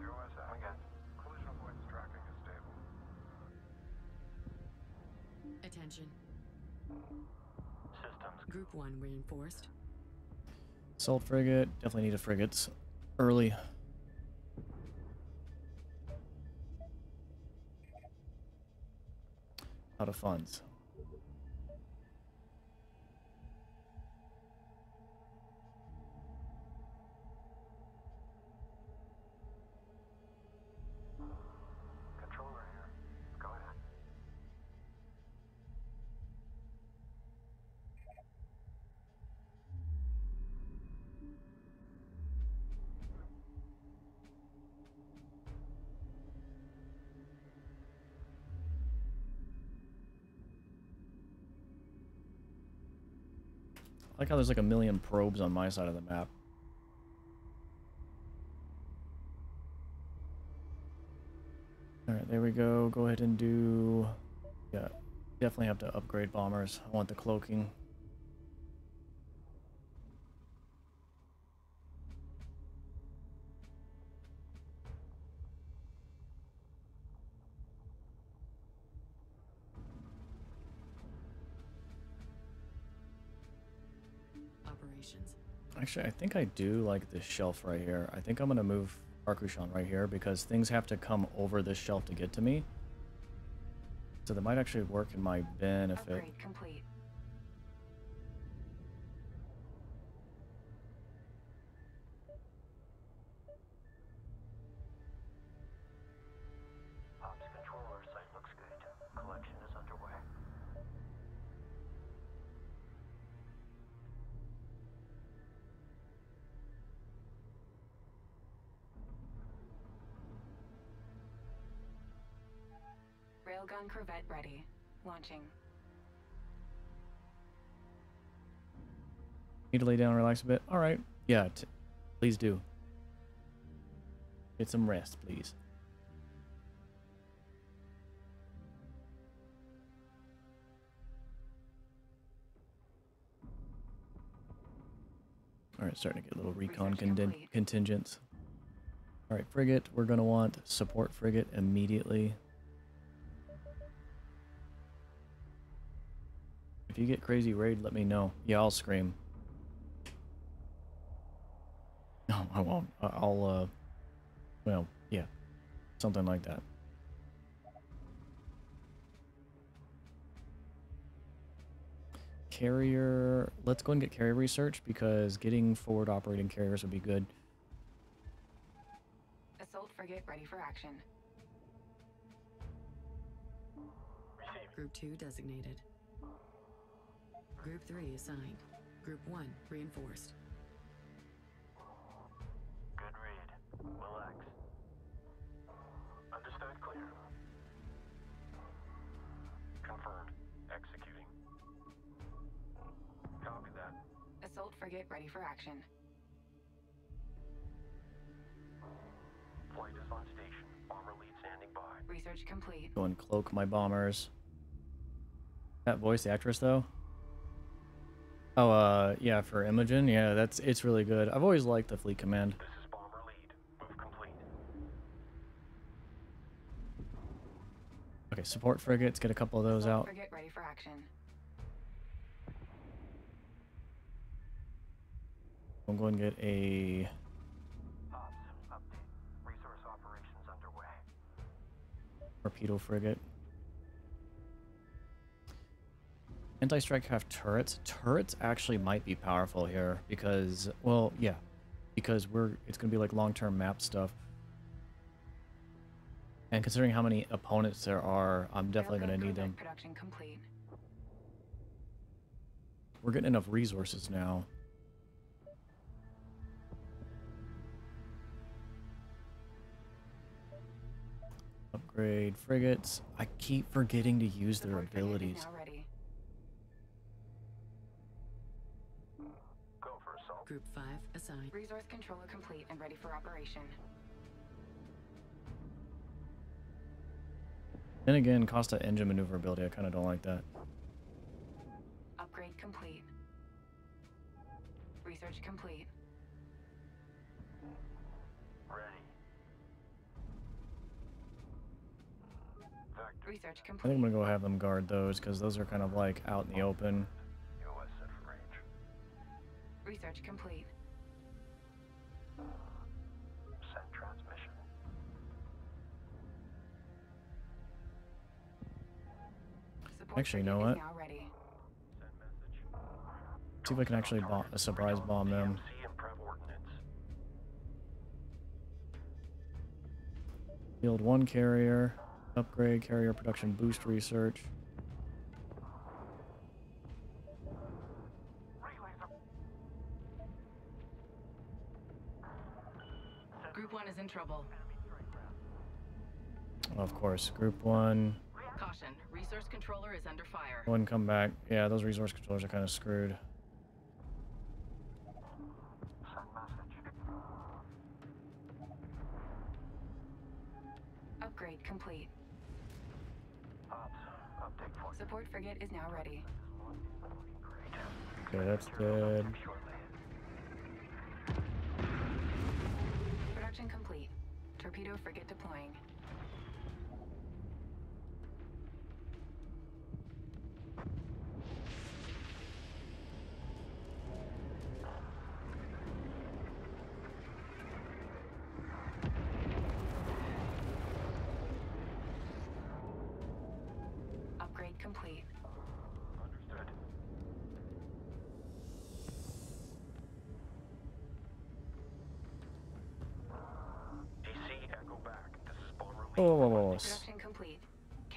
USM again. Collision avoidance tracking is stable. Attention. Systems. Group 1 reinforced. Assault frigate. Definitely need a frigates early. Out of funds. Like how there's like a million probes on my side of the map. Alright, there we go. Go ahead and do... Yeah, definitely have to upgrade bombers. I want the cloaking. Actually, I think I do like this shelf right here. I think I'm going to move Khar-Kushan right here because things have to come over this shelf to get to me. So that might actually work in my benefit. Upgrade complete. Corvette ready. Launching. Need to lay down relax a bit. All right. Yeah, please do. Get some rest, please. All right, starting to get little recon contingents. All right, frigate, we're going to want support frigate immediately. If you get crazy raid, let me know. Yeah, I'll scream. No, I won't. I'll, uh, well, yeah, something like that. Carrier, let's go and get carrier research because getting forward operating carriers would be good. Assault frigate ready for action. Group 2 designated. Group 3 assigned. Group 1 reinforced. Good read. Relax. Understood clear. Confirmed. Executing. Copy that. Assault frigate ready for action. Flight is on station. Bomber lead standing by. Research complete. Go and cloak my bombers. That voice actress though. Oh, uh, yeah, for Imogen, yeah, that's it's really good. I've always liked the Fleet Command. This is bomber lead. Move complete. Okay, support frigates, get a couple of those out. frigate ready for action. I'm going to get a Ops. Update. Resource operations underway. torpedo frigate. Anti-strike craft turrets. Turrets actually might be powerful here because, well, yeah, because we're it's gonna be like long-term map stuff. And considering how many opponents there are, I'm definitely gonna need them. Production complete. We're getting enough resources now. Upgrade frigates. I keep forgetting to use their abilities. now ready. Go for assault. Group 5 assigned. Resource controller complete and ready for operation. Then again, Costa engine maneuverability, I kind of don't like that. Upgrade complete. Research complete. Ready. Vector. Research I think. I'm gonna go have them guard those because those are kind of like out in the open. UOS set for range. Research complete. Actually, you know what? Now ready. Send message. See if I can actually bomb, a surprise bomb them. TMC and Prev ordnance. Field one carrier, upgrade carrier production boost research. Group 1 is in trouble. Of course, group one. Caution. Resource controller is under fire. One come back. Yeah, those resource controllers are kind of screwed. Upgrade complete. Ops. Update for. Support frigate is now ready. Okay, that's dead. Shortly. Production complete. Torpedo frigate deploying.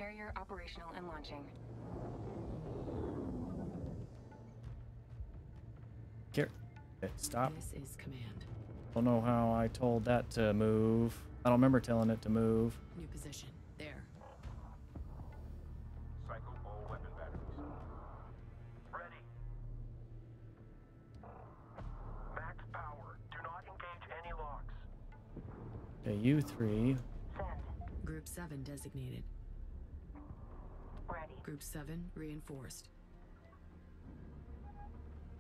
Carrier operational and launching. Here. Okay, Stop. This is command. Don't know how I told that to move. I don't remember telling it to move. New position. There. Cycle all weapon batteries. Ready. Max power. Do not engage any locks. Okay, you three. Send. Group 7 designated. Ready. Group 7 reinforced.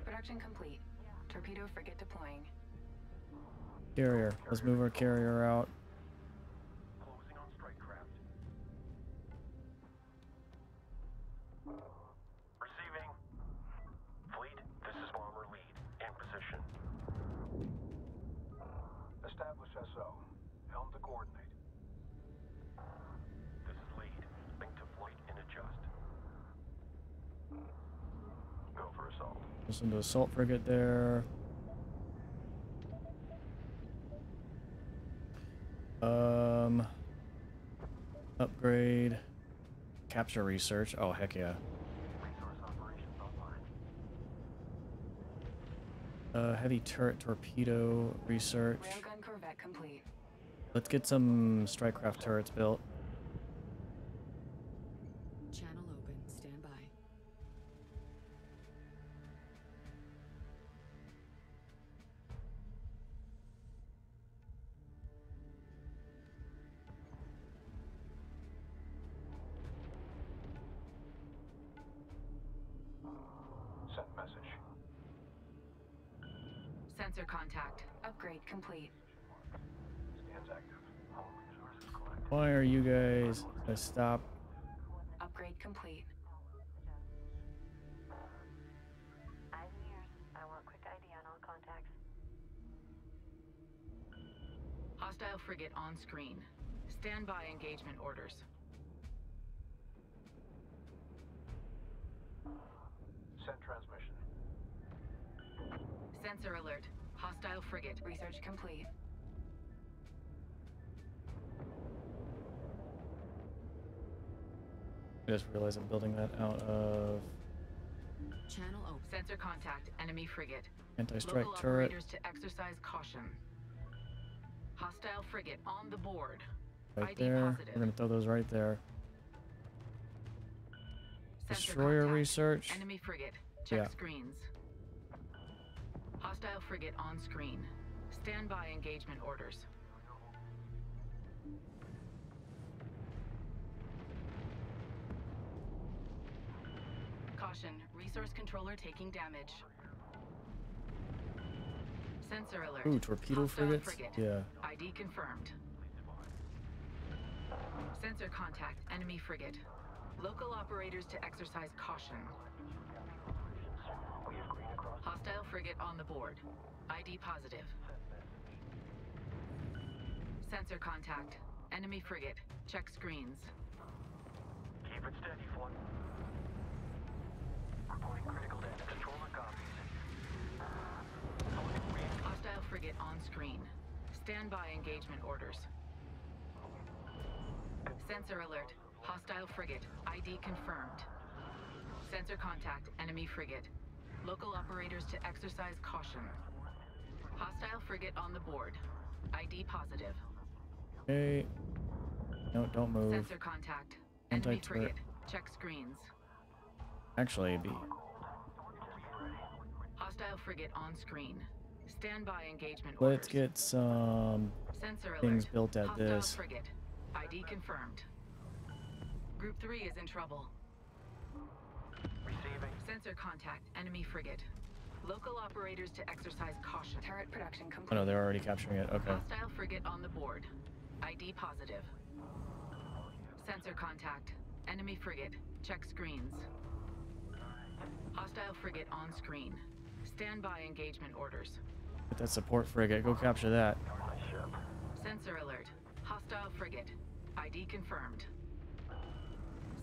Production complete. Torpedo frigate deploying. Carrier. Let's move our carrier out. Assault. Listen to assault frigate there. Um, upgrade, capture research. Oh heck yeah. Resource operations online. Uh, heavy turret torpedo research. Railgun corvette complete. Let's get some strike craft turrets built. ID on all contacts. Hostile frigate on screen. Stand by engagement orders. Send transmission. Sensor alert. Hostile frigate. Research complete. I just realized I'm building that out of Channel open. Sensor contact. Enemy frigate. anti-strike Local turret. operators to exercise caution. Hostile frigate on the board. Right ID there. positive. We're gonna throw those right there. Sensor Destroyer contact. research. Enemy frigate. Check Yeah. screens. Hostile frigate on screen. Stand by engagement orders. Caution, resource controller taking damage. Sensor alert. Ooh, torpedo Hostile frigates. frigate. Yeah. ID confirmed. Sensor contact, enemy frigate. Local operators to exercise caution. We have green across. Hostile frigate on the board. ID positive. Sensor contact. Enemy frigate. Check screens. Keep it steady, Flight. Reporting critical damage. Controller copies. Hostile frigate on screen. Stand by engagement orders. Sensor alert. Hostile frigate. ID confirmed. Sensor contact. Enemy frigate. Local operators to exercise caution. Hostile frigate on the board. ID positive. Okay. No, don't move. Sensor contact. Enemy frigate. Check screens. Actually, it'd be Hostile frigate on screen. Stand by engagement let's get some Sensor things alert. built at Hostile this. frigate. ID confirmed. Group 3 is in trouble. Receiving. Sensor contact. Enemy frigate. Local operators to exercise caution. Turret production complete. Oh complete. no, they're already capturing it. Okay. Hostile frigate on the board. ID positive. Sensor contact. Enemy frigate. Check screens. Hostile frigate on screen. Stand by engagement orders. Get that support frigate. Go capture that. Sensor alert. Hostile frigate. ID confirmed.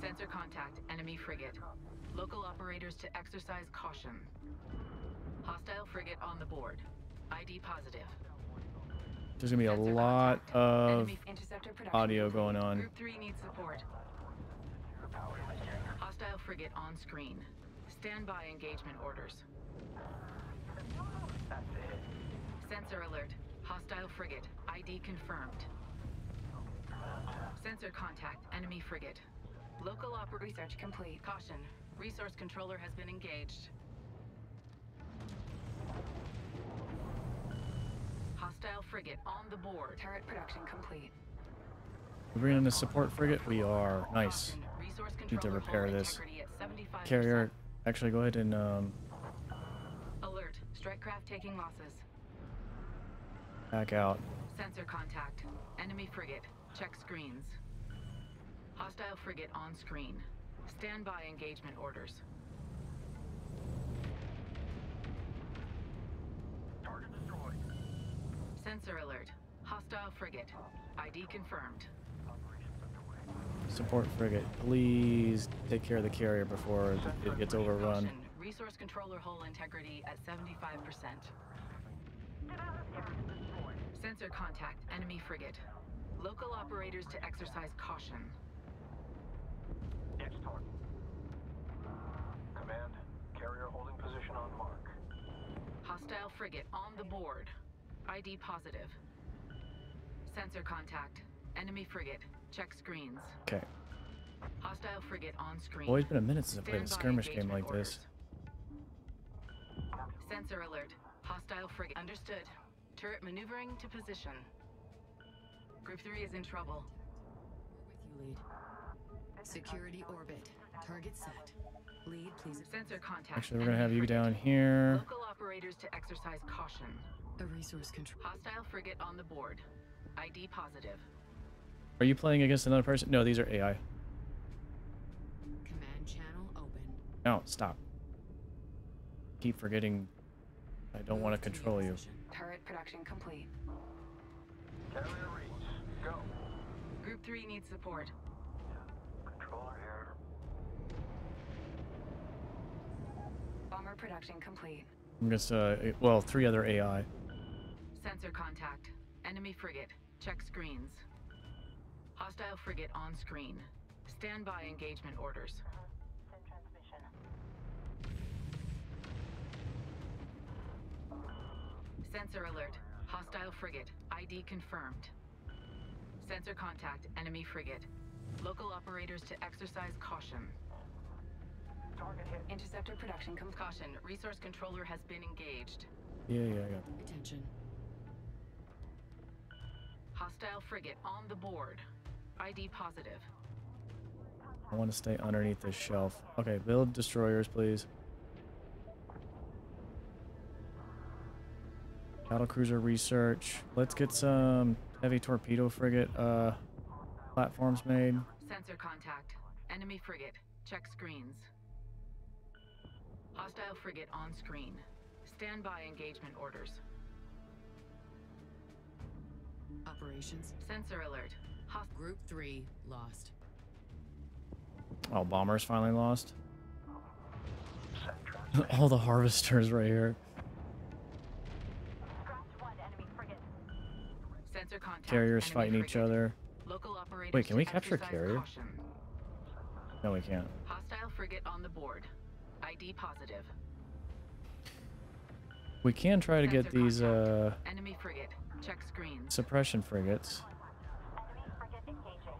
Sensor contact. Enemy frigate. Local operators to exercise caution. Hostile frigate on the board. ID positive. There's gonna be a Sensor lot contact. of Enemy Interceptor production audio going on. Group 3 needs support. Hostile frigate on screen. Stand by engagement orders. That's it. Sensor alert. Hostile frigate. ID confirmed. Sensor contact. Enemy frigate. Local operator Research complete. Caution. Resource controller has been engaged. Hostile frigate on the board. Turret production complete. We're bringing in a support frigate. We are nice. Need to repair this. integrity at 75. Carrier. Actually, go ahead and um. Alert. Strike craft taking losses. Back out. Sensor contact. Enemy frigate. Check screens. Hostile frigate on screen. Stand by engagement orders. Target destroyed. Sensor alert. Hostile frigate. ID confirmed. Operations underway. Support frigate. Please take care of the carrier before it gets overrun. Resource controller hull integrity at 75%. Sensor contact. Enemy frigate. Local operators to exercise caution. Next target. Command, carrier holding position on mark. Hostile frigate on the board. ID positive. Sensor contact. Enemy frigate. Check screens. Okay. Hostile frigate on screen. Always been a minute since I played a skirmish game engagement like this. Sensor alert. Hostile frigate. Understood. Turret maneuvering to position. Group 3 is in trouble. With you, lead. Security orbit. Target set. Lead, please. Sensor contact. Actually, we're gonna have you down here. Local operators to exercise caution. A resource control. Hostile frigate on the board. ID positive. Are you playing against another person? No, these are AI. Command channel open. No, stop. Keep forgetting. I don't want to control you. Turret production complete. Carrier reads. Go. Group 3 needs support. Controller here. Bomber production complete. I'm just, uh, well, three other AI. Sensor contact. Enemy frigate. Check screens. Hostile frigate on screen. Stand by engagement orders. Send transmission. Sensor alert. Hostile frigate. ID confirmed. Sensor contact. Enemy frigate. Local operators to exercise caution. Target hit. Interceptor production comes caution. Resource controller has been engaged. Yeah, yeah, I got. Attention. Hostile frigate on the board. ID positive. I want to stay underneath this shelf. Okay, build destroyers, please. Battle cruiser research. Let's get some heavy torpedo frigate uh, platforms made. Sensor contact. Enemy frigate. Check screens. Hostile frigate on screen. Stand by engagement orders. Operations. Sensor alert. Host Group 3 lost. Oh, bombers finally lost. All the harvesters right here. Scratch one frigate. Carriers fighting each other. Local operators Wait, can we capture exercise carrier? Caution. No, we can't. Hostile frigate on the board. ID positive. We can try to get Sensor these uh. Enemy frigate. Check screens. suppression frigates. Enemy frigate engaging.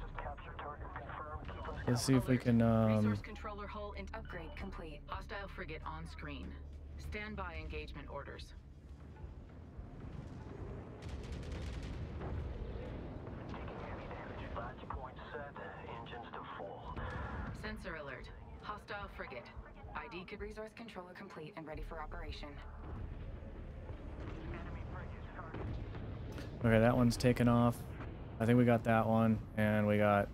Just capture target confirmed. Keep us Let's see if we can. Um, Resource controller hull and upgrade complete. Hostile frigate on screen. Stand by engagement orders. taking heavy damage. Latch point set. Engines to full. Sensor alert. Hostile frigate. ID co- resource controller complete and ready for operation. Enemy frigate target. okay, that one's taken off. I think we got that one, and we got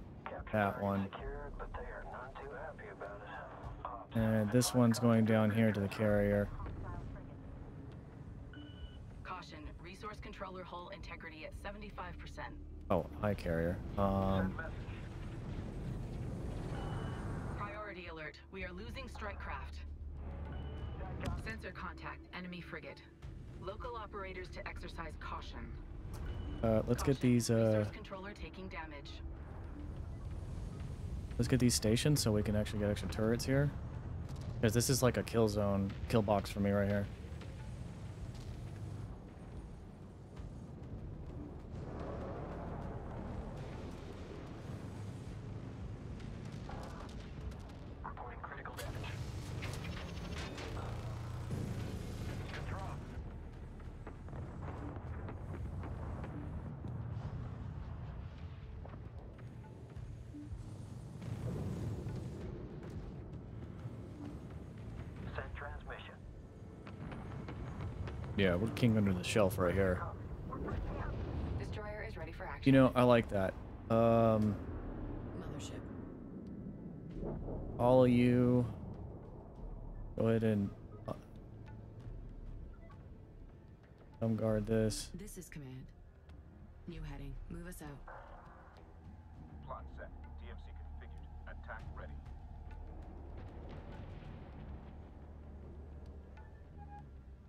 that one. Secured, but they are none too happy about it. Ops. And this one's going down here to the carrier. Caution. Resource controller hull integrity at 75%. Oh, hi carrier. Um, Priority alert. We are losing strike craft. Sensor contact. Enemy frigate. Local operators to exercise caution. uh, let's get these. Uh, Resource controller taking damage. let's get these stations so we can actually get extra turrets here. Because this is like a kill zone, kill box for me right here. Yeah, we're king under the shelf right here. Destroyer is ready for action. You know, I like that. Um, Mothership. all of you, go ahead and uh, come guard this. This is command. New heading. Move us out.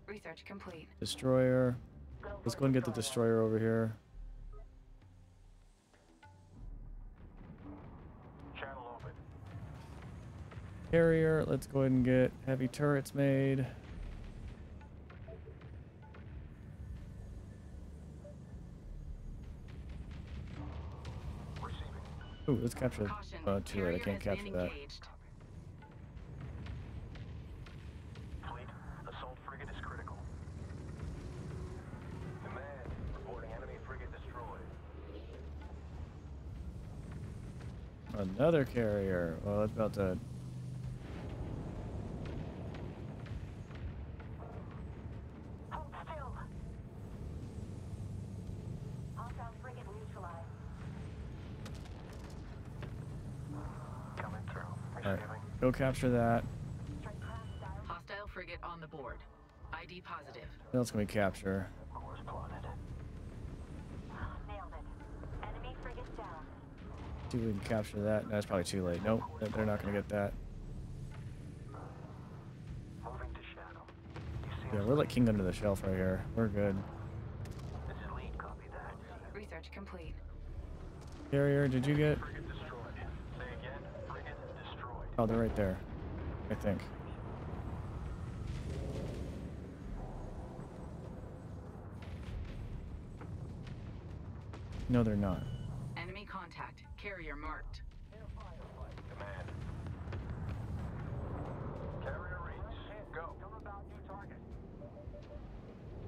Research complete. Destroyer. Let's go and get the destroyer over here. Channel open. Carrier. Let's go ahead and get heavy turrets made. Receiving. Ooh, let's capture. Caution, Uh, too. I can't capture that. engaged. Another carrier. Well, that's about to. Hold still. Hostile frigate neutralized. Coming through. Alright, Receiving. go capture that. Strike craft style. Hostile frigate on the board. ID positive. What else can we capture? Course plotted. Nailed it. Enemy frigate down. See if we can capture that. No, it's probably too late. Nope, they- they're not gonna get that. Moving to shadow. You see Yeah, we're like king under the shelf right here. We're good. This is lead. Copy that. Research complete. Carrier, did you get? Frigate destroyed. Say again. Frigate destroyed. Oh, they're right there. I think. No, they're not. Enemy contact. Carrier marked. Command. Carrier reach. Go. Come about new target.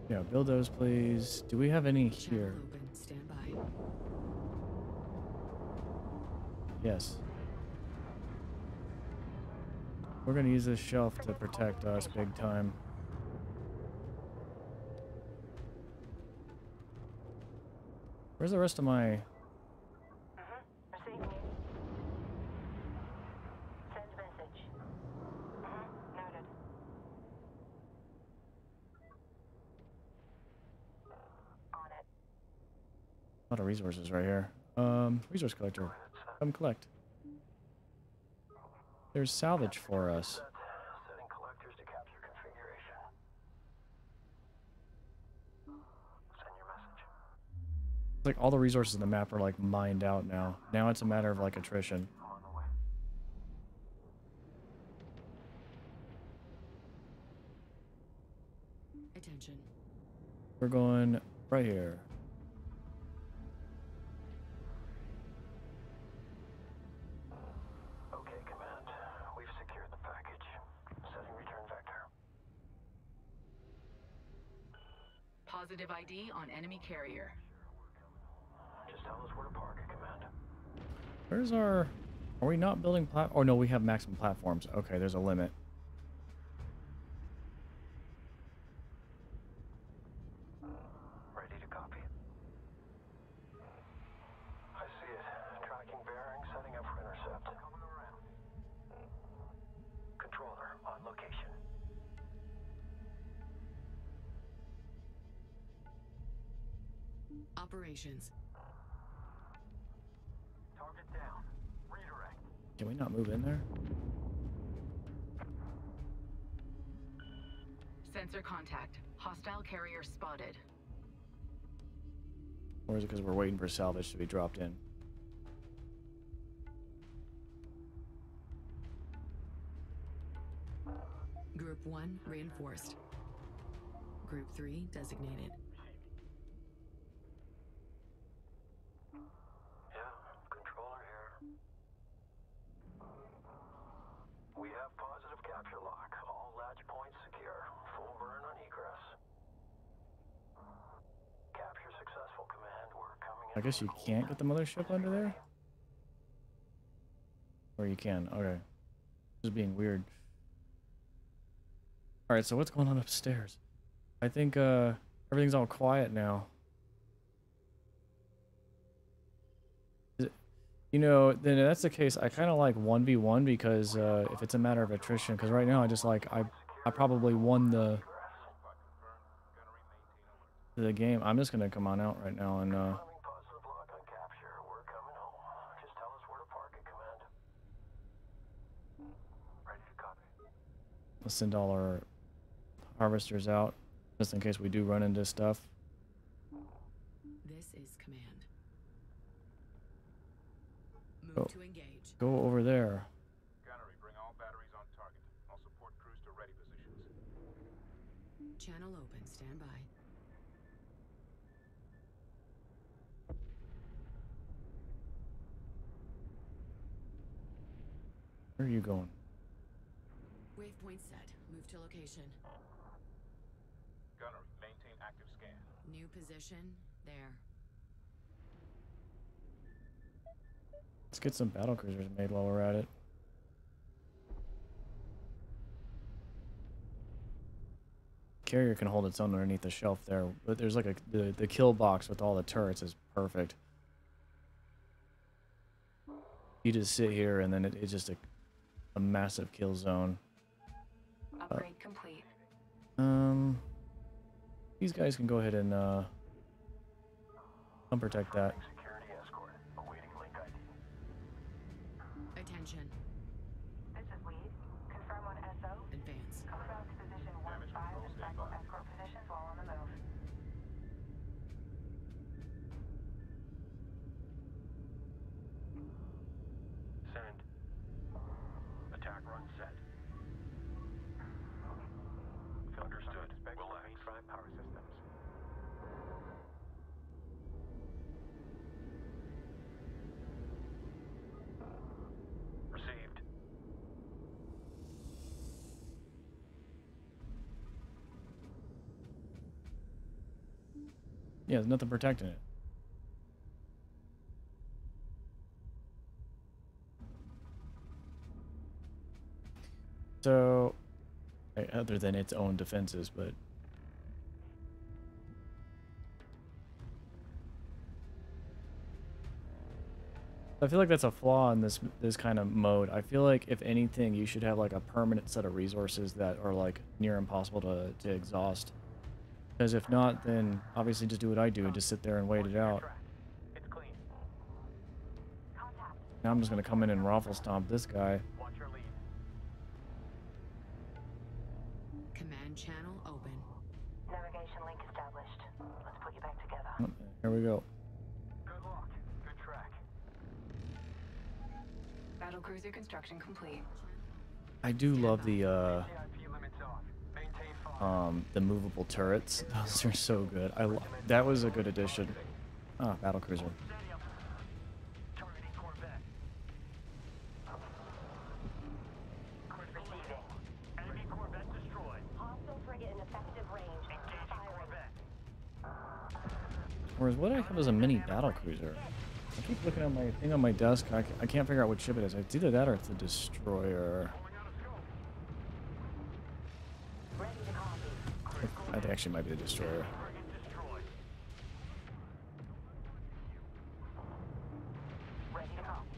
Yeah, build those, please. Do we have any here? open. Stand by. Yes. We're gonna use this shelf to protect us big time. Where's the rest of my... Mm-hmm. Receiving you. Send message. Mm-hmm. Noted. On it. A lot of resources right here. Um, resource collector. Come collect. There's salvage for us. Setting collectors to capture configuration. Send your message. It's like all the resources in the map are like mined out now. Now it's a matter of like attrition. I'm on the way. Attention. We're going right here. Positive ID on enemy carrier. Just tell us where to park Command. Where's our... Are we not building plat... Oh, no, we have maximum platforms. Okay, there's a limit. Operations. Target down. Redirect. Can we not move in there? Sensor contact. Hostile carrier spotted. Or is it because we're waiting for salvage to be dropped in? Group 1 reinforced. Group 3 designated. Yeah, controller here. We have positive capture lock. All latch points secure. Full burn on egress. Capture successful, Command. We're coming in I guess you can't get the mothership under there? Or you can. Okay. This is being weird. Alright, so what's going on upstairs? I think uh, everything's all quiet now. You know, then that's the case. I kind of like one v one because uh, if it's a matter of attrition, because right now I just like I, I probably won the the game. I'm just gonna come on out right now and uh, Incoming positive lock on capture. We're coming home. Just tell us where to park at command. Ready to copy. Let's send all our harvesters out just in case we do run into stuff. This is command. Move Oh. to engage. Go over there. Gunnery, bring all batteries on target. All support crews to ready positions. Channel open. Stand by. Where are you going? Waypoint set. Move to location. Gunnery, maintain active scan. New position. There. Let's get some battle cruisers made while we're at it. Carrier can hold its own underneath the shelf there, but there's like a the the kill box with all the turrets is perfect. You just sit here and then it, it's just a a massive kill zone. Upgrade complete. Um, these guys can go ahead and uh, come protect that. Security escort. Awaiting link ID. Attention. This is Lead. Confirm on SO. Advance. Confirm to position 1-5 respectful escort positions while on the move. Send. Attack run set. Understood. Will act. power systems. Received. Yeah, there's nothing protecting it. So, other than its own defenses, but I feel like that's a flaw in this this kind of mode. I feel like if anything, you should have like a permanent set of resources that are like near impossible to, to exhaust. Because if not, then obviously just do what I do and just sit there and wait it out. It's clean. Contact. Now I'm just gonna come in and raffle stomp this guy. Watch your lead. Command channel open. Navigation link established. Let's put you back together. Oh, Here we go. Good luck. Good track. Battle cruiser construction complete. I do love the uh, CIP limits off. Maintain fire. Um, the movable turrets. Those are so good. I that was a good addition. Ah, battle cruiser. Steady up. Targeting Corvette. Receiving. Enemy Corvette destroyed. Hostile frigate in effective range. Engaging Firing. Corvette. Whereas what I have is a mini battle cruiser. I keep looking at my thing on my desk. I, I can't figure out what ship it is. It's either that or it's the destroyer. Pulling out a scope. Ready to think actually might be the destroyer.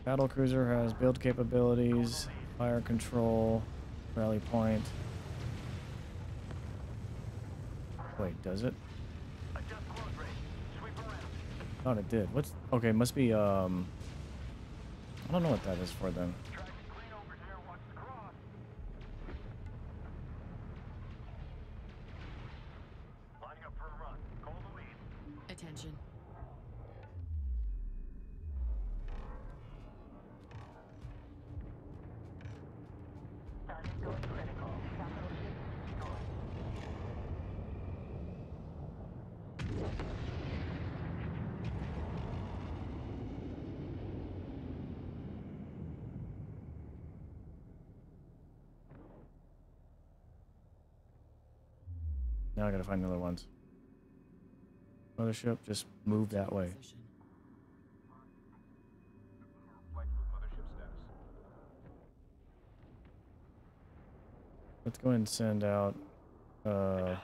Battle cruiser has build capabilities, fire control, rally point. Wait, does it? Thought it did. What's okay? Must be um. I don't know what that is for then. find other ones. Mothership, just move that way. Let's go ahead and send out. Uh,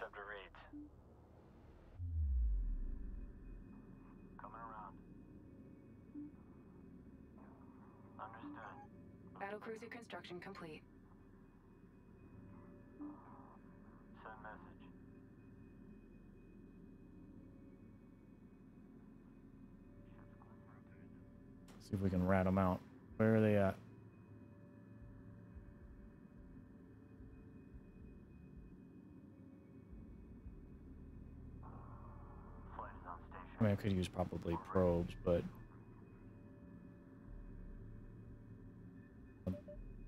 Battle cruiser construction complete. See if we can rat them out. Where are they at? I mean, I could use probably probes, but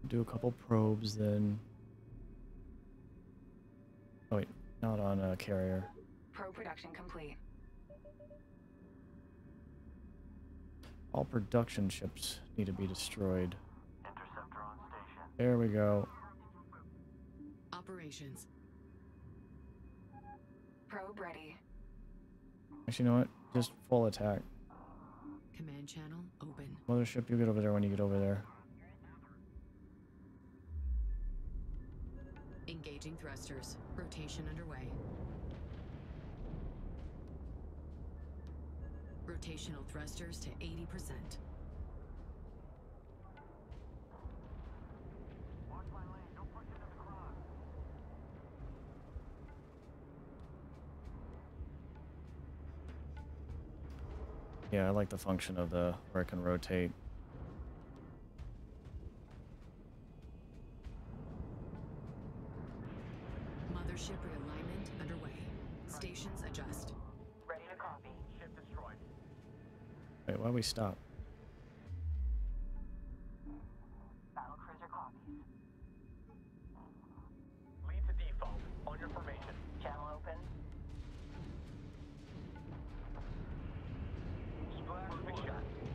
do a couple probes then. Oh wait, not on a carrier. Pro production complete. All production ships need to be destroyed. Interceptor on station. There we go. Operations. Probe ready. Actually, you know what? Just full attack. Command channel open. Mothership, you get over there when you get over there. Engaging thrusters. Rotation underway. Rotational thrusters to 80%. Watch my lane. Don't push into the cross. Yeah, I like the function of the where it can rotate. Mothership realignment underway. Stations adjust.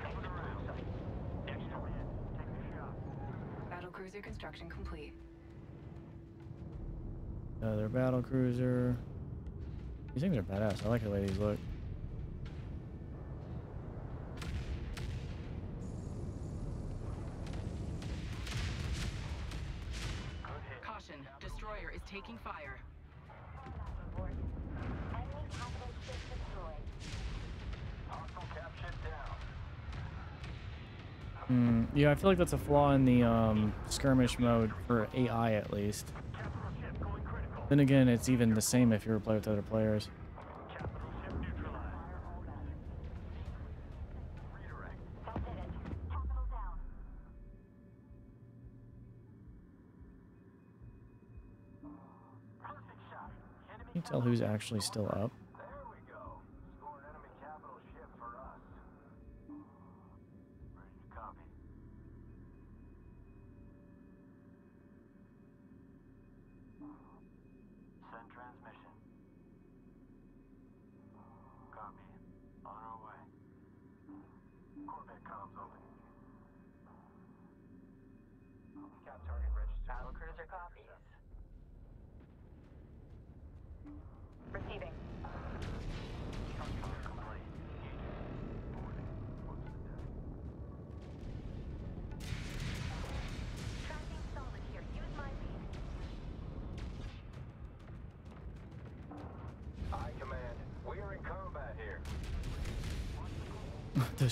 Take the shot. Battlecruiser construction complete. Another battle cruiser. These things are badass. I like the way these look. Taking fire. Hmm. yeah, I feel like that's a flaw in the um, skirmish mode for AI at least. Then again, it's even the same if you were to play with other players. Tell who's actually still up?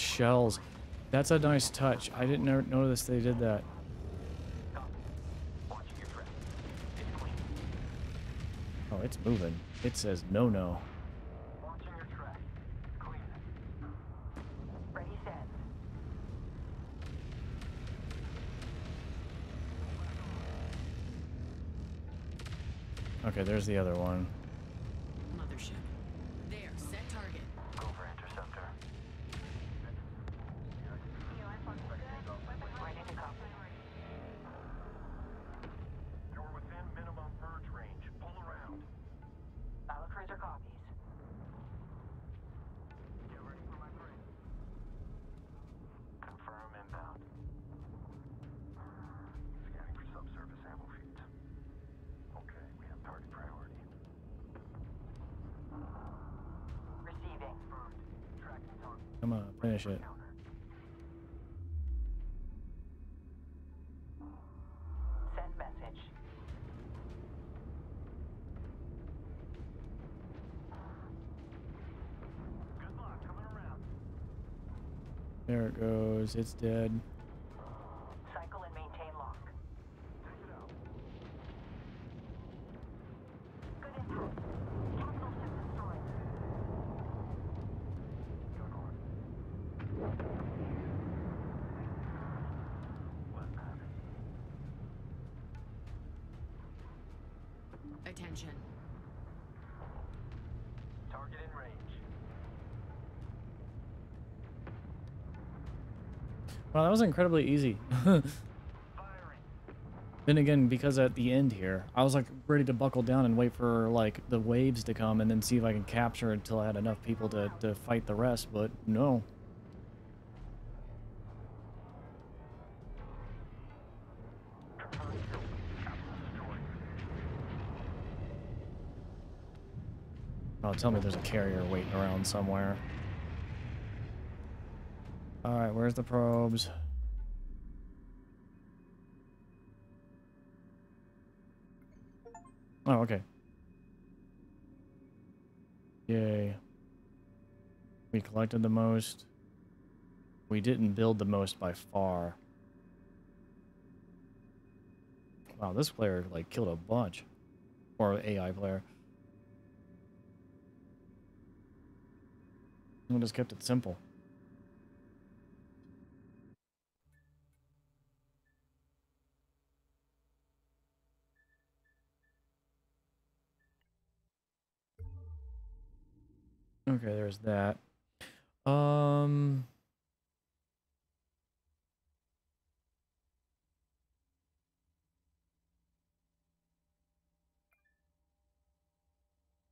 Shells. That's a nice touch. I didn't notice they did that. Oh, it's moving. It says no no. Okay, there's the other one. It's dead. Cycle and maintain lock. Attention. Target in range. Wow, that was incredibly easy. Then again, because at the end here, I was like ready to buckle down and wait for like the waves to come and then see if I can capture until I had enough people to, to fight the rest, but no. Oh, tell me there's a carrier waiting around somewhere. Alright, where's the probes? Oh, okay. Yay. We collected the most. We didn't build the most by far. Wow, this player, like, killed a bunch. Or AI player. We just kept it simple. Okay, there's that. Um.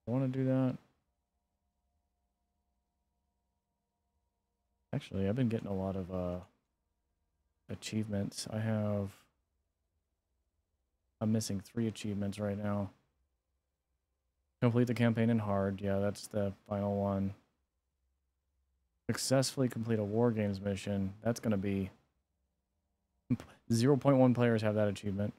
I want to do that. Actually, I've been getting a lot of uh achievements. I have I'm missing 3 achievements right now. Complete the campaign in hard. Yeah, that's the final one. Successfully complete a War Games mission. That's going to be... 0.1 players have that achievement.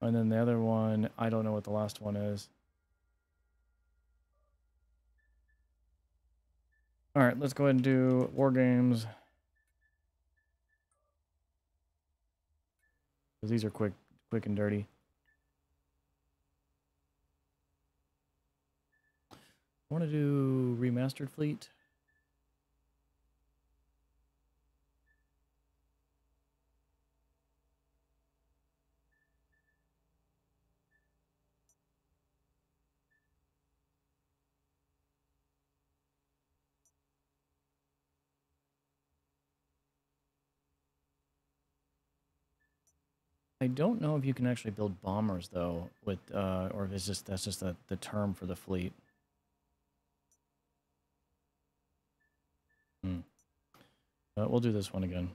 And then the other one, I don't know what the last one is. Alright, let's go ahead and do War Games. Because these are quick, quick and dirty. I want to do remastered fleet. I don't know if you can actually build bombers though with uh, or if it's just that's just the, the term for the fleet. Uh, we'll do this one again.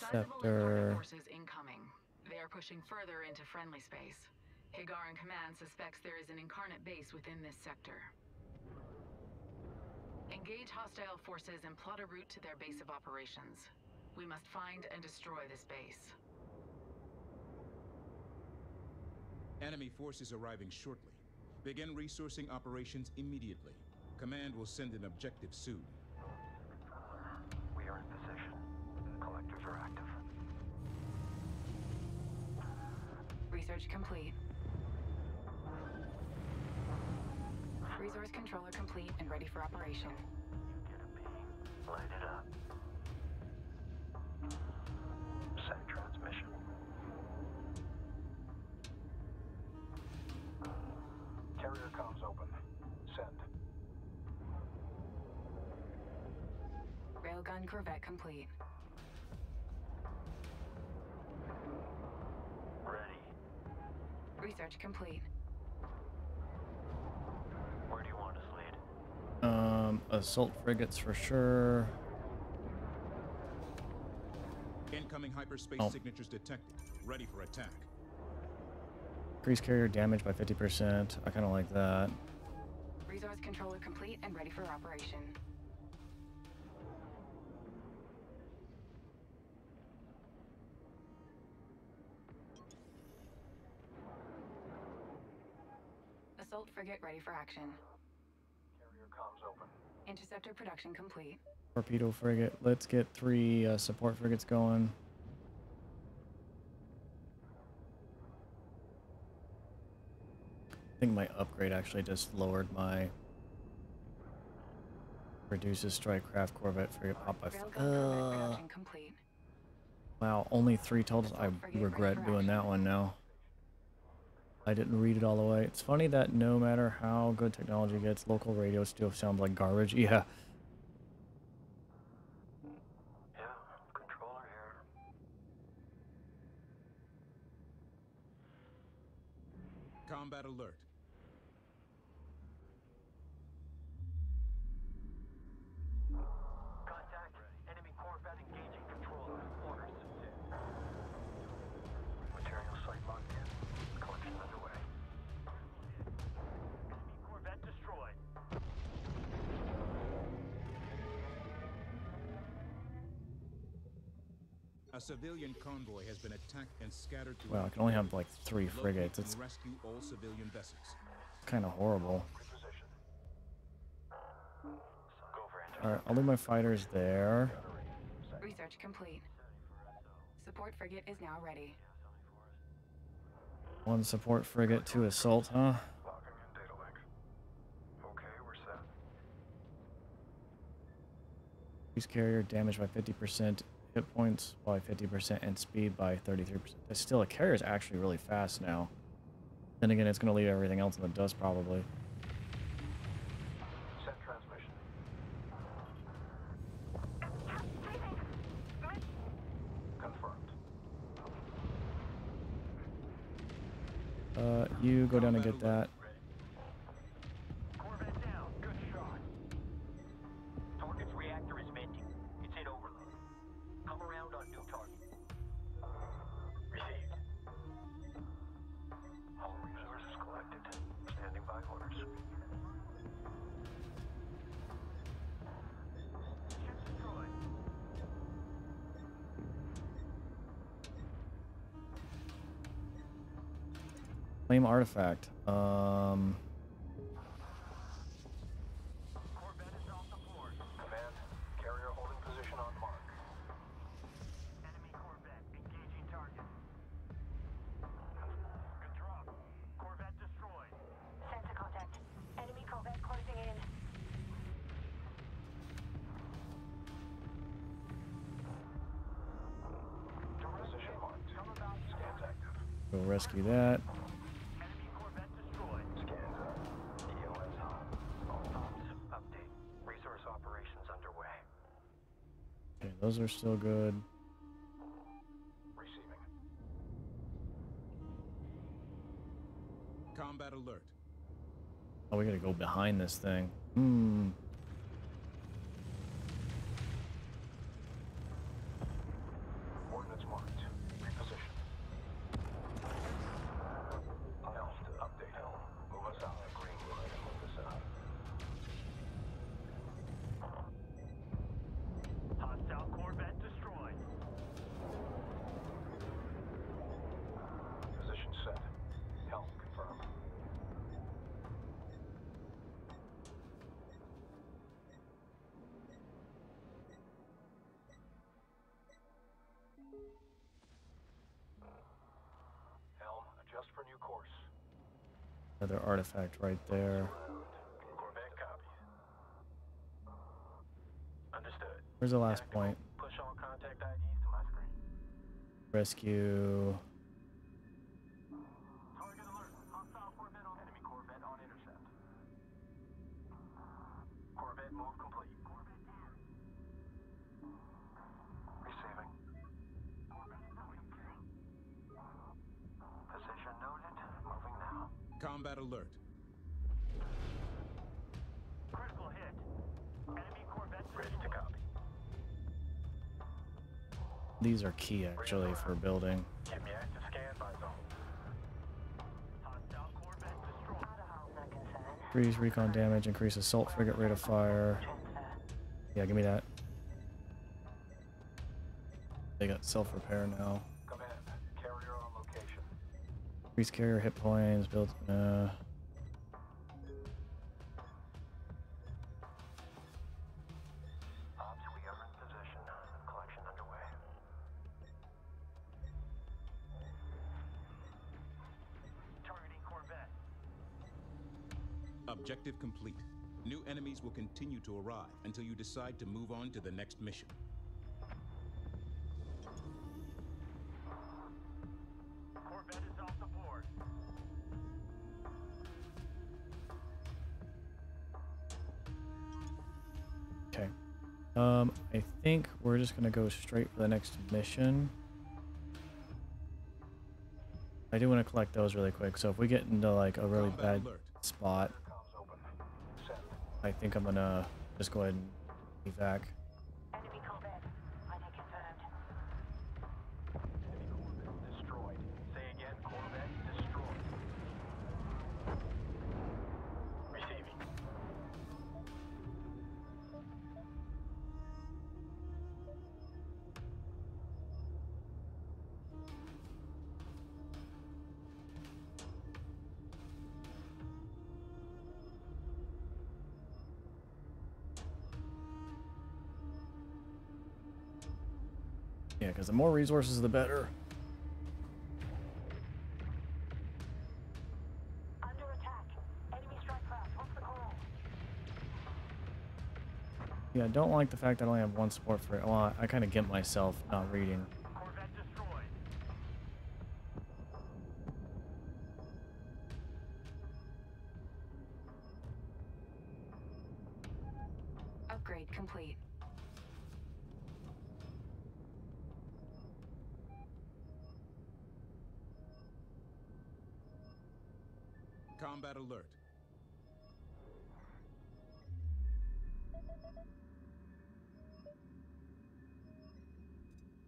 Interceptor. forces incoming. They are pushing further into friendly space. Hiigaran Command suspects there is an incarnate base within this sector. Engage hostile forces and plot a route to their base of operations. We must find and destroy this base. Enemy forces arriving shortly. Begin resourcing operations immediately. Command will send an objective soon. Research complete. Resource controller complete and ready for operation. Get a beam. Light it up. Send transmission. Carrier comms open. Send. Railgun Corvette complete. Ready. Research complete. Where do you want us, lead? Um, assault frigates for sure. Incoming hyperspace Oh. signatures detected. Ready for attack. Increase carrier damage by 50%. I kind of like that. Resource controller complete and ready for operation. Frigate ready for action. Carrier comms open. Interceptor production complete. Torpedo frigate. Let's get three uh, support frigates going. I think my upgrade actually just lowered my reduces strike craft corvette frigate pop by. f- Railgun combat Uh, complete. wow, only three totals. I Assault frigate ready regret doing that one now. I didn't read it all the way. It's funny that no matter how good technology gets, local radio still sounds like garbage. Yeah. Yeah, controller here. Combat alert. Convoy has been attacked and scattered through. Well, I can only have like three frigates. It's rescue all civilian vessels. kind of horrible. Position. Go. Alright, I'll leave my fighters there. Research complete. Support frigate is now ready. One support frigate, two assault, huh? Locking in data link. Okay, we're set. Cruise carrier damaged by 50%, hit points by 50%, and speed by 33%. But still, a carrier is actually really fast now. Then again, it's going to leave everything else in the dust, probably. Set transmission. Confirmed. Uh, you go down and get that. Active. Um, go rescue that. Those are still good. Receiving. Combat alert. Oh, we gotta go behind this thing. Hmm. Artifact right there. Where's the last point? Push all contact IDs to my screen. Rescue. These are key, actually, for building. Increase recon damage, increase assault frigate rate of fire. Yeah, give me that. They got self-repair now. Increase carrier hit points, build. Uh, Objective complete. New enemies will continue to arrive until you decide to move on to the next mission. Corvette is off the board. Okay. Um, I think we're just gonna go straight for the next mission. I do want to collect those really quick. So if we get into like a really Combat bad alert. spot, Comms open. Send. I think I'm gonna just go ahead and evac. Enemy the more resources, the better. Under attack. Enemy strike craft. What's the call? Yeah, I don't like the fact that I only have one support for it. Well, I kind of get myself not reading. Combat alert.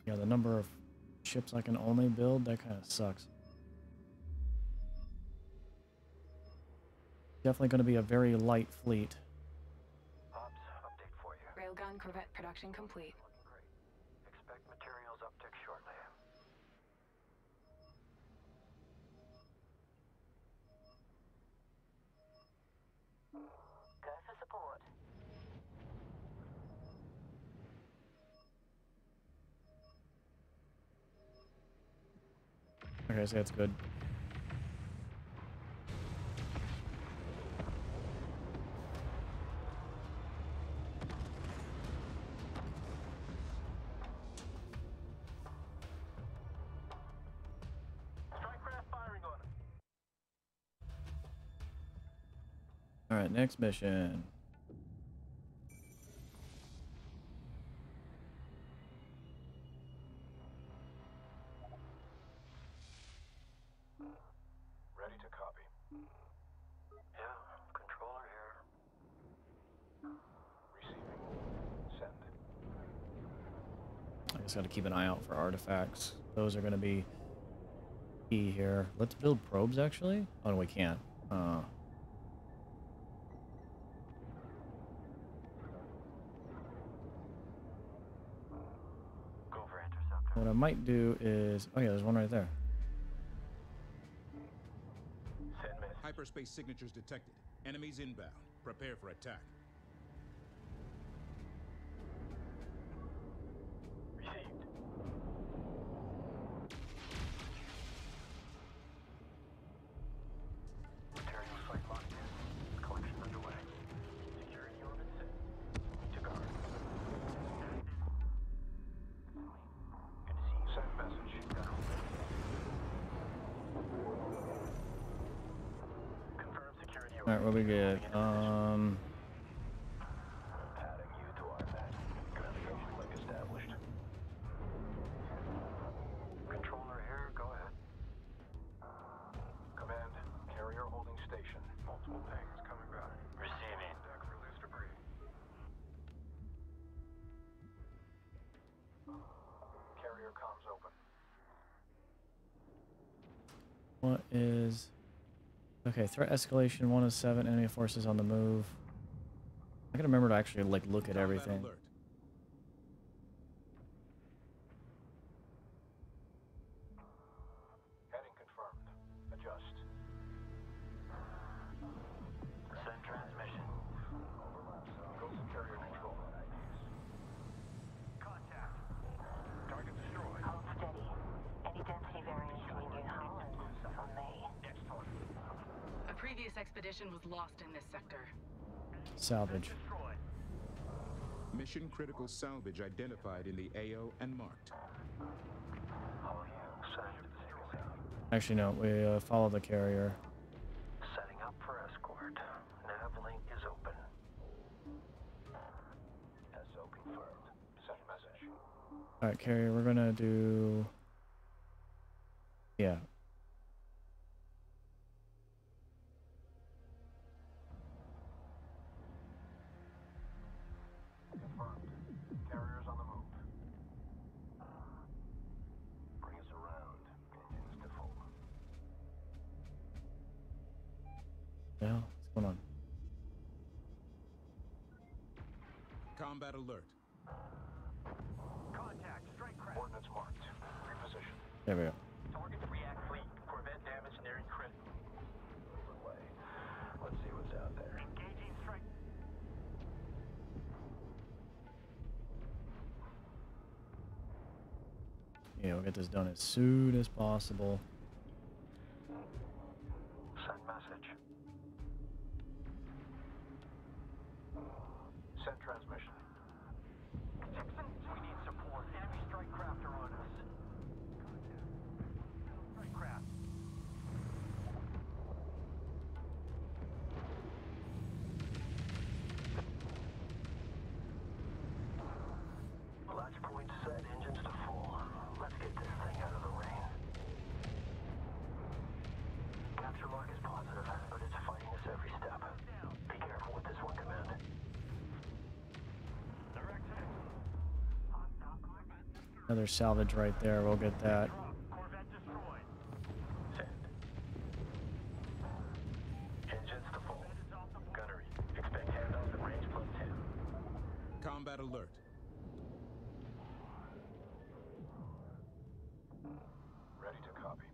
Yeah, the number of ships I can only build, that kind of sucks. Definitely going to be a very light fleet. Ops, update for you. Railgun Corvette production complete. Looking great. Expect materials uptick shortly. Go for support. Okay, so that's good. Strike craft firing on him. All right, next mission. Ready to copy. Yeah, controller here. Receiving. Send. I just got to keep an eye out for artifacts. Those are going to be key here. Let's build probes, actually. Oh, no, we can't. Uh, what I might do is... Oh, yeah, there's one right there. Hyperspace signatures detected. Enemies inbound. Prepare for attack. Okay, threat escalation, one of seven enemy forces on the move. I gotta remember to actually, like, look at everything. alert. Salvage. Mission critical salvage identified in the AO and marked. All you, send. Actually, no. We uh, follow the carrier. Setting up for escort. Nav link is open. SO confirmed. Send message. All right, carrier. We're gonna do. Alert. Contact. Strike craft. Ordnance marked. Reposition. There we go. Target react fleet. Corvette damage nearing critical. Move away. Let's see what's out there. Engaging strike. Yeah, we'll get this done as soon as possible. Another salvage right there. We'll get that. Corvette destroyed. Send. Engines to full. Gunnery. Expect handoff at range plus 10. Combat alert. Ready to copy.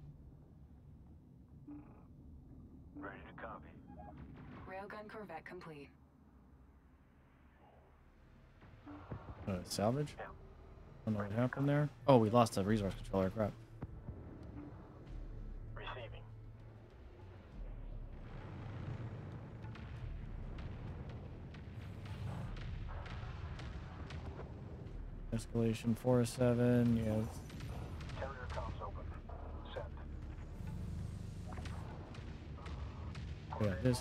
Ready to copy. Railgun Corvette complete. Uh, salvage? Don't know what happened there. Oh, we lost the resource controller. Crap. Receiving. Escalation 407. Yeah. Carrier comms open. Send. Yeah, this.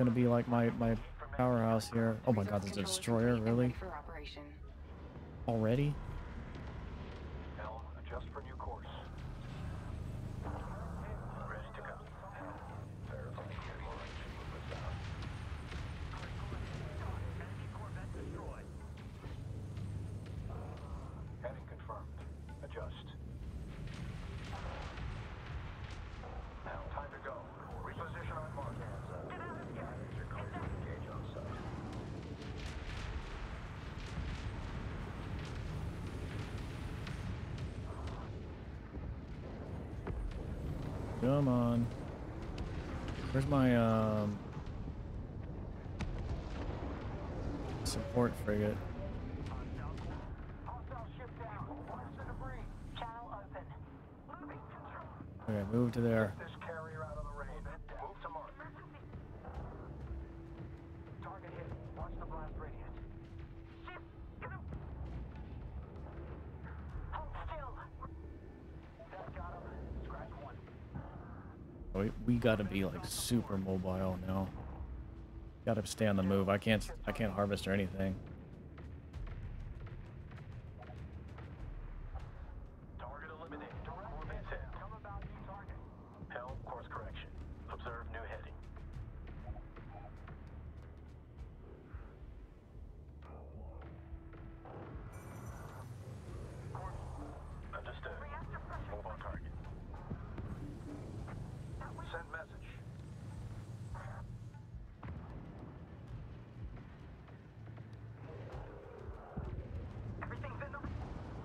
Gonna be like my my powerhouse here. Oh my God, there's a destroyer, really? Already? Helm, adjust for new course. Ready to go. Verify cable range. Movement down. Enemy Corvette destroyed. Heading confirmed. Adjust. Now, time to go. Reposition on mark. Guidance are clear to engage on site. Come on. Where's my um support frigate? Hostile ship down. Watch the debris. Channel open. Moving. Okay, move to there. This carrier out of the rain. Move to mark. Target hit. Watch the blast radius. Ship. Get him. Hold still. That got him. Scratch one. We, we gotta be like super mobile now. Gotta stay on the move. I can't I can't harvest or anything.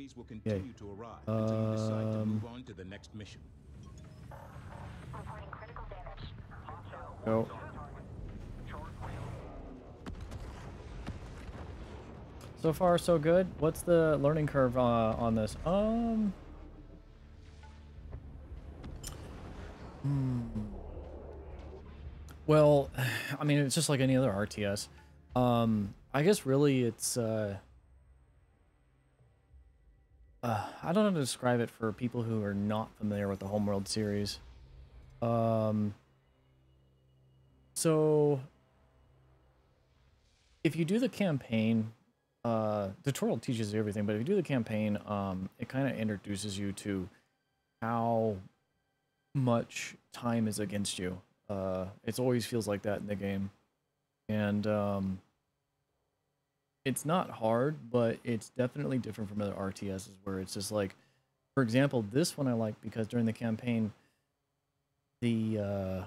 New enemies will continue to arrive until you decide to Um, move on to the next mission. Reporting critical damage. Go. So far, so good. What's the learning curve uh, on this? Um. Hmm. Well, I mean, it's just like any other RTS. Um, I guess really it's. Uh, uh, I don't know how to describe it for people who are not familiar with the Homeworld series. Um. So, if you do the campaign, uh, tutorial teaches you everything, but if you do the campaign, um, it kind of introduces you to how much time is against you. Uh, it always feels like that in the game, and um, it's not hard, but it's definitely different from other RTSs where it's just like, for example, this one I like because during the campaign, the uh,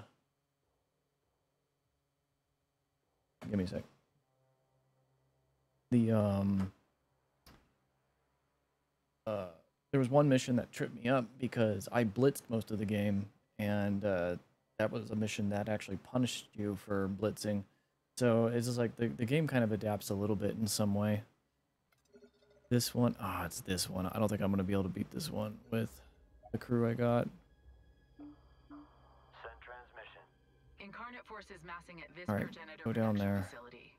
give me a sec. The um uh there was one mission that tripped me up because I blitzed most of the game and uh that was a mission that actually punished you for blitzing. So it's just like the, the game kind of adapts a little bit in some way. This one, ah, oh, it's this one. I don't think I'm gonna be able to beat this one with the crew I got. Send transmission. Incarnate forces massing at this All right, go down there. facility.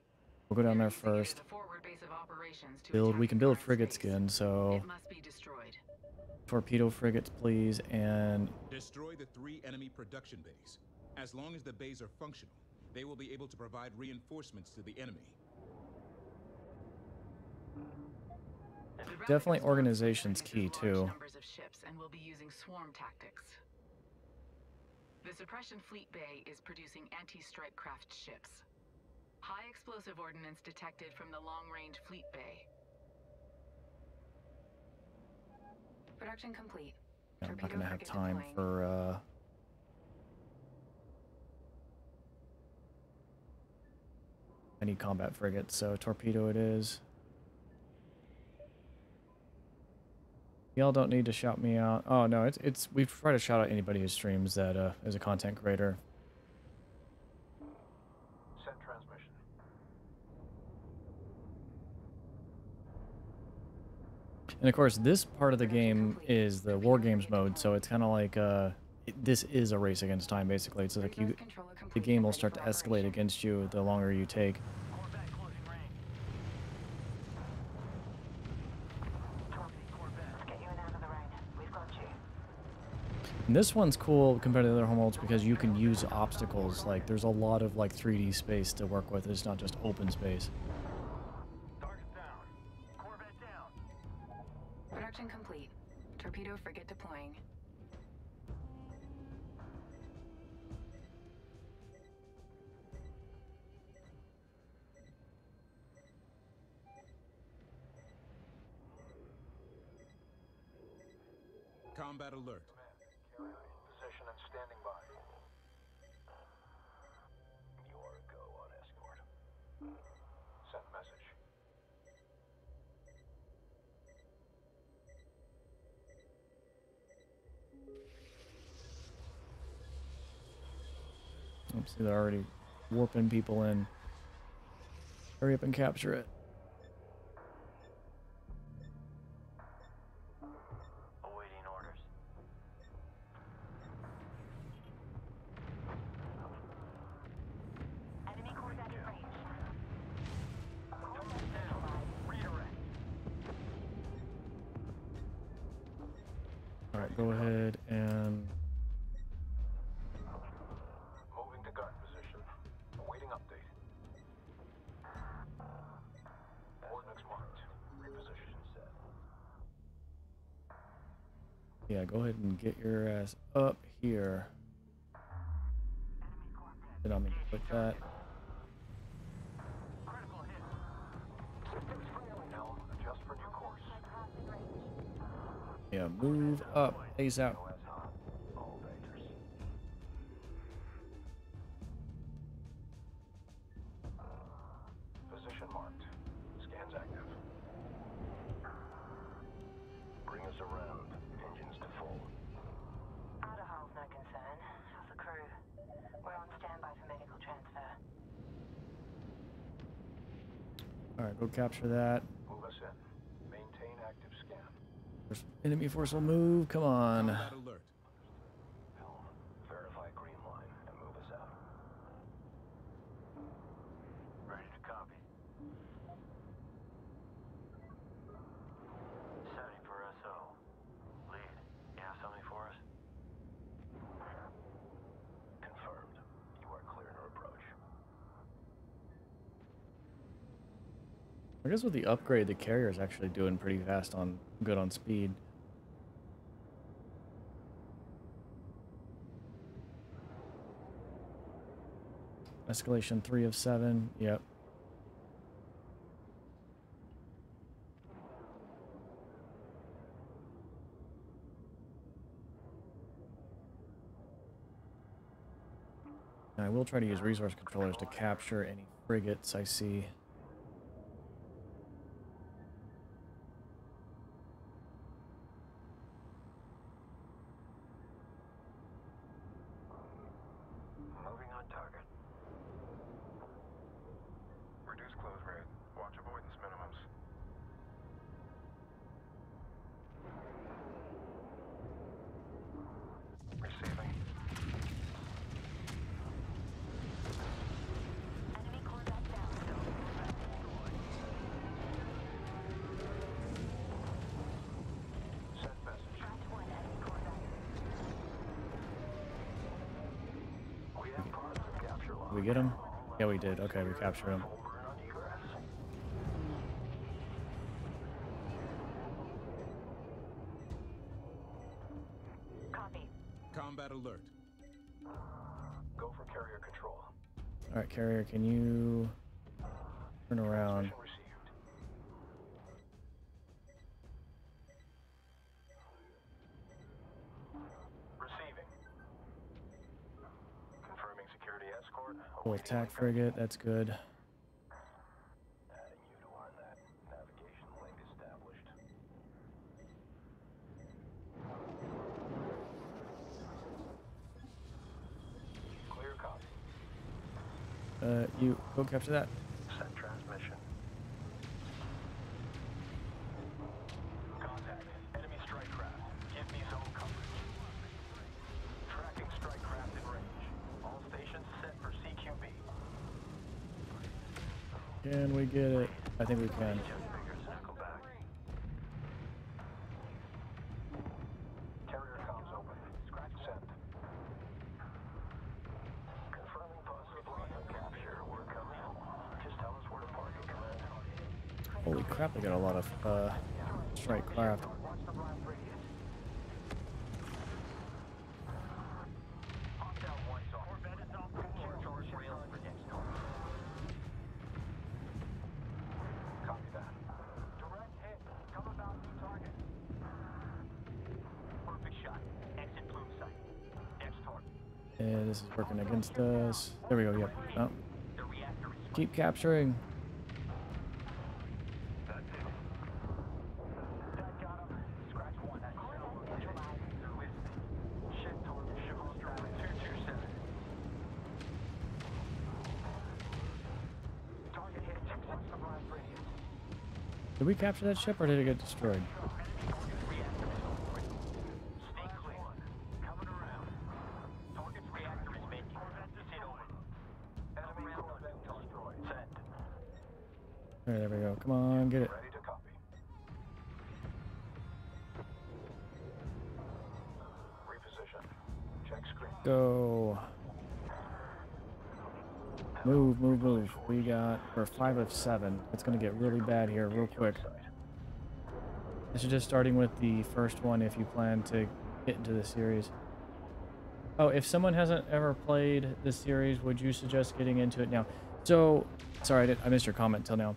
We'll go down there They're using it as first. a forward base of operations to Build. We can build current frigate space. skin. So It must be destroyed. torpedo frigates, please, and Destroy the three enemy production bays. As long as the bays are functional, they will be able to provide reinforcements to the enemy. Definitely organization's produces key, large too. Numbers of ships and will be using swarm tactics. The suppression fleet bay is producing anti-strike craft ships. High explosive ordnance detected from the long-range fleet bay. Production complete. I'm not gonna have time deploying. for uh I need combat frigates, so torpedo it is. Y'all don't need to shout me out. Oh no, it's it's we try to shout out anybody who streams that uh is a content creator. Send transmission. And of course, this part of the game is the war games mode, so it's kind of like uh this is a race against time basically. It's like you the game will start to escalate against you the longer you take. Corvette closing range. Let's get you in out of the rain. We've got you. And this one's cool compared to the other homeworlds because you can use obstacles. Like there's a lot of like 3D space to work with. It's not just open space. Target down. Corvette down. Production complete. Torpedo frigate deploying. Combat alert. Position and standing by. Your go on escort. Send message. Oops, they're already warping people in. Hurry up and capture it. Get your ass up here. Did not mean to click that. Yeah, move up ASAP. OS capture that. Move us in. Maintain active scan. Force- Enemy force will move. Come on. Combat alert. Helm, verify green line and move us out. Ready to copy. Setting for SO. Lead, you have something for us? Confirmed. You are clear to approach. I guess with the upgrade, the carrier is actually doing pretty fast on good on speed. Escalation three of seven. Yep. I will try to use resource controllers to capture any frigates I see. Moving on target. Reduce close rate. Watch avoidance minimums. Receiving. Enemy Corvette down. Send message. Tracked one enemy Corvette. We have parts of capture lock. Did we get him? Yeah, we did. Okay, we captured him. Full burn on egress. Copy. Combat alert. Go for carrier control. All right, carrier, can you security escort. Full awaiting attack frigate. That's good. You to our net. Navigation link established. Clear copy. Uh, you go capture that. Send transmission. Contact. Enemy strike craft. Give me zone coverage. Tracking strike craft in range. All stations set for CQB. Can we get it? I think we can. Jet figures knuckle back. Carrier comms open. Scratch sent. Confirming positive line of capture. We're coming. Just tell us where to park and command. Holy crap, they got a lot of uh, strike craft. Working against us. There we go. Yep. Oh, keep capturing. That's it. That got him. Scratch one. That's They're with me. Ship target. Ship Australia 227. Target hit. What's the blast radius? Did we capture that ship or did it get destroyed? Five of seven. It's gonna get really bad here real quick. This is just starting with the first one if you plan to get into the series. Oh, if someone hasn't ever played the series, would you suggest getting into it now? So, sorry, I, I missed your comment till now.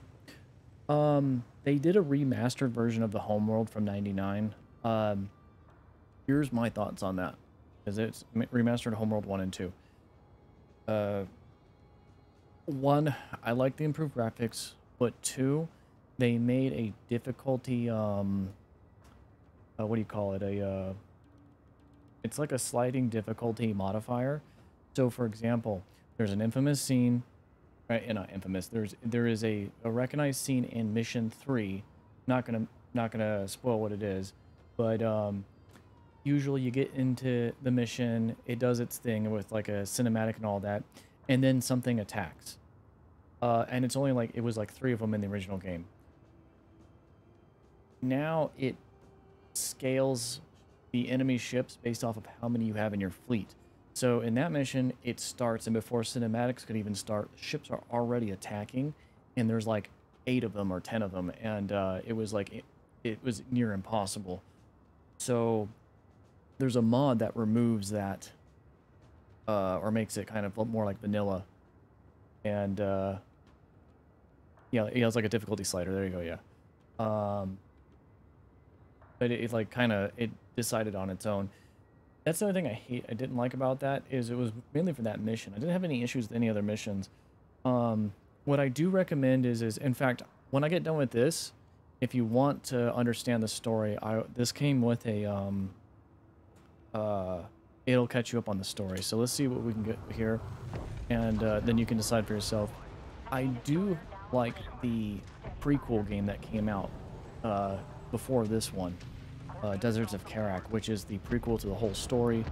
Um, they did a remastered version of the Homeworld from '99. Um, here's my thoughts on that, because it's remastered Homeworld one and two. Uh, one, I like the improved graphics, but two, they made a difficulty. Um, uh, what do you call it? A uh, it's like a sliding difficulty modifier. So, for example, there's an infamous scene right? And not infamous. There's there is a, a recognized scene in Mission Three. Not gonna not gonna spoil what it is, but um, usually you get into the mission, it does its thing with like a cinematic and all that, and then something attacks. Uh, and it's only like it was like three of them in the original game. Now it scales the enemy ships based off of how many you have in your fleet. So in that mission, it starts, and before cinematics could even start, ships are already attacking, and there's like eight of them or ten of them, and uh, it was like it, it was near impossible. So there's a mod that removes that, uh, or makes it kind of more like vanilla, and uh, yeah, it has like a difficulty slider. There you go. Yeah. Um, but it, it like kind of it decided on its own. That's the only thing I hate. I didn't like about that is it was mainly for that mission. I didn't have any issues with any other missions. Um, what I do recommend is is in fact when I get done with this, if you want to understand the story, I this came with a um. Uh, it'll catch you up on the story. So let's see what we can get here, and uh, then you can decide for yourself. I do like the prequel game that came out uh, before this one, uh, Deserts of Kharak, which is the prequel to the whole story.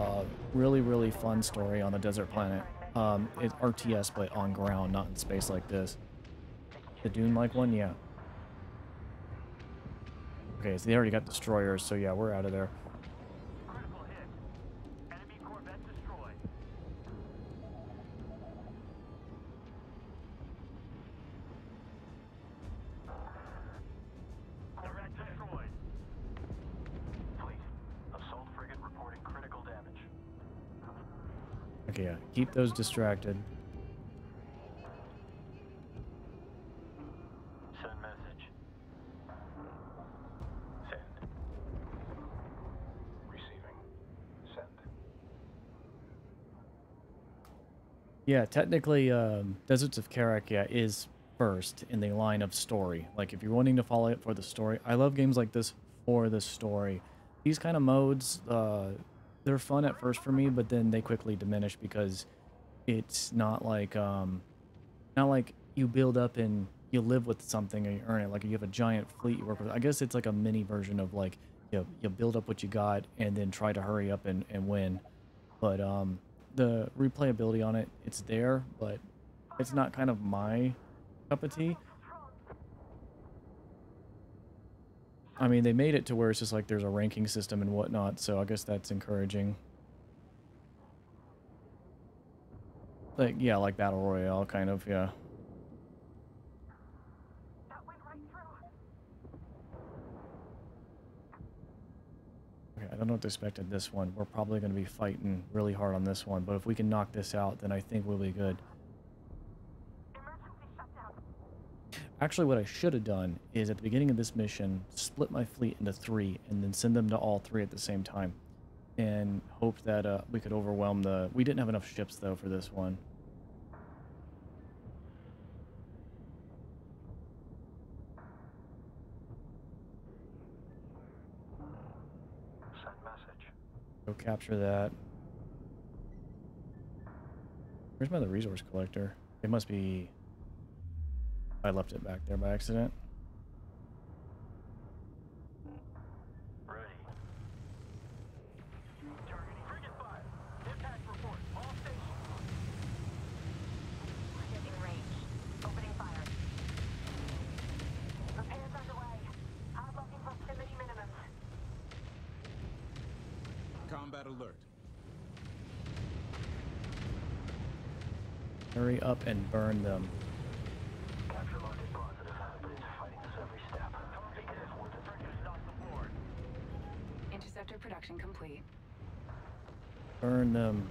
Uh, really, really fun story on the desert planet. Um, it's RTS, but on ground, not in space like this. The Dune-like one, yeah. Okay, so they already got destroyers, so yeah, we're out of there. Keep those distracted. Send message. Send. Receiving. Send. Yeah, technically, um, Deserts of Kharak, yeah, is first in the line of story. Like, if you're wanting to follow it for the story, I love games like this for the story. These kind of modes, uh, they're fun at first for me, but then they quickly diminish because it's not like, um, not like you build up and you live with something and you earn it. Like, you have a giant fleet you work with. I guess it's like a mini version of like, you, you build up what you got and then try to hurry up and, and win. But, um, the replayability on it, it's there, but it's not kind of my cup of tea. I mean, they made it to where it's just like there's a ranking system and whatnot, so I guess that's encouraging. Like, yeah, like Battle Royale, kind of, yeah. Okay, I don't know what to expect in this one. We're probably going to be fighting really hard on this one, but if we can knock this out, then I think we'll be good. Actually, what I should have done is at the beginning of this mission, split my fleet into three and then send them to all three at the same time. And hope that uh, we could overwhelm the... We didn't have enough ships, though, for this one. Send message. Go capture that. Where's my other resource collector? It must be... I left it back there by accident. Ready. Targeting frigate fire. Impact report. All stations. Hitting range. Opening fire. Repairs underway. Hard locking proximity minimums. Combat alert. Hurry up and burn them. Capture lock is positive, but it's fighting us every step. Be careful with the frigate is not aboard. Interceptor production complete. Them. Um,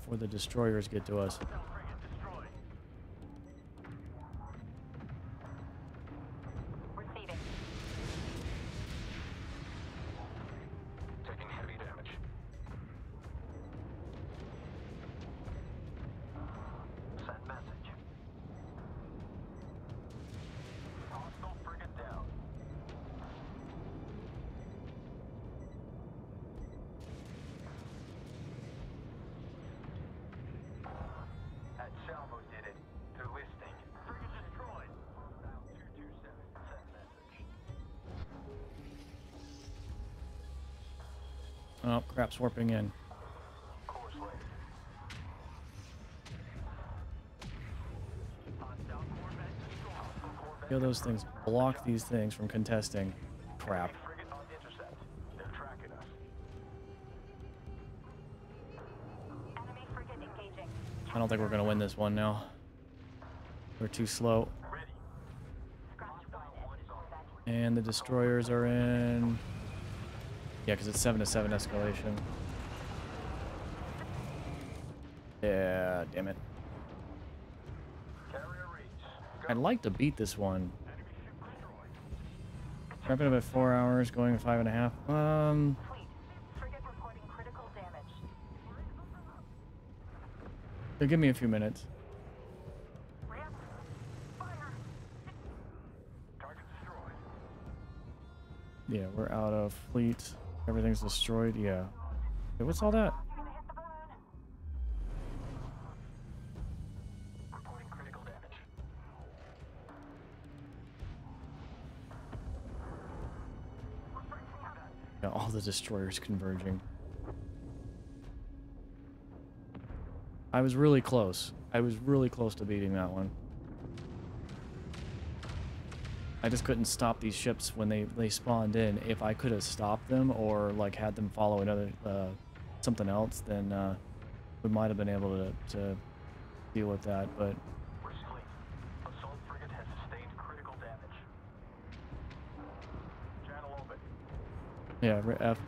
before the destroyers get to us. Oh, crap's warping in. Kill those things. Block these things from contesting. Crap. I don't think we're gonna win this one now. We're too slow. And the destroyers are in. Yeah, because it's 7 to 7 escalation. Yeah, damn it. I'd like to beat this one. Wrapping up at four hours, going five and a half. Um, fleet. Reporting critical damage. so give me a few minutes. Fire. Target destroyed. Yeah, we're out of fleet. Everything's destroyed. Yeah. Hey, what's all that? You're gonna hit the balloon. Reporting critical damage. Yeah, all the destroyers converging. I was really close. I was really close to beating that one. I just couldn't stop these ships when they, they spawned in. If I could have stopped them or like had them follow another uh, something else, then uh, we might have been able to, to deal with that. But We're fleet. Assault frigate has sustained critical damage. Channel open. Yeah, F.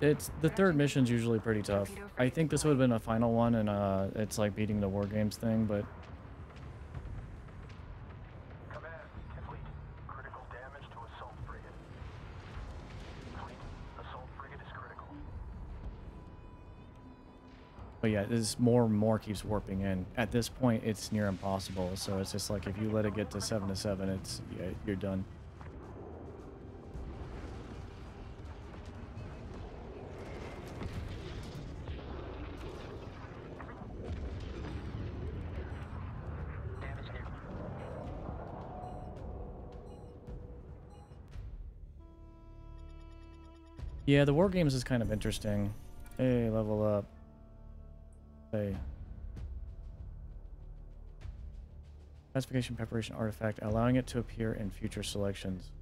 It's the third mission's usually pretty tough. I think this would have been a final one, and uh, it's like beating the war games thing. But but yeah, this more and more keeps warping in. At this point, it's near impossible. So it's just like if you let it get to seven to seven, it's yeah, you're done. Yeah, the war games is kind of interesting. Hey, level up. Hey. Classification preparation artifact, allowing it to appear in future selections.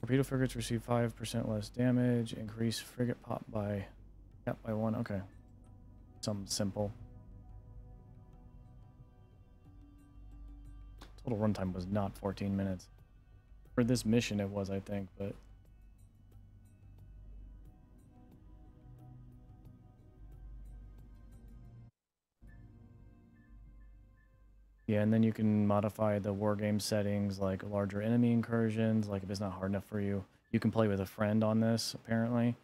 Torpedo frigates receive 5% less damage. Increase frigate pop by cap by one. Okay. Some simple. Total runtime was not 14 minutes. For this mission, it was, I think, but. Yeah, and then you can modify the war game settings like larger enemy incursions, like if it's not hard enough for you. You can play with a friend on this, apparently.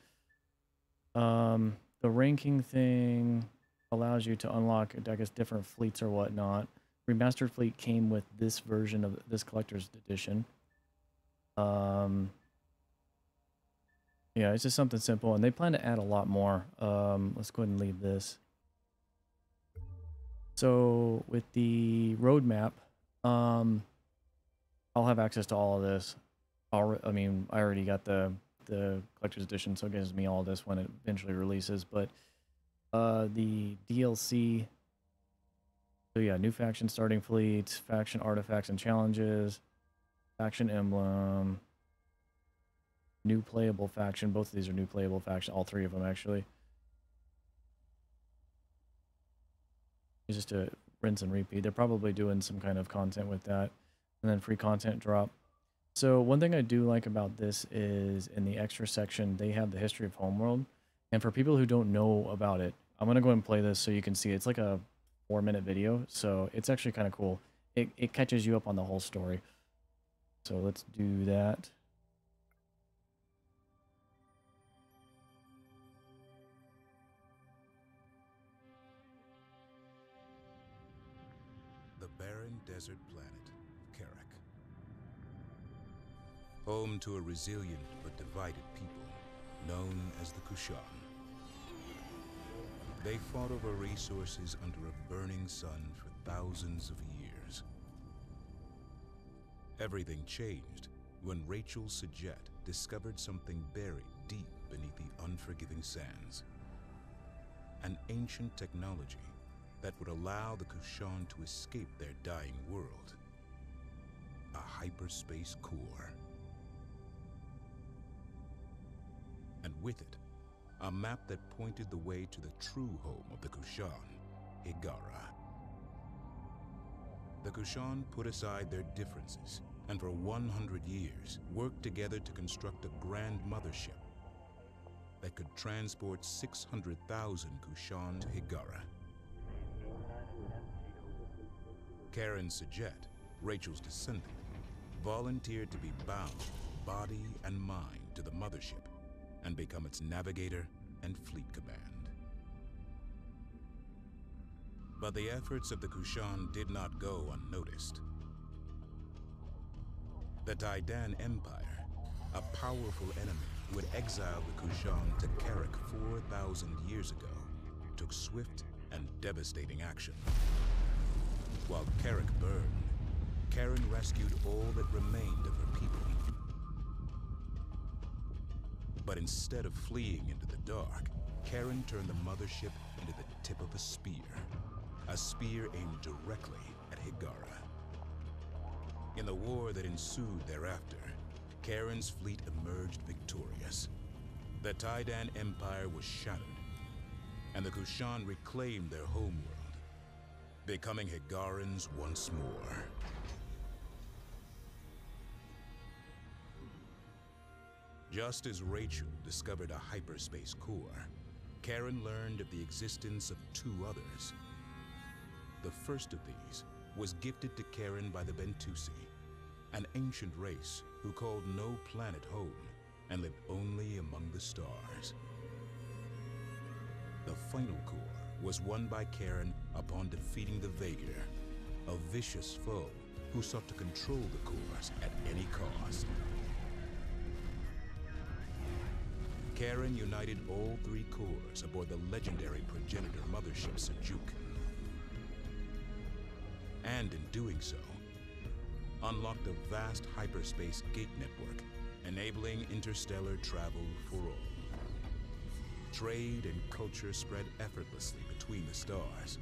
Um, the ranking thing allows you to unlock, I guess, different fleets or whatnot. Remastered Fleet came with this version of this collector's edition. Um, yeah, it's just something simple, and they plan to add a lot more. Um, let's go ahead and leave this. So with the roadmap, um, I'll have access to all of this. I'll, I mean, I already got the the collector's edition, so it gives me all this when it eventually releases. But uh, the DLC. So yeah, new faction starting fleets, faction artifacts and challenges, faction emblem, new playable faction. Both of these are new playable faction. All three of them actually. It's just a rinse and repeat. They're probably doing some kind of content with that, and then free content drop. So one thing I do like about this is in the extra section they have the history of Homeworld, and for people who don't know about it, I'm gonna go and play this so you can see. It's like a four minute video, so it's actually kind of cool. It it catches you up on the whole story. So let's do that. the barren desert planet Kharak. Home to a resilient but divided people known as the Kushan. They fought over resources under a burning sun for thousands of years. Everything changed when Rachel S'jet discovered something buried deep beneath the unforgiving sands. An ancient technology that would allow the Kushan to escape their dying world. A hyperspace core. And with it, a map that pointed the way to the true home of the Kushan, Hiigara. The Kushan put aside their differences and for 100 years worked together to construct a grand mothership that could transport 600,000 Kushan to Hiigara. Karan S'jet, Rachel's descendant, volunteered to be bound, body and mind, to the mothership and become its navigator and fleet command. But the efforts of the Kushan did not go unnoticed. The Taiidan Empire, a powerful enemy who had exiled the Kushan to Kharak 4,000 years ago, took swift and devastating action. While Kharak burned, Karan rescued all that remained of her people. But instead of fleeing into the dark, Karan turned the mothership into the tip of a spear. A spear aimed directly at Hiigara. In the war that ensued thereafter, Karan's fleet emerged victorious. The Taiidan Empire was shattered, and the Kushan reclaimed their homeworld, becoming Hiigarans once more. Just as Rachel discovered a hyperspace core, Karan learned of the existence of two others. The first of these was gifted to Karan by the Bentusi, an ancient race who called no planet home and lived only among the stars. The final core was won by Karan upon defeating the Vaygr, a vicious foe who sought to control the cores at any cost. Karan united all three cores aboard the legendary progenitor mothership Sajuuk. And in doing so, unlocked a vast hyperspace gate network, enabling interstellar travel for all. Trade and culture spread effortlessly between the stars.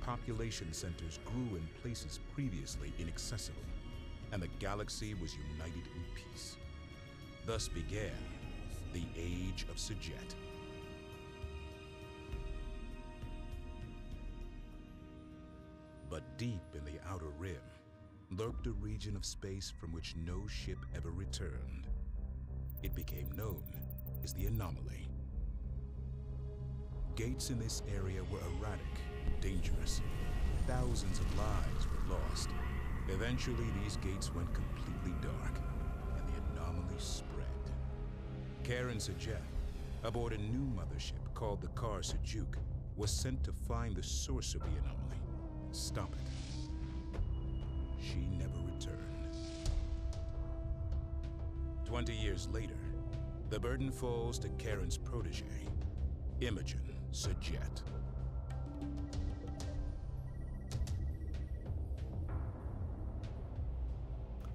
Population centers grew in places previously inaccessible, and the galaxy was united in peace. Thus began the Age of S'jet. Deep in the Outer Rim lurked a region of space from which no ship ever returned. It became known as the Anomaly. Gates in this area were erratic, dangerous. Thousands of lives were lost. Eventually, these gates went completely dark, and the anomaly spread. Karan S'jet, aboard a new mothership called the Kar Sejuk, was sent to find the source of the anomaly stop it. She never returned. Twenty years later, the burden falls to Karan's protege, Imogen S'jet.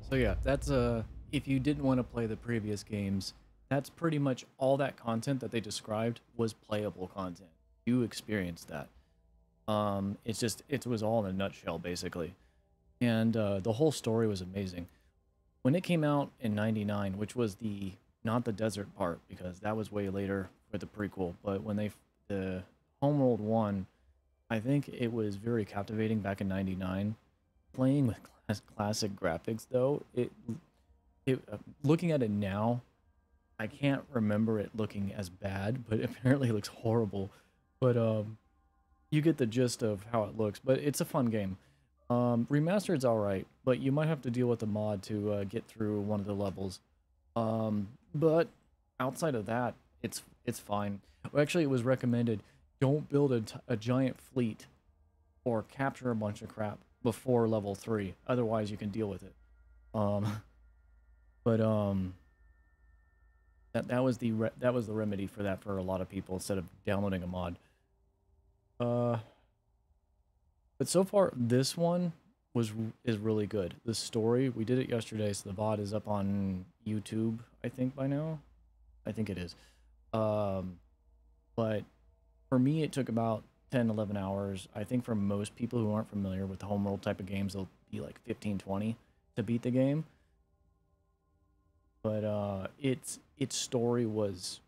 So yeah, that's uh if you didn't want to play the previous games, that's pretty much all that content that they described was playable content. You experienced that. Um, it's just it was all in a nutshell basically, and uh, the whole story was amazing. When it came out in '99, which was the not the desert part because that was way later for the prequel, but when they the Homeworld one, I think it was very captivating back in '99. Playing with class, classic graphics though, it it uh, looking at it now I can't remember it looking as bad, but apparently it looks horrible. But um, you get the gist of how it looks. But it's a fun game. Um, remastered's all right, but you might have to deal with the mod to uh, get through one of the levels. Um, but outside of that, it's it's fine. Well, actually, it was recommended don't build a, a giant fleet or capture a bunch of crap before level three. Otherwise, you can deal with it. Um, but um, that that was the that was the remedy for that for a lot of people instead of downloading a mod. Uh, but so far this one was is really good. The story we did it yesterday, so the VOD is up on YouTube. I think by now, I think it is. Um, but for me, it took about 10, 11 hours. I think for most people who aren't familiar with the homeworld type of games, it'll be like 15, 20 to beat the game. But uh, its its story was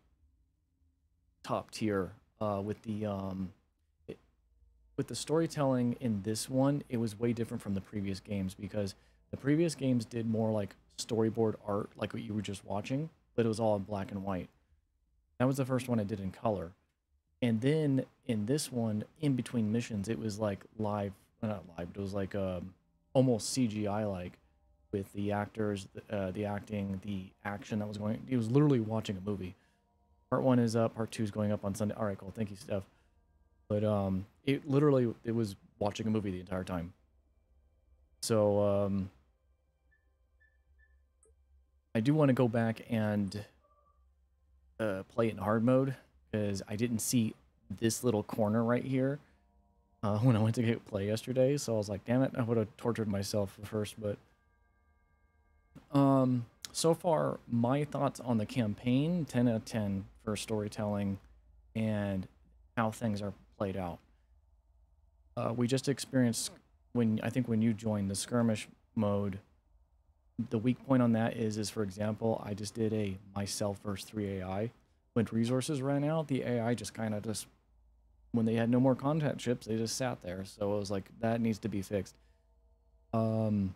top tier uh, with the um, with the storytelling in this one. It was way different from the previous games because the previous games did more like storyboard art, like what you were just watching, but it was all in black and white. That was the first one I did in color. And then in this one, in between missions, it was like live, not live, but it was like um, almost CGI like with the actors, uh, the acting, the action that was going. It was literally watching a movie. Part one is up. Part two is going up on Sunday. All right, cool. Thank you, Steph. But um, it literally it was watching a movie the entire time. So um, I do want to go back and uh, play it in hard mode because I didn't see this little corner right here uh, when I went to get play yesterday. So I was like, damn it, I would have tortured myself first. But um, so far, my thoughts on the campaign 10 out of 10 for storytelling and how things are played out. Uh, we just experienced when I think when you joined the skirmish mode. The weak point on that is, is for example, I just did a myself versus three AI. When resources ran out, the AI just kind of just when they had no more contact chips, they just sat there. So it was like that needs to be fixed. Um,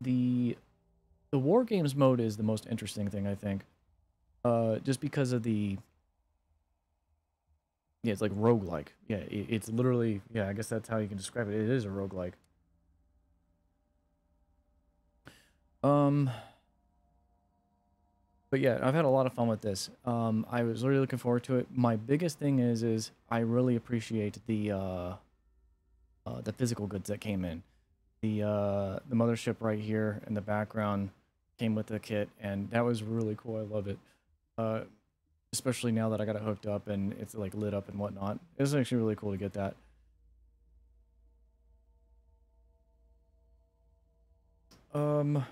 the the war games mode is the most interesting thing I think, uh, just because of the yeah, it's like roguelike. Yeah, it, it's literally yeah. I guess that's how you can describe it. It is a roguelike. Um, but yeah, I've had a lot of fun with this. Um, I was really looking forward to it. My biggest thing is, is I really appreciate the, uh, uh, the physical goods that came in. The, uh, the mothership right here in the background came with the kit, and that was really cool. I love it. Uh, especially now that I got it hooked up and it's like lit up and whatnot. It was actually really cool to get that. Um.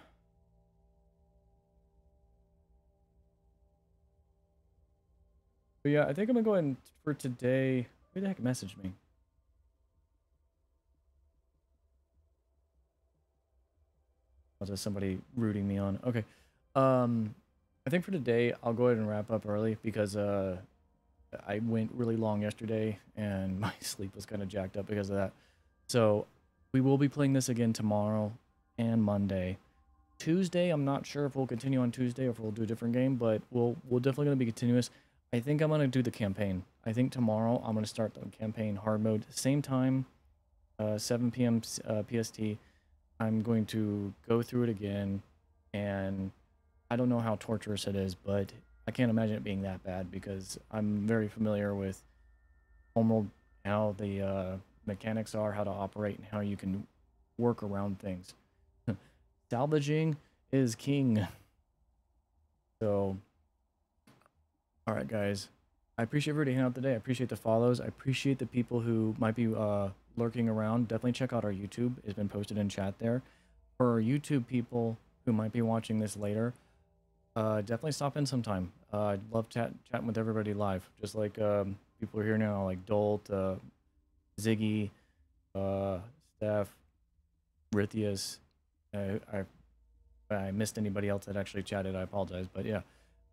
But yeah, I think I'm gonna go ahead and for today. Who the heck messaged me? Was just somebody rooting me on? Okay. Um, I think for today I'll go ahead and wrap up early because uh, I went really long yesterday and my sleep was kind of jacked up because of that. So we will be playing this again tomorrow and Monday. Tuesday, I'm not sure if we'll continue on Tuesday or if we'll do a different game, but we'll we'll definitely gonna be continuous. I think I'm gonna do the campaign. I think tomorrow I'm gonna start the campaign hard mode, same time, uh, 7 p.m. Uh, PST. I'm going to go through it again, and I don't know how torturous it is, but I can't imagine it being that bad because I'm very familiar with Homeworld, how the uh, mechanics are, how to operate, and how you can work around things. Salvaging is king. So, all right, guys. I appreciate everybody hanging out today. I appreciate the follows. I appreciate the people who might be uh, lurking around. Definitely check out our YouTube. It's been posted in chat there. For YouTube people who might be watching this later, uh, definitely stop in sometime. Uh, I'd love chat chatting with everybody live, just like um, people are here now, like Dolt, uh, Ziggy, uh, Steph, Rithius. I, I I missed anybody else that actually chatted. I apologize, but yeah,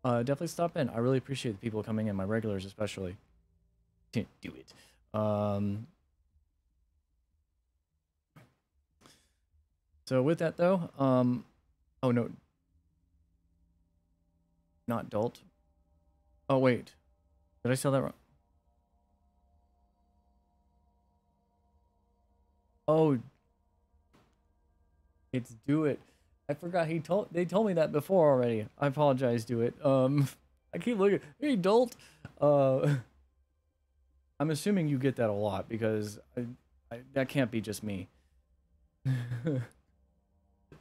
uh, definitely stop in. I really appreciate the people coming in, my regulars especially. Do it. Um, so with that though, um, oh no, not Dolt. Oh wait, did I sell that wrong? Oh, it's do it. I forgot he told they told me that before already. I apologize, do it. Um, I keep looking. Hey, Dolt. Uh, I'm assuming you get that a lot because I, I that can't be just me.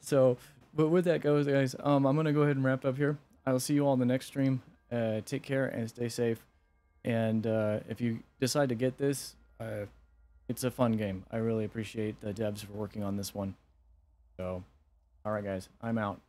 so, but with that goes, guys. Um, I'm gonna go ahead and wrap up here. I'll see you all in the next stream. Uh, take care and stay safe. And uh, if you decide to get this, uh, it's a fun game. I really appreciate the devs for working on this one. So, all right, guys, I'm out.